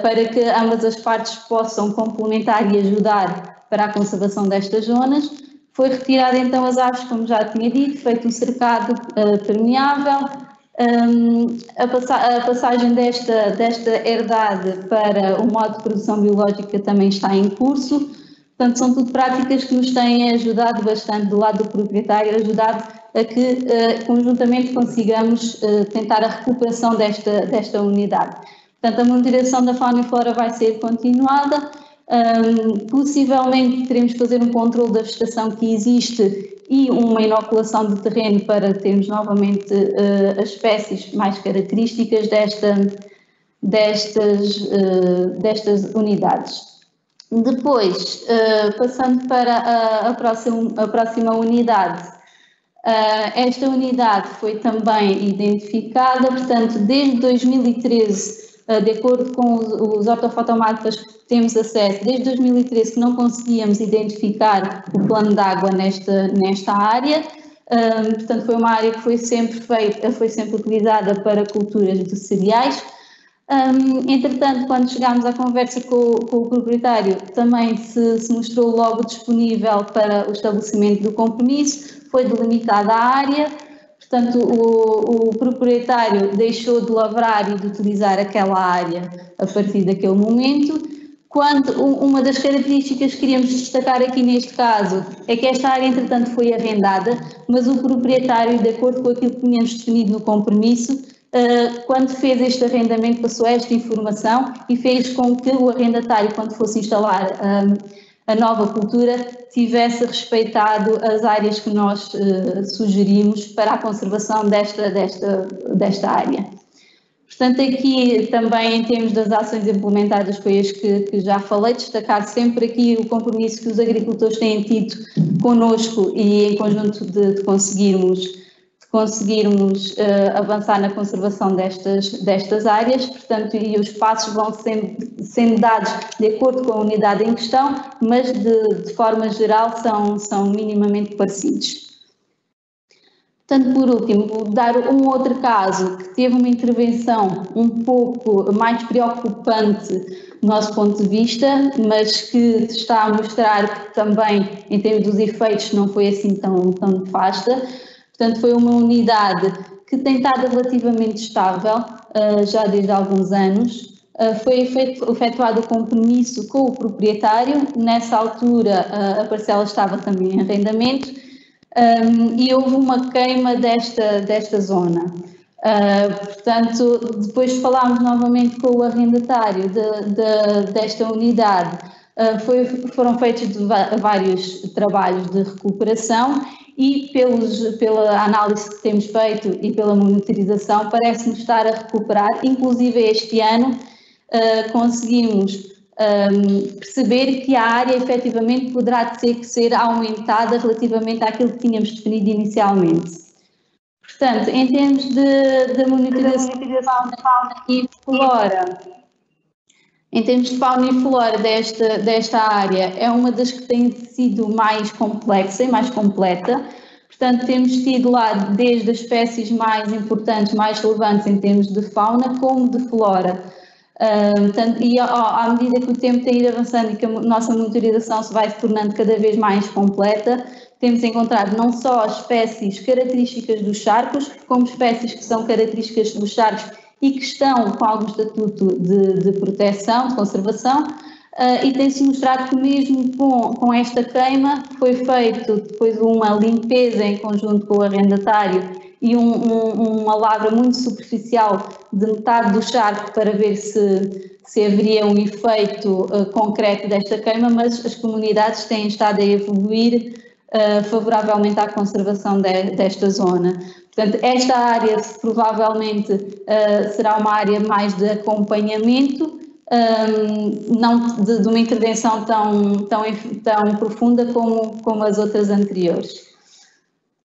para que ambas as partes possam complementar e ajudar para a conservação destas zonas. Foi retirada então as aves, como já tinha dito, feito um cercado uh, permeável, um, a, passa a, passagem desta, desta herdade para o modo de produção biológica também está em curso. Portanto, são tudo práticas que nos têm ajudado bastante do lado do proprietário, ajudado a que uh, conjuntamente consigamos uh, tentar a recuperação desta, desta unidade. Portanto, a monitoração da fauna e flora vai ser continuada. Um, possivelmente teremos que fazer um controle da vegetação que existe e uma inoculação de terreno para termos novamente uh, as espécies mais características desta, destas, uh, destas unidades. Depois, uh, passando para a, a, próxima, a próxima unidade, esta unidade foi também identificada, portanto, desde 2013 de acordo com os, os que temos acesso, desde 2013 que não conseguíamos identificar o plano de água nesta, nesta área, um, portanto foi uma área que foi sempre feita, foi sempre utilizada para culturas de cereais. Um, entretanto, quando chegámos à conversa com, com o proprietário, também se, se, mostrou logo disponível para o estabelecimento do compromisso, foi delimitada a área, Portanto, o, o, proprietário deixou de lavrar e de utilizar aquela área a partir daquele momento. Quando uma das características que queríamos destacar aqui neste caso é que esta área, entretanto, foi arrendada, mas o proprietário, de acordo com aquilo que tínhamos definido no compromisso, eh, quando fez este arrendamento, passou esta informação e fez com que o arrendatário, quando fosse instalar a nova cultura tivesse respeitado as áreas que nós uh, sugerimos para a conservação desta, desta, desta área. Portanto, aqui também em termos das ações implementadas foi as que, que, já falei, destacar sempre aqui o compromisso que os agricultores têm tido conosco e em conjunto de, de conseguirmos conseguirmos uh, avançar na conservação destas, destas áreas, portanto, e os passos vão sendo, sendo dados de acordo com a unidade em questão, mas de, de forma geral são, são minimamente parecidos. Portanto, por último, vou dar um outro caso que teve uma intervenção um pouco mais preocupante do nosso ponto de vista, mas que está a mostrar que também, em termos dos efeitos, não foi assim tão, tão nefasta Portanto, foi uma unidade que tem estado relativamente estável uh, já desde alguns anos. Uh, foi efetuado o compromisso com o proprietário, nessa altura uh, a parcela estava também em arrendamento e houve uma queima desta, desta zona. portanto, depois falámos novamente com o arrendatário de, de, desta unidade, foi, foram feitos vários trabalhos de recuperação e pelos, pela análise que temos feito e pela monitorização, parece-nos estar a recuperar. Inclusive, este ano uh, conseguimos um, ehm, perceber que a área efetivamente poderá ter que ser aumentada relativamente àquilo que tínhamos definido inicialmente. Portanto, em termos de, de monitorização de fauna e flora, em termos de fauna e flora desta, desta área, é uma das que tem sido mais complexa e mais completa. Portanto, temos tido lá desde as espécies mais importantes, mais relevantes em termos de fauna, como de flora. E à, medida que o tempo tem ido avançando e que a nossa monitorização se vai tornando cada vez mais completa, temos encontrado não só espécies características dos charcos, como espécies que são características dos charcos e que estão com algum estatuto de, de proteção, de conservação, uh, e tem-se mostrado que mesmo com, com esta queima foi feito depois uma limpeza em conjunto com o arrendatário e um, um, uma lavra muito superficial de metade do charco para ver se, se haveria um efeito uh, concreto desta queima, mas as comunidades têm estado a evoluir uh, favoravelmente à conservação de, desta zona. Portanto, esta área provavelmente uh, será uma área mais de acompanhamento, um, não de, de, uma intervenção tão, tão, tão profunda como, como as outras anteriores.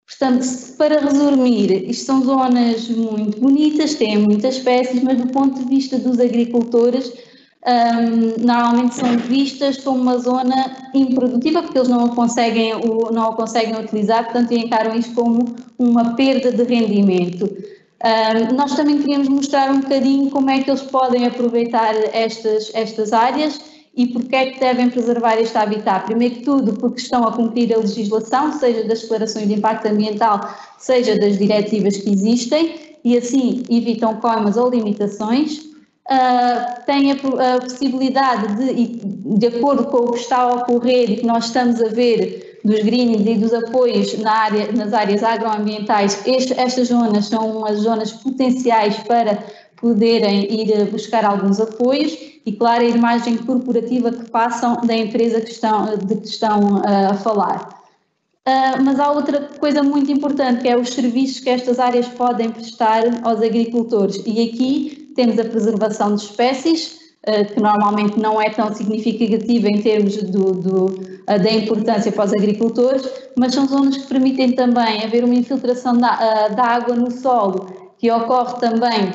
Portanto, para resumir, isto são zonas muito bonitas, têm muitas espécies, mas do ponto de vista dos agricultores, um, normalmente são vistas como uma zona improdutiva, porque eles não a conseguem, não a conseguem utilizar, portanto encaram isto como uma perda de rendimento. Um, nós também queríamos mostrar um bocadinho como é que eles podem aproveitar estas, estas áreas e porque é que devem preservar este habitat. Primeiro que tudo, porque estão a cumprir a legislação, seja das declarações de impacto ambiental, seja das diretivas que existem, e assim evitam coimas ou limitações uh, tem a, a, possibilidade de, de acordo com o que está a ocorrer e que nós estamos a ver dos greenings e dos apoios na área, nas áreas agroambientais, este, estas zonas são umas zonas potenciais para poderem ir buscar alguns apoios e, claro, a imagem corporativa que passam da empresa que estão, de que estão uh, a falar. Uh, mas há outra coisa muito importante, que é os serviços que estas áreas podem prestar aos agricultores. E aqui temos a preservação de espécies, eh, que normalmente não é tão significativa em termos do, do, eh, da importância para os agricultores, mas são zonas que permitem também haver uma infiltração da, eh, da água no solo, que ocorre também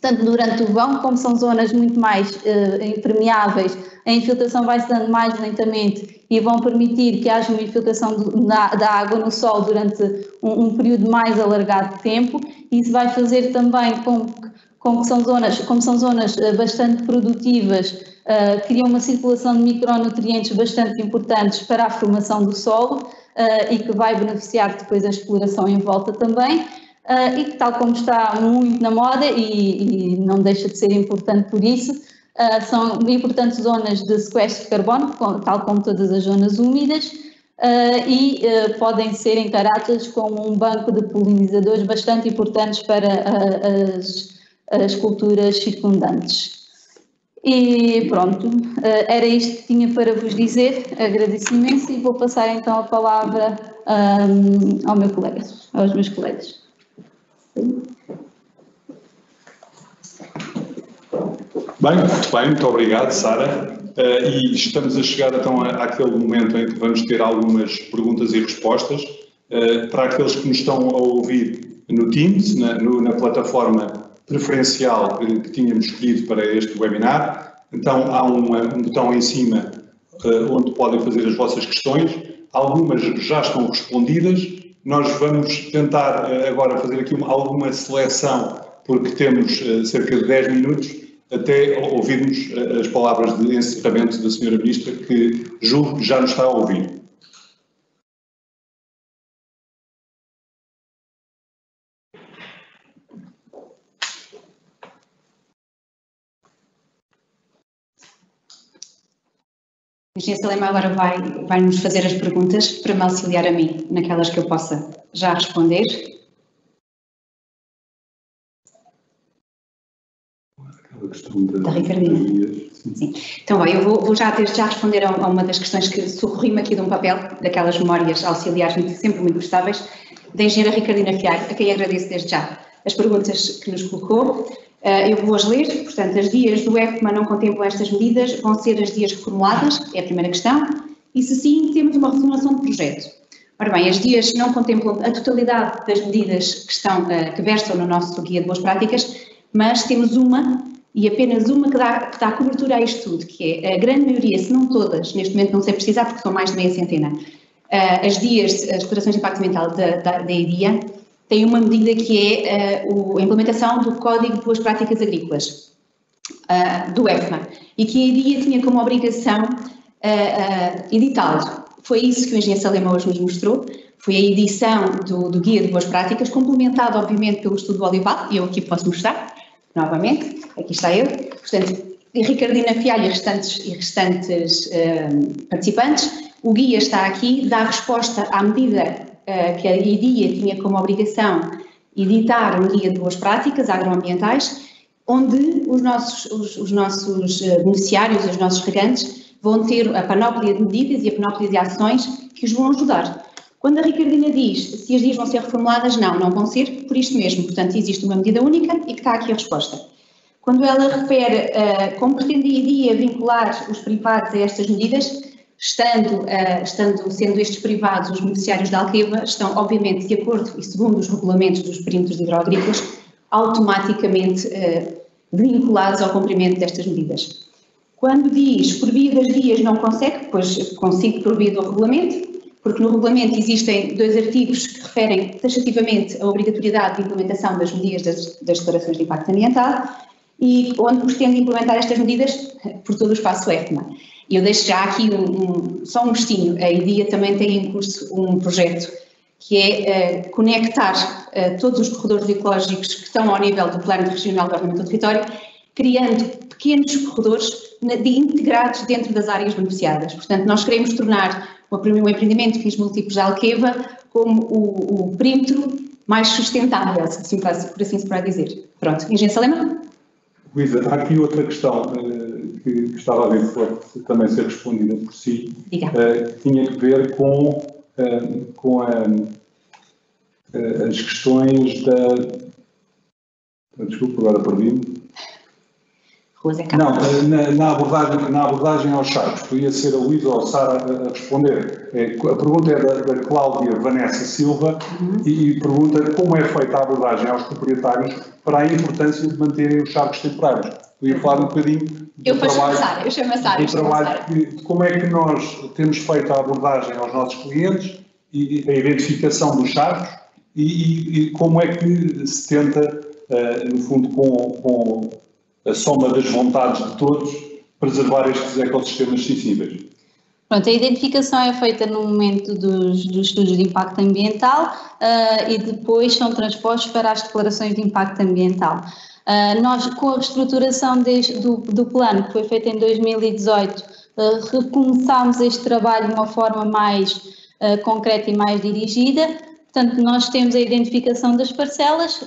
tanto durante o verão, como são zonas muito mais impermeáveis, a infiltração vai se dando mais lentamente e vão permitir que haja uma infiltração do, da, da, água no solo durante um, um, período mais alargado de tempo. Isso vai fazer também com que como são zonas, como são zonas eh, bastante produtivas, uh, criam uma circulação de micronutrientes bastante importantes para a formação do solo uh, e que vai beneficiar depois a exploração em volta também. Uh, e que, tal como está muito na moda e, e não deixa de ser importante por isso, são importantes zonas de sequestro de carbono, tal como todas as zonas úmidas, e podem ser encaradas como um banco de polinizadores bastante importantes para as as culturas circundantes. E pronto, eh, era isto que tinha para vos dizer, agradeço imenso e vou passar então a palavra um, ao meu colega, aos meus colegas. Bem, muito bem, muito obrigado, Sara. Uh, e estamos a chegar então àquele momento em que vamos ter algumas perguntas e respostas. Uh, para aqueles que nos estão a ouvir no Teams, na, no, na plataforma preferencial que tínhamos escolhido para este webinar. Então, há uma, um botão em cima uh, onde podem fazer as vossas questões. Algumas já estão respondidas. Nós vamos tentar uh, agora fazer aqui uma, alguma seleção, porque temos uh, cerca de 10 minutos até ouvirmos as palavras de encerramento da Sra. Ministra, que julgo que já nos está a ouvir. A engenheira Salema agora vai, vai nos fazer as perguntas para me auxiliar a mim, naquelas que eu possa já responder. Da, da Ricardina. Sim. Então, bem, eu vou, vou, já desde já responder a, a uma das questões que socorri-me aqui de um papel, daquelas memórias auxiliares sempre muito gostáveis, da engenheira Ricardina Fiar, a quem agradeço desde já as perguntas que nos colocou. Eh, eu vou-as ler, portanto, as dias do EFMA não contemplam estas medidas, vão ser as dias reformuladas, é a primeira questão, e se sim, temos uma reformulação de projeto. Ora bem, as dias não contemplam a totalidade das medidas que, estão, eh, que versam no nosso guia de boas práticas, mas temos uma e apenas uma que dá, que dá cobertura a isto tudo, que é a grande maioria, se não todas, neste momento não sei precisar porque são mais de meia centena, eh, as dias, as declarações de impacto ambiental da, da, da tem uma medida que é uh, a implementação do Código de Boas Práticas Agrícolas, uh, do EFMA, e que a EDIA tinha como obrigação uh, editá-lo. Foi isso que o engenheiro Salema hoje nos mostrou, foi a edição do, do, Guia de Boas Práticas, complementado, obviamente, pelo estudo do Olival, e eu aqui posso mostrar, novamente, aqui está ele, portanto, Ricardina Fialho e restantes, e restantes participantes, o guia está aqui, dá resposta à medida uh, que a IDIA tinha como obrigação editar um guia de boas práticas agroambientais, onde os nossos, os, os nossos eh, beneficiários, os nossos regantes, vão ter a panóplia de medidas e a panóplia de ações que os vão ajudar. Quando a Ricardina diz se as dias vão ser reformuladas, não, não vão ser por isto mesmo. Portanto, existe uma medida única e que está aqui a resposta. Quando ela refere uh, como IDIA vincular os privados a estas medidas, estando, estando sendo estes privados os beneficiários da Alqueva, estão obviamente de acordo e segundo os regulamentos dos perímetros hidroagrícolas, automaticamente vinculados ao cumprimento destas medidas. Quando diz por via das vias não consegue, pois consigo por via do regulamento, porque no regulamento existem dois artigos que referem taxativamente a obrigatoriedade de implementação das medidas das, das declarações de impacto ambiental e onde pretende implementar estas medidas por todo o espaço EFMA. E eu deixo já aqui um, um, só um gostinho, a IDIA também tem em curso um projeto que é uh, conectar uh, todos os corredores ecológicos que estão ao nível do Plano Regional de Ordenamento do Território, criando pequenos corredores de, integrados dentro das áreas beneficiadas. Portanto, nós queremos tornar o empreendimento Fins Múltiplos da Alqueva como o, o perímetro mais sustentável, assim, por assim se pode dizer. Pronto, Engenheiro Salema? Luísa, há aqui outra questão uh, que gostava de ver também ser respondida por si. Uh, tinha que ver com, uh, com a, as questões da. Desculpe, agora perdi-me. Não, na, na, abordagem, na abordagem aos charcos, podia ser a Luísa ou a Sara a, responder. É, a pergunta é da, da Cláudia Vanessa Silva uhum. e, e, pergunta como é feita a abordagem aos proprietários para a importância de manterem os charcos temporários. Podia falar um bocadinho do eu trabalho, Sara, eu chamo a Sara, do trabalho que, de como é que nós temos feito a abordagem aos nossos clientes e a identificação dos charcos e, e, e como é que se tenta, uh, no fundo, com, com a soma das vontades de todos, preservar estes ecossistemas sensíveis. Pronto, a identificação é feita no momento dos, dos estudos de impacto ambiental uh, e depois são transpostos para as declarações de impacto ambiental. Uh, nós, com a reestruturação deste, do, do, plano, que foi feita em 2018, uh, ah, recomeçámos este trabalho de uma forma mais concreta e mais dirigida. Portanto, nós temos a identificação das parcelas,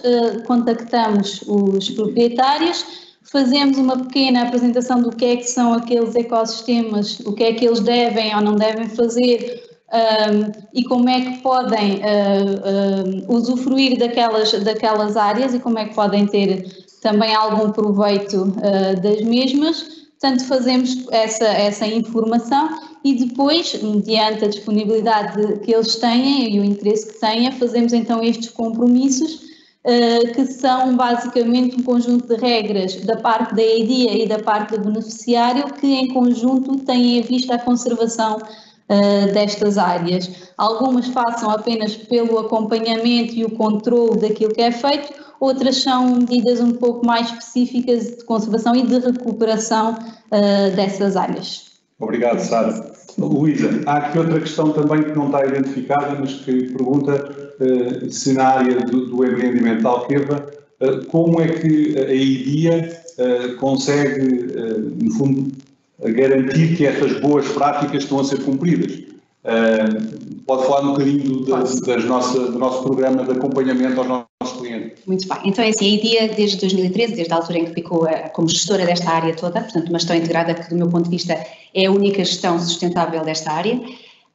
contactamos os proprietários fazemos uma pequena apresentação do que é que são aqueles ecossistemas, o que é que eles devem ou não devem fazer um, e como é que podem uh, uh, usufruir daquelas, daquelas áreas e como é que podem ter também algum proveito uh, das mesmas. Portanto, fazemos essa, essa informação e depois, mediante a disponibilidade que eles têm e o interesse que tenham, fazemos então estes compromissos eh, que são basicamente um conjunto de regras da parte da EDIA e da parte do beneficiário que em conjunto têm em vista a conservação uh, destas áreas. Algumas passam apenas pelo acompanhamento e o controle daquilo que é feito, outras são medidas um pouco mais específicas de conservação e de recuperação uh, dessas áreas. Obrigado, Sara. Luísa, há aqui outra questão também que não está identificada, mas que pergunta uh, se na área do, do empreendimento de Alqueva, uh, como é que a IDIA uh, consegue, no fundo, garantir que estas boas práticas estão a ser cumpridas? pode falar um bocadinho do, das, das nossa, do nosso programa de acompanhamento aos nossos clientes. Muito bem. Então é assim, a IDIA desde 2013, desde a altura em que ficou como gestora desta área toda, portanto uma gestão integrada que do meu ponto de vista é a única gestão sustentável desta área,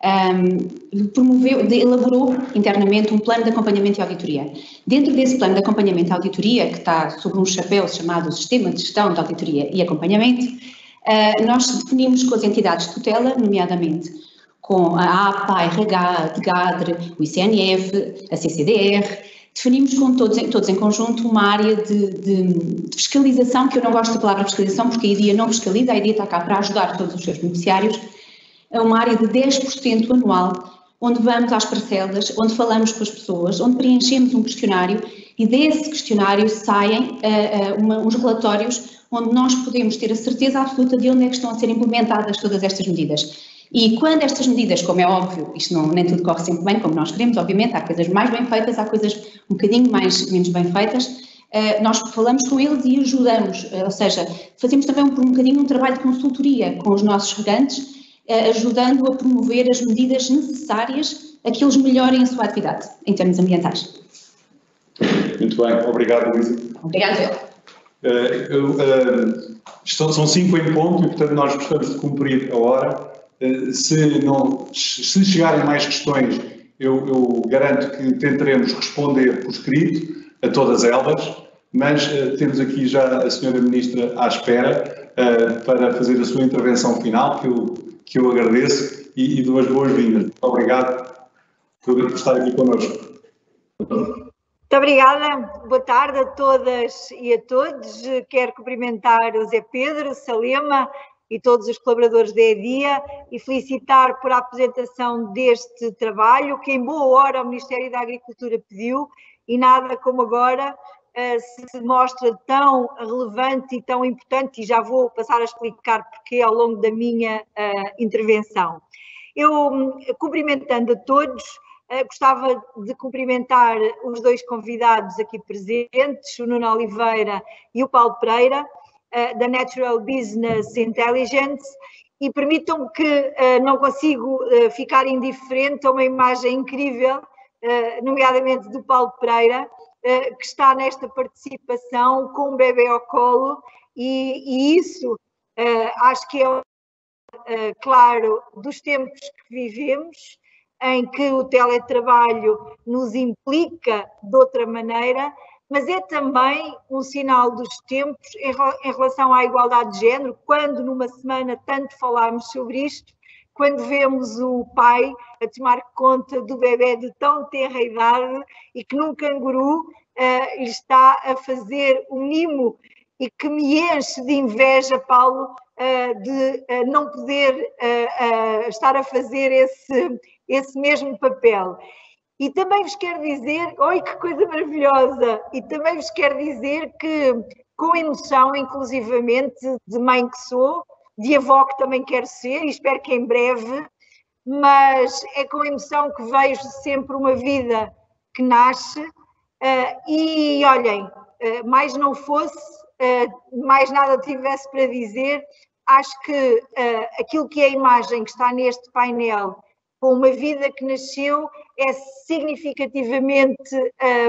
um, promoveu, elaborou internamente um plano de acompanhamento e auditoria. Dentro desse plano de acompanhamento e auditoria, que está sob um chapéu chamado Sistema de Gestão de Auditoria e Acompanhamento, uh, nós definimos com as entidades de tutela, nomeadamente com a APA, a RH, a DGADRE, o ICNF, a CCDR, definimos com todos, todos em conjunto uma área de, de, de, fiscalização, que eu não gosto da palavra fiscalização, porque a IDIA não fiscaliza, a IDIA está cá para ajudar todos os seus beneficiários, é uma área de 10% anual, onde vamos às parcelas, onde falamos com as pessoas, onde preenchemos um questionário e desse questionário saem uh, uh, uma, uns relatórios onde nós podemos ter a certeza absoluta de onde é que estão a ser implementadas todas estas medidas. E quando estas medidas, como é óbvio, isto não, nem tudo corre sempre bem, como nós queremos, obviamente, há coisas mais bem feitas, há coisas um bocadinho mais, menos bem feitas, uh, nós falamos com eles e ajudamos, ou seja, fazemos também um, um bocadinho um trabalho de consultoria com os nossos regantes, eh, ajudando a promover as medidas necessárias a que eles melhorem a sua atividade em termos ambientais. Muito bem, obrigado, Luísa. Obrigado, uh, uh, São cinco em ponto e, portanto, nós gostamos de cumprir a hora. Uh, se, não, se chegarem mais questões, eu, eu, garanto que tentaremos responder por escrito a todas elas, mas temos aqui já a Senhora Ministra à espera para fazer a sua intervenção final, que eu que eu agradeço e, e dou as boas-vindas. Obrigado por estar aqui connosco. Muito obrigada, boa tarde a todas e a todos. Quero cumprimentar o Zé Pedro, Salema e todos os colaboradores da EDIA e felicitar por a apresentação deste trabalho que em boa hora o Ministério da Agricultura pediu e nada como agora uh, se mostra tão relevante e tão importante e já vou passar a explicar porque ao longo da minha uh, intervenção. Eu, cumprimentando a todos, uh, gostava de cumprimentar os dois convidados aqui presentes, o Nuno Oliveira e o Paulo Pereira, da Natural Business Intelligence, e permitam-me que não consigo ficar indiferente a uma imagem incrível nomeadamente do Paulo Pereira, eh, que está nesta participação com o bebê ao colo, e, e isso eh, acho que é eh, claro dos tempos que vivemos, em que o teletrabalho nos implica de outra maneira, mas é também um sinal dos tempos em relação à igualdade de género, quando numa semana tanto falámos sobre isto, quando vemos o pai a tomar conta do bebê de tão tenra idade e que num canguru uh, está a fazer um mimo e que me enche de inveja, Paulo, uh, de uh, não poder estar a fazer esse, esse mesmo papel. E também vos quero dizer, oi que coisa maravilhosa, e também vos quero dizer que com emoção, inclusivamente, de mãe que sou, de avó que também quero ser e espero que em breve, mas é com emoção que vejo sempre uma vida que nasce. Uh, e olhem, uh, mais não fosse, uh, mais nada tivesse para dizer, acho que aquilo que é a imagem que está neste painel com uma vida que nasceu é significativamente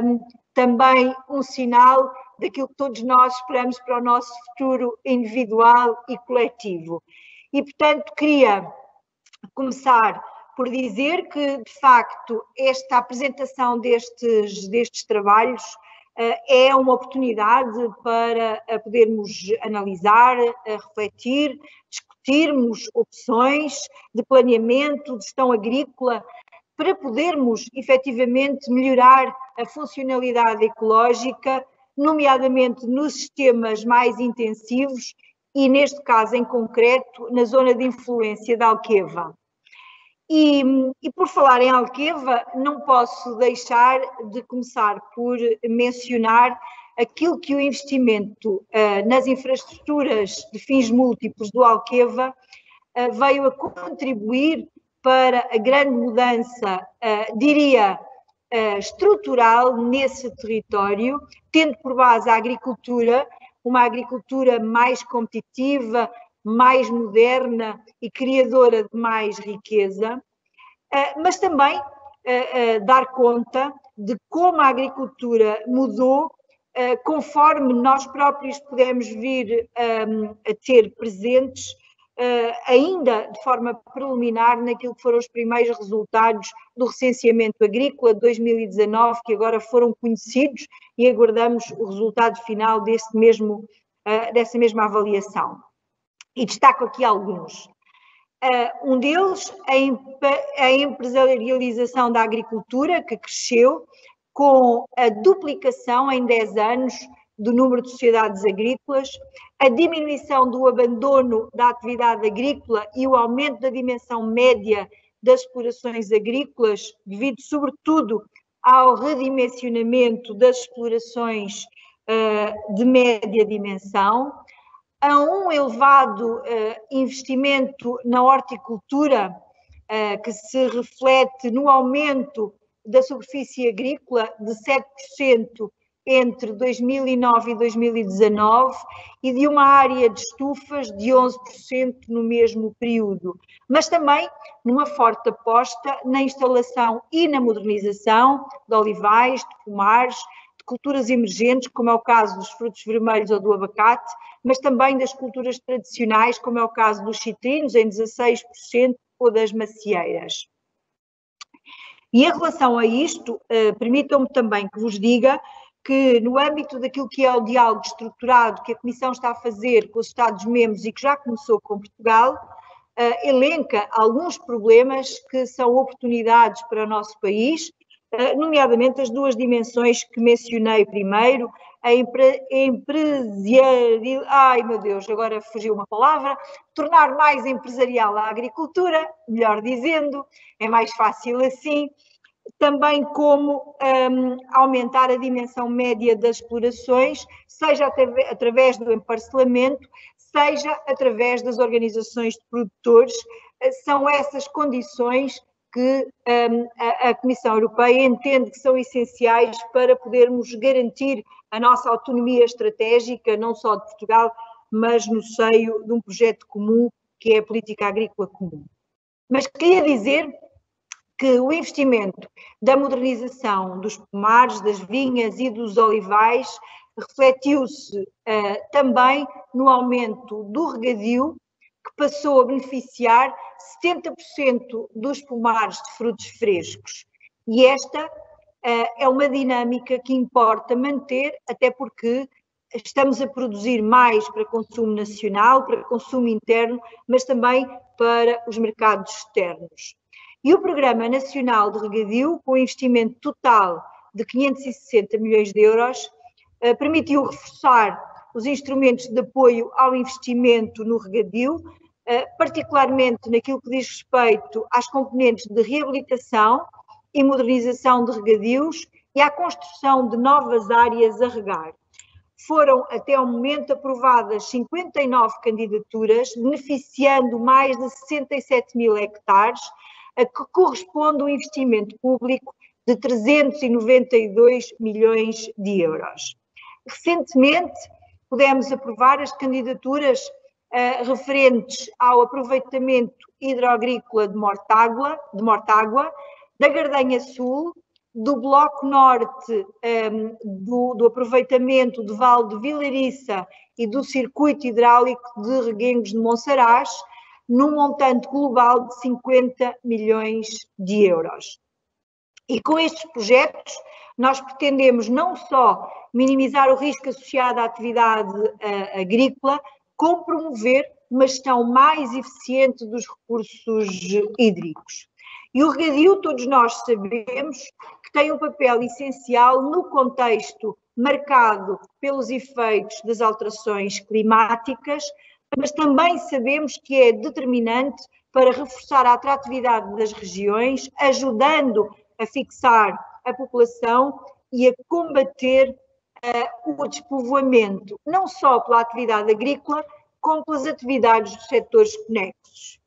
um, também um sinal daquilo que todos nós esperamos para o nosso futuro individual e coletivo. E, portanto, queria começar por dizer que, de facto, esta apresentação destes, destes trabalhos uh, é uma oportunidade para uh, podermos analisar, uh, refletir, discutirmos opções de planeamento, de gestão agrícola, para podermos efetivamente melhorar a funcionalidade ecológica nomeadamente nos sistemas mais intensivos e, neste caso em concreto, na zona de influência da Alqueva. E, e, por falar em Alqueva, não posso deixar de começar por mencionar aquilo que o investimento uh, nas infraestruturas de fins múltiplos do Alqueva uh, veio a contribuir para a grande mudança, uh, diria, uh, estrutural nesse território, tendo por base a agricultura, uma agricultura mais competitiva, mais moderna e criadora de mais riqueza, uh, mas também dar conta de como a agricultura mudou conforme nós próprios pudemos vir um, a ter presentes ainda de forma preliminar naquilo que foram os primeiros resultados do recenseamento agrícola de 2019, que agora foram conhecidos e aguardamos o resultado final desse mesmo, uh, dessa mesma avaliação. E destaco aqui alguns. Uh, um deles, a empresarialização da agricultura, que cresceu com a duplicação em 10 anos do número de sociedades agrícolas, a diminuição do abandono da atividade agrícola e o aumento da dimensão média das explorações agrícolas, devido sobretudo ao redimensionamento das explorações uh, de média dimensão, a um elevado uh, investimento na horticultura, uh, que se reflete no aumento da superfície agrícola de 7% entre 2009 e 2019 e de uma área de estufas de 11% no mesmo período, mas também numa forte aposta na instalação e na modernização de olivais, de pomares, de culturas emergentes, como é o caso dos frutos vermelhos ou do abacate, mas também das culturas tradicionais, como é o caso dos citrinos, em 16%, ou das macieiras. E em relação a isto, eh, permitam-me também que vos diga que no âmbito daquilo que é o diálogo estruturado que a Comissão está a fazer com os Estados-membros e que já começou com Portugal, uh, elenca alguns problemas que são oportunidades para o nosso país, uh, nomeadamente as duas dimensões que mencionei primeiro, a empresarial, ai meu Deus, agora fugiu uma palavra, tornar mais empresarial a agricultura, melhor dizendo, é mais fácil assim, também como um, aumentar a dimensão média das explorações, seja através do emparcelamento, seja através das organizações de produtores. São essas condições que um, a, a, Comissão Europeia entende que são essenciais para podermos garantir a nossa autonomia estratégica, não só de Portugal, mas no seio de um projeto comum que é a política agrícola comum. Mas queria dizer que o investimento da modernização dos pomares, das vinhas e dos olivais refletiu-se uh, também no aumento do regadio, que passou a beneficiar 70% dos pomares de frutos frescos. E esta uh, é uma dinâmica que importa manter, até porque estamos a produzir mais para consumo nacional, para consumo interno, mas também para os mercados externos. E o Programa Nacional de Regadio, com investimento total de 560 milhões de euros, eh, permitiu reforçar os instrumentos de apoio ao investimento no regadio, eh, particularmente naquilo que diz respeito às componentes de reabilitação e modernização de regadios e à construção de novas áreas a regar. Foram até o momento aprovadas 59 candidaturas, beneficiando mais de 67 mil hectares, a que corresponde um investimento público de 392 milhões de euros. Recentemente, pudemos aprovar as candidaturas uh, referentes ao aproveitamento hidroagrícola de Mortágua, de Mortágua da Gardanha Sul, do Bloco Norte um, ehm, do, do, aproveitamento do Vale de Vilariça e do Circuito Hidráulico de Reguengos de Monsaraz, num montante global de 50 milhões de euros. E com estes projetos, nós pretendemos não só minimizar o risco associado à atividade uh, agrícola, como promover uma gestão mais eficiente dos recursos hídricos. E o regadio, todos nós sabemos, que tem um papel essencial no contexto marcado pelos efeitos das alterações climáticas, mas também sabemos que é determinante para reforçar a atratividade das regiões, ajudando a fixar a população e a combater uh, o despovoamento, não só pela atividade agrícola, como pelas atividades dos setores conexos.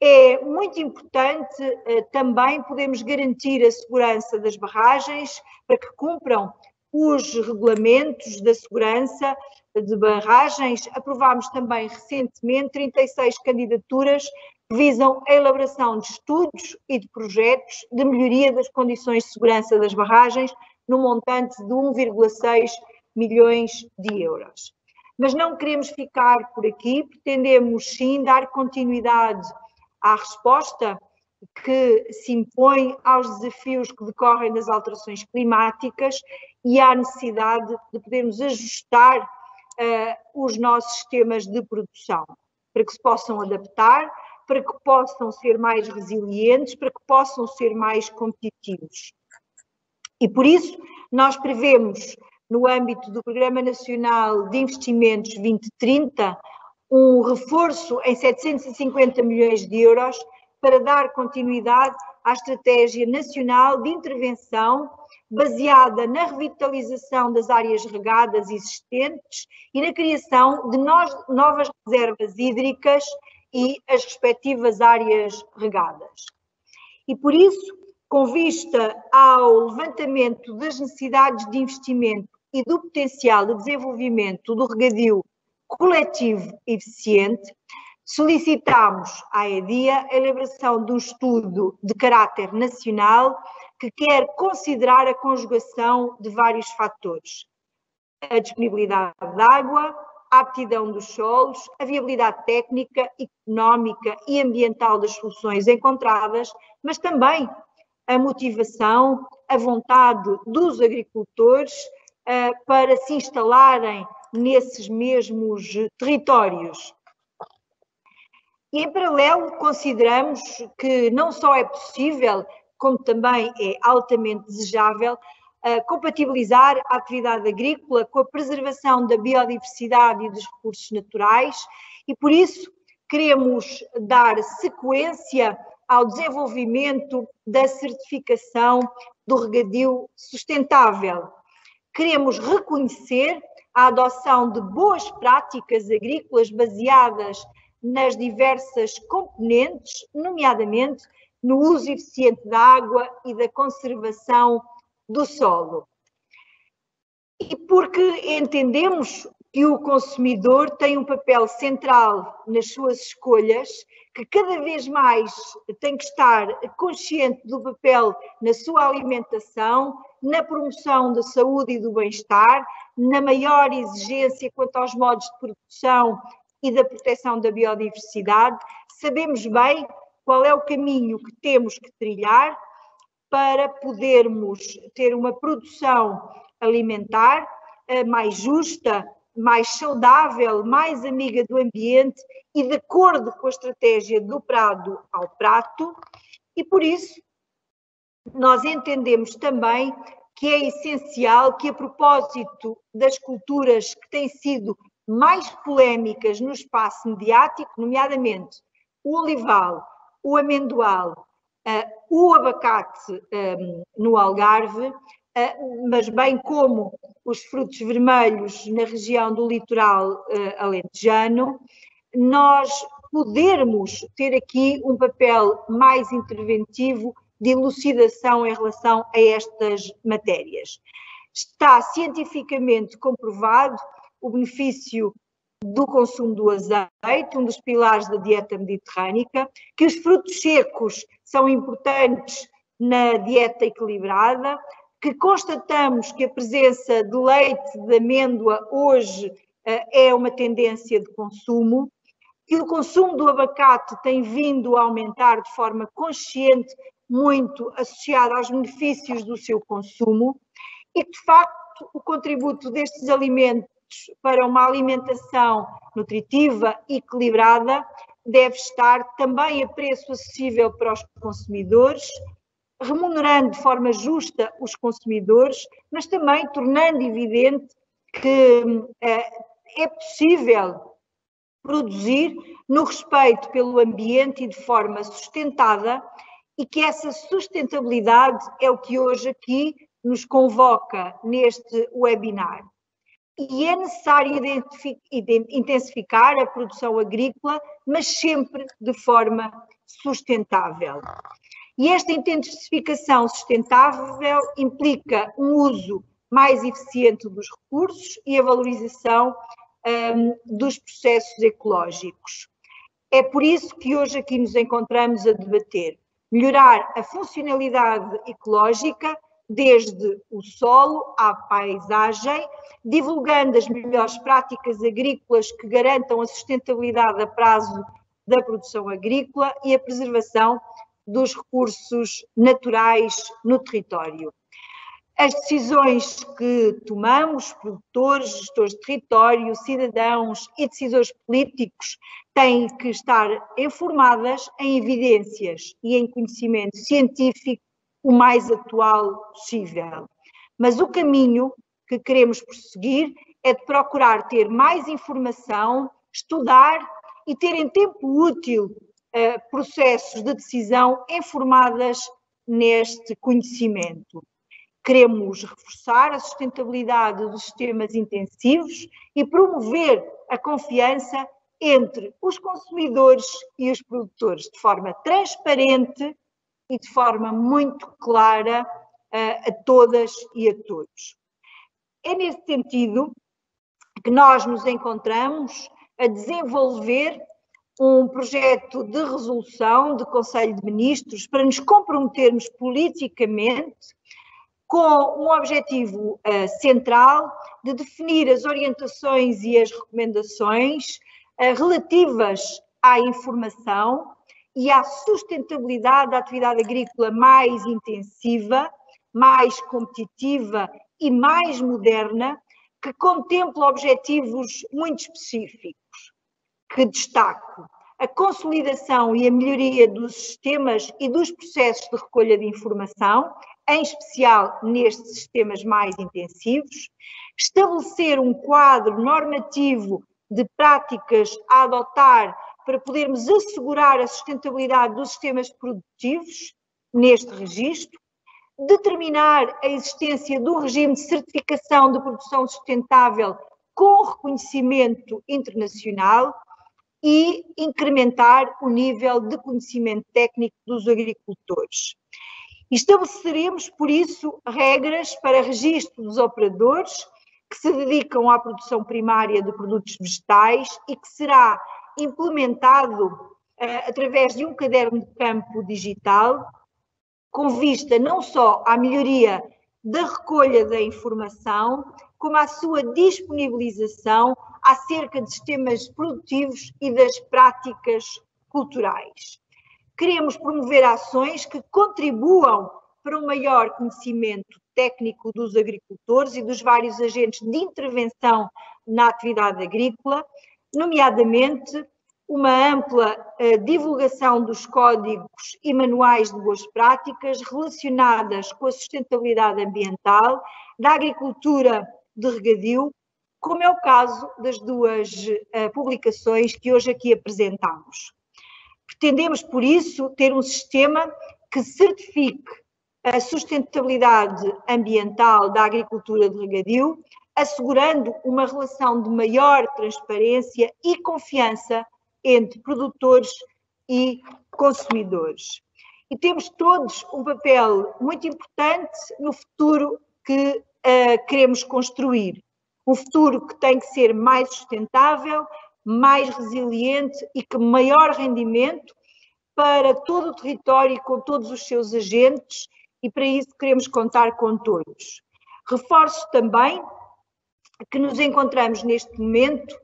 É muito importante uh, também podermos garantir a segurança das barragens para que cumpram os regulamentos da segurança de barragens. Aprovámos também recentemente 36 candidaturas que visam a elaboração de estudos e de projetos de melhoria das condições de segurança das barragens, no montante de 1,6 milhões de euros. Mas não queremos ficar por aqui, pretendemos sim dar continuidade à resposta que se impõe aos desafios que decorrem das alterações climáticas e à necessidade de podermos ajustar os nossos sistemas de produção, para que se possam adaptar, para que possam ser mais resilientes, para que possam ser mais competitivos. E por isso, nós prevemos, no âmbito do Programa Nacional de Investimentos 2030, um reforço em 750 milhões de euros para dar continuidade à Estratégia Nacional de Intervenção baseada na revitalização das áreas regadas existentes e na criação de novas reservas hídricas e as respectivas áreas regadas. E por isso, com vista ao levantamento das necessidades de investimento e do potencial de desenvolvimento do regadio coletivo eficiente, solicitamos à EDIA a elaboração de um estudo de caráter nacional que quer considerar a conjugação de vários fatores. A disponibilidade de água, a aptidão dos solos, a viabilidade técnica, económica e ambiental das soluções encontradas, mas também a motivação, a vontade dos agricultores uh, para se instalarem nesses mesmos territórios. E, em paralelo, consideramos que não só é possível, como também é altamente desejável, uh, compatibilizar a atividade agrícola com a preservação da biodiversidade e dos recursos naturais, e por isso queremos dar sequência ao desenvolvimento da certificação do regadio sustentável. Queremos reconhecer a adoção de boas práticas agrícolas baseadas nas diversas componentes, nomeadamente no uso eficiente da água e da conservação do solo. E porque entendemos que o consumidor tem um papel central nas suas escolhas, que cada vez mais tem que estar consciente do papel na sua alimentação, na promoção da saúde e do bem-estar, na maior exigência quanto aos modos de produção e da proteção da biodiversidade, sabemos bem qual é o caminho que temos que trilhar para podermos ter uma produção alimentar eh, mais justa, mais saudável, mais amiga do ambiente e de acordo com a estratégia do prado ao prato, e por isso nós entendemos também que é essencial que, a propósito das culturas que têm sido mais polémicas no espaço mediático, nomeadamente o olival, o amendoal, uh, o abacate ehm, no Algarve, uh, mas bem como os frutos vermelhos na região do litoral uh, alentejano, nós podermos ter aqui um papel mais interventivo de elucidação em relação a estas matérias. Está cientificamente comprovado o benefício do consumo do azeite, um dos pilares da dieta mediterrânica, que os frutos secos são importantes na dieta equilibrada, que constatamos que a presença de leite de amêndoa hoje eh, é uma tendência de consumo, que o consumo do abacate tem vindo a aumentar de forma consciente, muito associado aos benefícios do seu consumo, e que, de facto, o contributo destes alimentos para uma alimentação nutritiva equilibrada deve estar também a preço acessível para os consumidores, remunerando de forma justa os consumidores, mas também tornando evidente que eh, é possível produzir no respeito pelo ambiente e de forma sustentada e que essa sustentabilidade é o que hoje aqui nos convoca neste webinar e é necessário intensificar a produção agrícola, mas sempre de forma sustentável. E esta intensificação sustentável implica um uso mais eficiente dos recursos e a valorização um, dos processos ecológicos. É por isso que hoje aqui nos encontramos a debater melhorar a funcionalidade ecológica desde o solo à paisagem, divulgando as melhores práticas agrícolas que garantam a sustentabilidade a prazo da produção agrícola e a preservação dos recursos naturais no território. As decisões que tomamos, produtores, gestores de território, cidadãos e decisores políticos, têm que estar informadas em evidências e em conhecimento científico o mais atual possível. Mas o caminho que queremos prosseguir é de procurar ter mais informação, estudar e ter em tempo útil uh, processos de decisão informadas neste conhecimento. Queremos reforçar a sustentabilidade dos sistemas intensivos e promover a confiança entre os consumidores e os produtores de forma transparente e de forma muito clara uh, a todas e a todos. É nesse sentido que nós nos encontramos a desenvolver um projeto de resolução do Conselho de Ministros para nos comprometermos politicamente com um objetivo uh, central de definir as orientações e as recomendações uh, relativas à informação e à sustentabilidade da atividade agrícola mais intensiva, mais competitiva e mais moderna, que contempla objetivos muito específicos, que destaco a consolidação e a melhoria dos sistemas e dos processos de recolha de informação, em especial nestes sistemas mais intensivos, estabelecer um quadro normativo de práticas a adotar para podermos assegurar a sustentabilidade dos sistemas produtivos neste registro, determinar a existência do regime de certificação de produção sustentável com reconhecimento internacional e incrementar o nível de conhecimento técnico dos agricultores. Estabeleceremos, por isso, regras para registro dos operadores que se dedicam à produção primária de produtos vegetais e que será implementado uh, através de um caderno de campo digital, com vista não só à melhoria da recolha da informação, como à sua disponibilização acerca de sistemas produtivos e das práticas culturais. Queremos promover ações que contribuam para um maior conhecimento técnico dos agricultores e dos vários agentes de intervenção na atividade agrícola, nomeadamente uma ampla uh, divulgação dos códigos e manuais de boas práticas relacionadas com a sustentabilidade ambiental, da agricultura de regadio, como é o caso das duas uh, publicações que hoje aqui apresentamos. Pretendemos, por isso, ter um sistema que certifique a sustentabilidade ambiental da agricultura de regadio, assegurando uma relação de maior transparência e confiança entre produtores e consumidores. E temos todos um papel muito importante no futuro que uh, queremos construir. Um futuro que tem que ser mais sustentável, mais resiliente e com maior rendimento para todo o território e com todos os seus agentes, e para isso queremos contar com todos. Reforço também que nos encontramos neste momento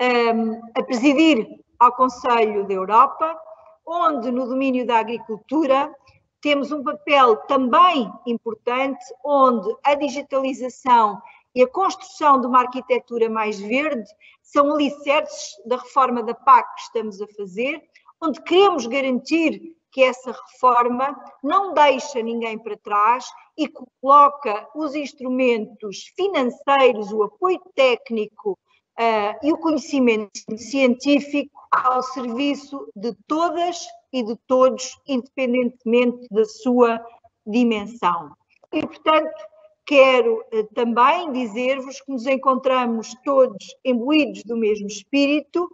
um, ehm, a presidir ao Conselho da Europa, onde no domínio da agricultura temos um papel também importante, onde a digitalização e a construção de uma arquitetura mais verde são alicerces da reforma da PAC que estamos a fazer, onde queremos garantir que essa reforma não deixa ninguém para trás e coloca os instrumentos financeiros, o apoio técnico uh, e o conhecimento científico ao serviço de todas e de todos, independentemente da sua dimensão. E, portanto, quero eh, também dizer-vos que nos encontramos todos imbuídos do mesmo espírito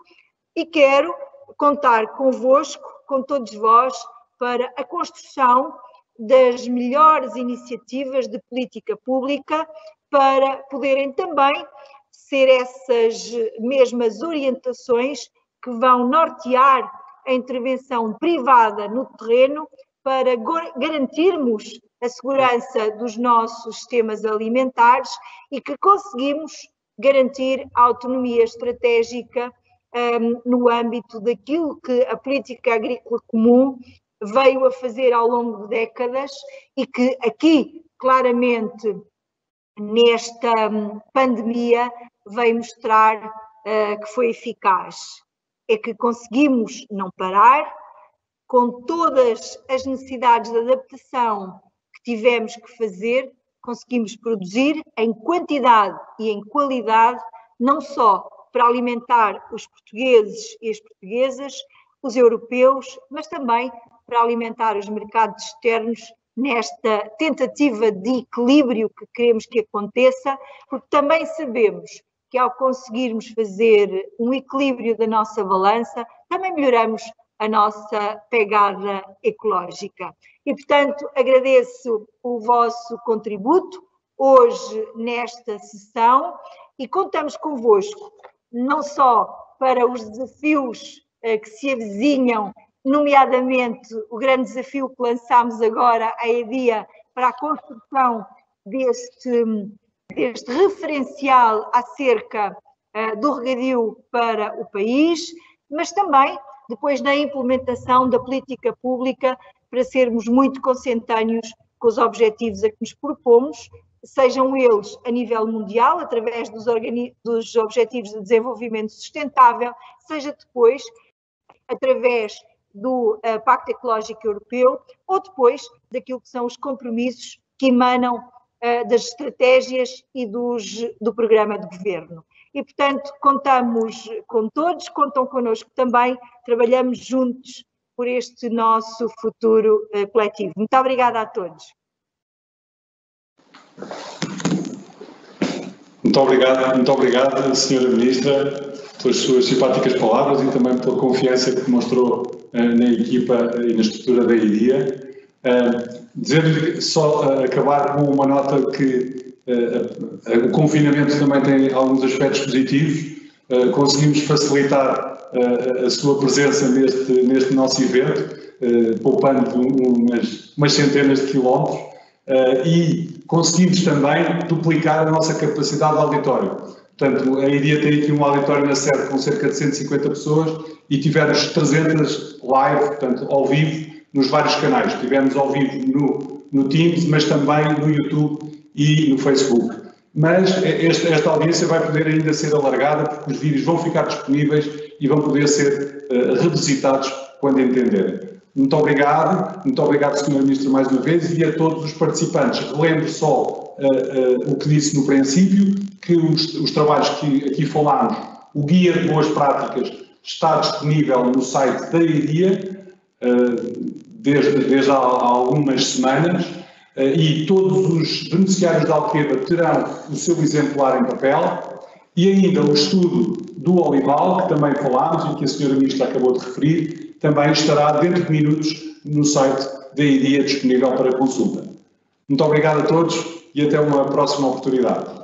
e quero contar convosco, com todos vós, para a construção das melhores iniciativas de política pública para poderem também ser essas mesmas orientações que vão nortear a intervenção privada no terreno para garantirmos a segurança dos nossos sistemas alimentares e que conseguimos garantir a autonomia estratégica um, no âmbito daquilo que a política agrícola comum veio a fazer ao longo de décadas e que aqui, claramente, nesta hum, pandemia, veio mostrar uh, que foi eficaz. É que conseguimos não parar, com todas as necessidades de adaptação que tivemos que fazer, conseguimos produzir em quantidade e em qualidade, não só para alimentar os portugueses e as portuguesas, os europeus, mas também para alimentar os mercados externos nesta tentativa de equilíbrio que queremos que aconteça, porque também sabemos que ao conseguirmos fazer um equilíbrio da nossa balança, também melhoramos a nossa pegada ecológica. E, portanto, agradeço o vosso contributo hoje nesta sessão e contamos convosco não só para os desafios eh, que se avizinham, nomeadamente o grande desafio que lançámos agora à EDIA para a construção deste este referencial acerca uh, do regadio para o país, mas também depois na implementação da política pública para sermos muito consentâneos com os objetivos a que nos propomos, sejam eles a nível mundial, através dos, dos Objetivos de Desenvolvimento Sustentável, seja depois através do uh, Pacto Ecológico Europeu, ou depois daquilo que são os compromissos que emanam uh, das estratégias e dos, do programa de governo. E, portanto, contamos com todos, contam connosco também, trabalhamos juntos por este nosso futuro uh, coletivo. Muito obrigada a todos. Muito obrigado, muito obrigado, Senhora Ministra, pelas suas simpáticas palavras e também pela confiança que demonstrou uh, na equipa e na estrutura da IDIA. Uh, Dizer-lhe só uh, acabar com uma nota que o confinamento também tem alguns aspectos positivos. conseguimos facilitar a sua presença neste, neste nosso evento, poupando umas, umas centenas de quilómetros. e conseguimos também duplicar a nossa capacidade de auditório. Portanto, a IDIA tem aqui um auditório na sede com cerca de 150 pessoas e tivemos 300 live, portanto, ao vivo, nos vários canais. Tivemos ao vivo no, no Teams, mas também no YouTube e no Facebook. Mas esta, esta audiência vai poder ainda ser alargada porque os vídeos vão ficar disponíveis e vão poder ser uh, revisitados quando entenderem. Muito obrigado, muito obrigado, Sr. Ministro, mais uma vez, e a todos os participantes. Relembro só uh, uh, o que disse no princípio, que os, os, trabalhos que aqui falámos, o Guia de Boas Práticas, está disponível no site da IDIA uh, desde, desde há, há, algumas semanas e todos os beneficiários da Alqueva terão o seu exemplar em papel e ainda o estudo do Olival, que também falámos e que a Sra. Ministra acabou de referir, também estará dentro de minutos no site da IDIA disponível para consulta. Muito obrigado a todos e até uma próxima oportunidade.